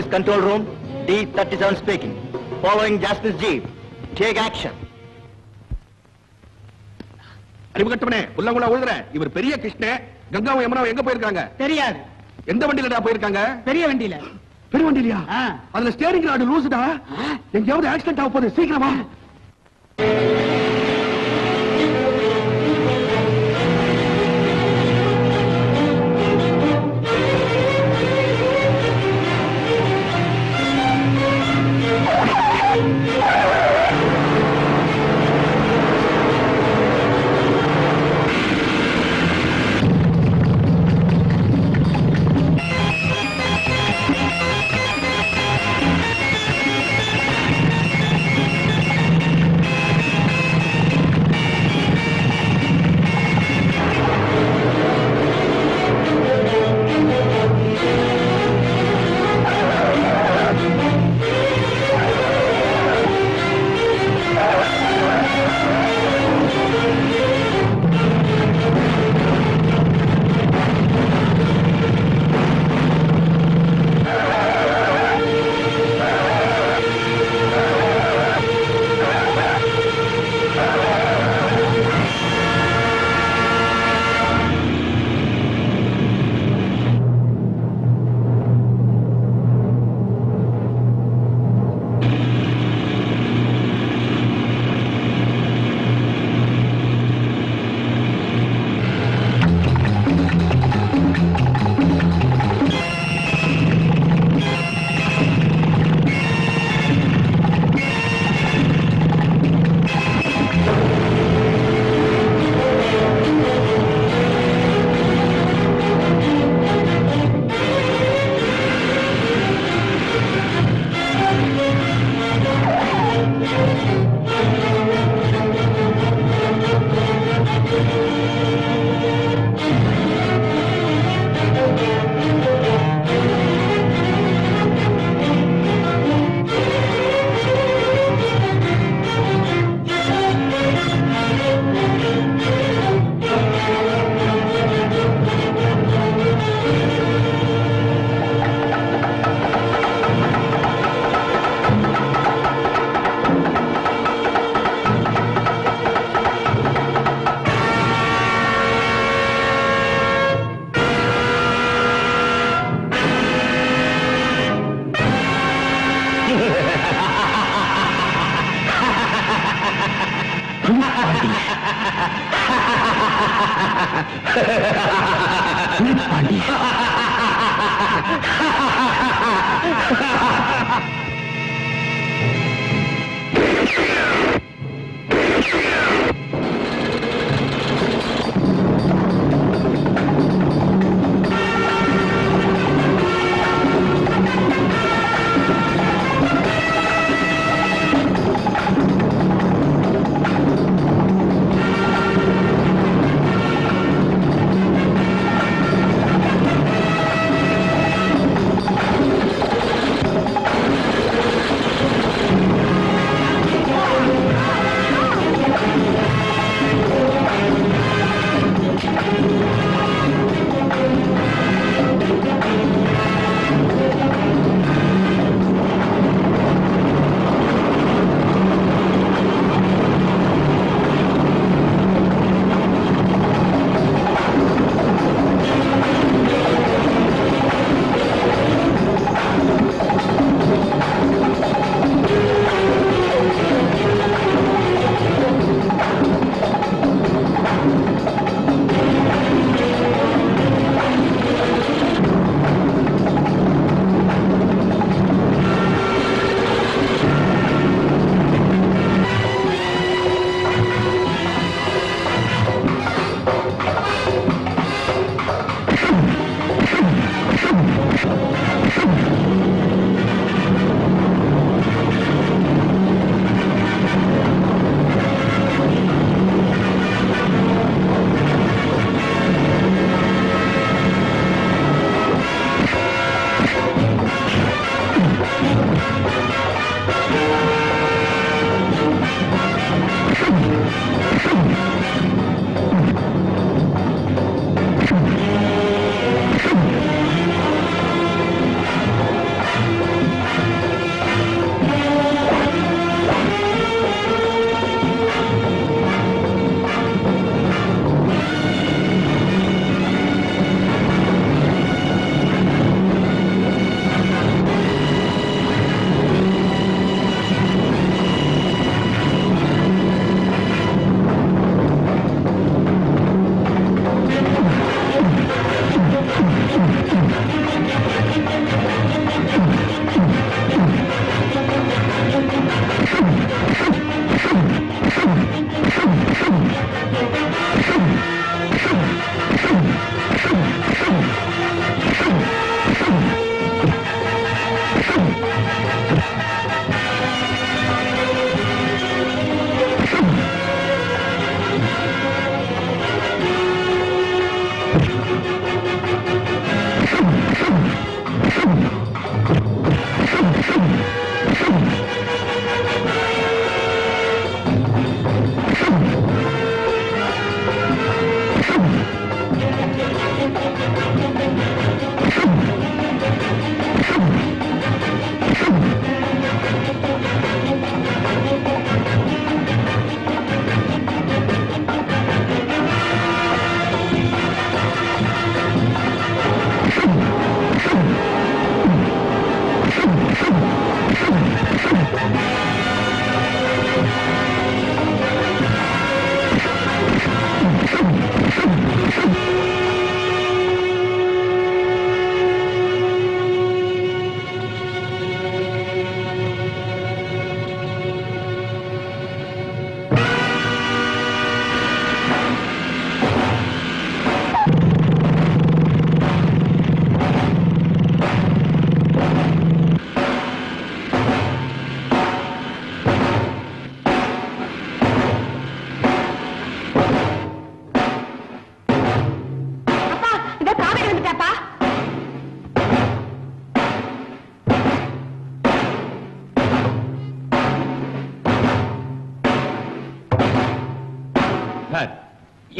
Police Control Room, D37 speaking. Following Justice Jeep. Take action. அறிமுகட்டவனே உள்ளங்குள்ள உழுதுற. இவர் பெரிய கிருஷ்ண. கங்காவும் யமுனாவும் எங்க போயிருக்காங்க? தெரியாது. எந்த வண்டியிலடா போயிருக்காங்க? பெரிய வண்டியில. பெரிய வண்டியிலயா. அதுல ஸ்டேரிங் ராடு லூசுடா. எங்கேயாவது ஆக்சிடென்ட் ஆக போகுது. சீக்கிரமா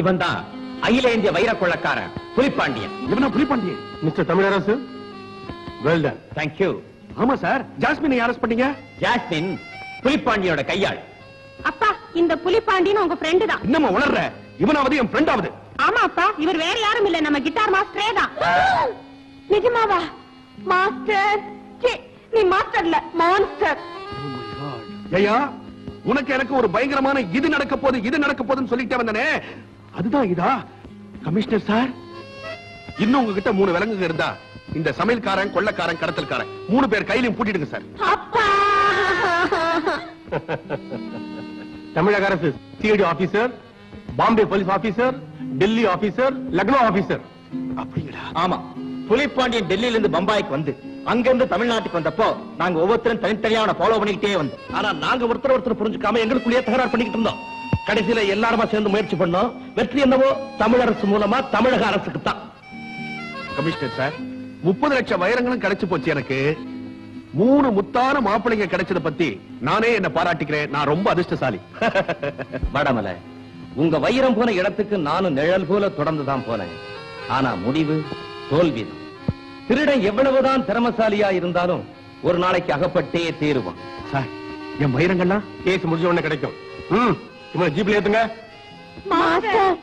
இவன் தான் அகில இந்திய வைர கொள்ளக்காரன் புலிப்பாண்டியன். இவனா Pulipandiyan? Mister Tamizharasu? Well done thank you ஆமா சார். ஜாஸ்மினை அரெஸ்ட் பண்ணீங்க? ஜாஸ்மின் புலிப்பாண்டியோட கையாள். அப்பா இந்த புலிப்பாண்டின்னு உங்க ஃப்ரெண்டு தான். என்னம்மா உளர்ற இவனாவது என் ஃப்ரெண்ட் ஆகுது ஆமா அப்பா இவர் வேற யாரும் இல்ல. நம்ம கிட்டார் மாஸ்டரே தான். நிஜமாவா? மாஸ்டர் நீ மாஸ்டர்ல மான்ஸ்டர் ஐயா உனக்கு எனக்கு ஒரு பயங்கரமான இது நடக்க போகுது இது நடக்க போகுதுன்னு சொல்லிட்டே வந்தனே. இதா கமிஷனர் சார்? இன்னும் உங்ககிட்ட மூணு விலங்குங்க இருந்தா இந்த சமையல்காரன் கொள்ளக்காரன் கடத்தல்காரன் மூணு பேர் கையிலையும் பூட்டிடுங்க சார். அப்பா! தமிழக அரசு CID officer Bombay police officer Delhi officer Lucknow officer. அப்படிங்களா? ஆமா. புலிப்பாண்டியன் டெல்லியில இருந்து பம்பாய்க்கு வந்து அங்கிருந்து தமிழ்நாட்டுக்கு வந்தப்போ நாங்க ஒவ்வொருத்தரும் தனித்தனியா அவனை ஃபாலோ பண்ணிக்கிட்டே வந்தோம். ஆனா நாங்க ஒருத்தர் ஒருத்தர் புரிஞ்சுக்காம எங்களுக்குள்ளேயே தகராறு பண்ணிக்கிட்டு இருந்தோம். கடைசியில எல்லாருமா சேர்ந்து முயற்சி பண்ணோம். வெற்றி என்னவோ தமிழரசு மூலமா தமிழக அரசுக்கு தான். கமிஷனர் சார் முப்பது லட்சம் வைரங்களும் கிடைச்சு போச்சு எனக்கு. மூணு முத்தான மாப்பிள்ளைங்க கிடைச்சத பத்தி நானே என்ன பாராட்டிக்கிறேன். நான் ரொம்ப அதிர்ஷ்டசாலி. வடமலை உங்க வைரம் போன இடத்துக்கு நானும் நிழல் போல தொடர்ந்து தான் போனேன். ஆனா முடிவு தோல்விதான். திருடன் எவ்வளவுதான் திறமசாலியா இருந்தாலும் ஒரு நாளைக்கு அகப்பட்டே தீருவான். சார் என் வைரங்கள்லாம் கேஸ் முடிஞ்ச உடனே கிடைக்கும். இவனை ஜீப்ல ஏத்துங்க. மாஸ்டர்.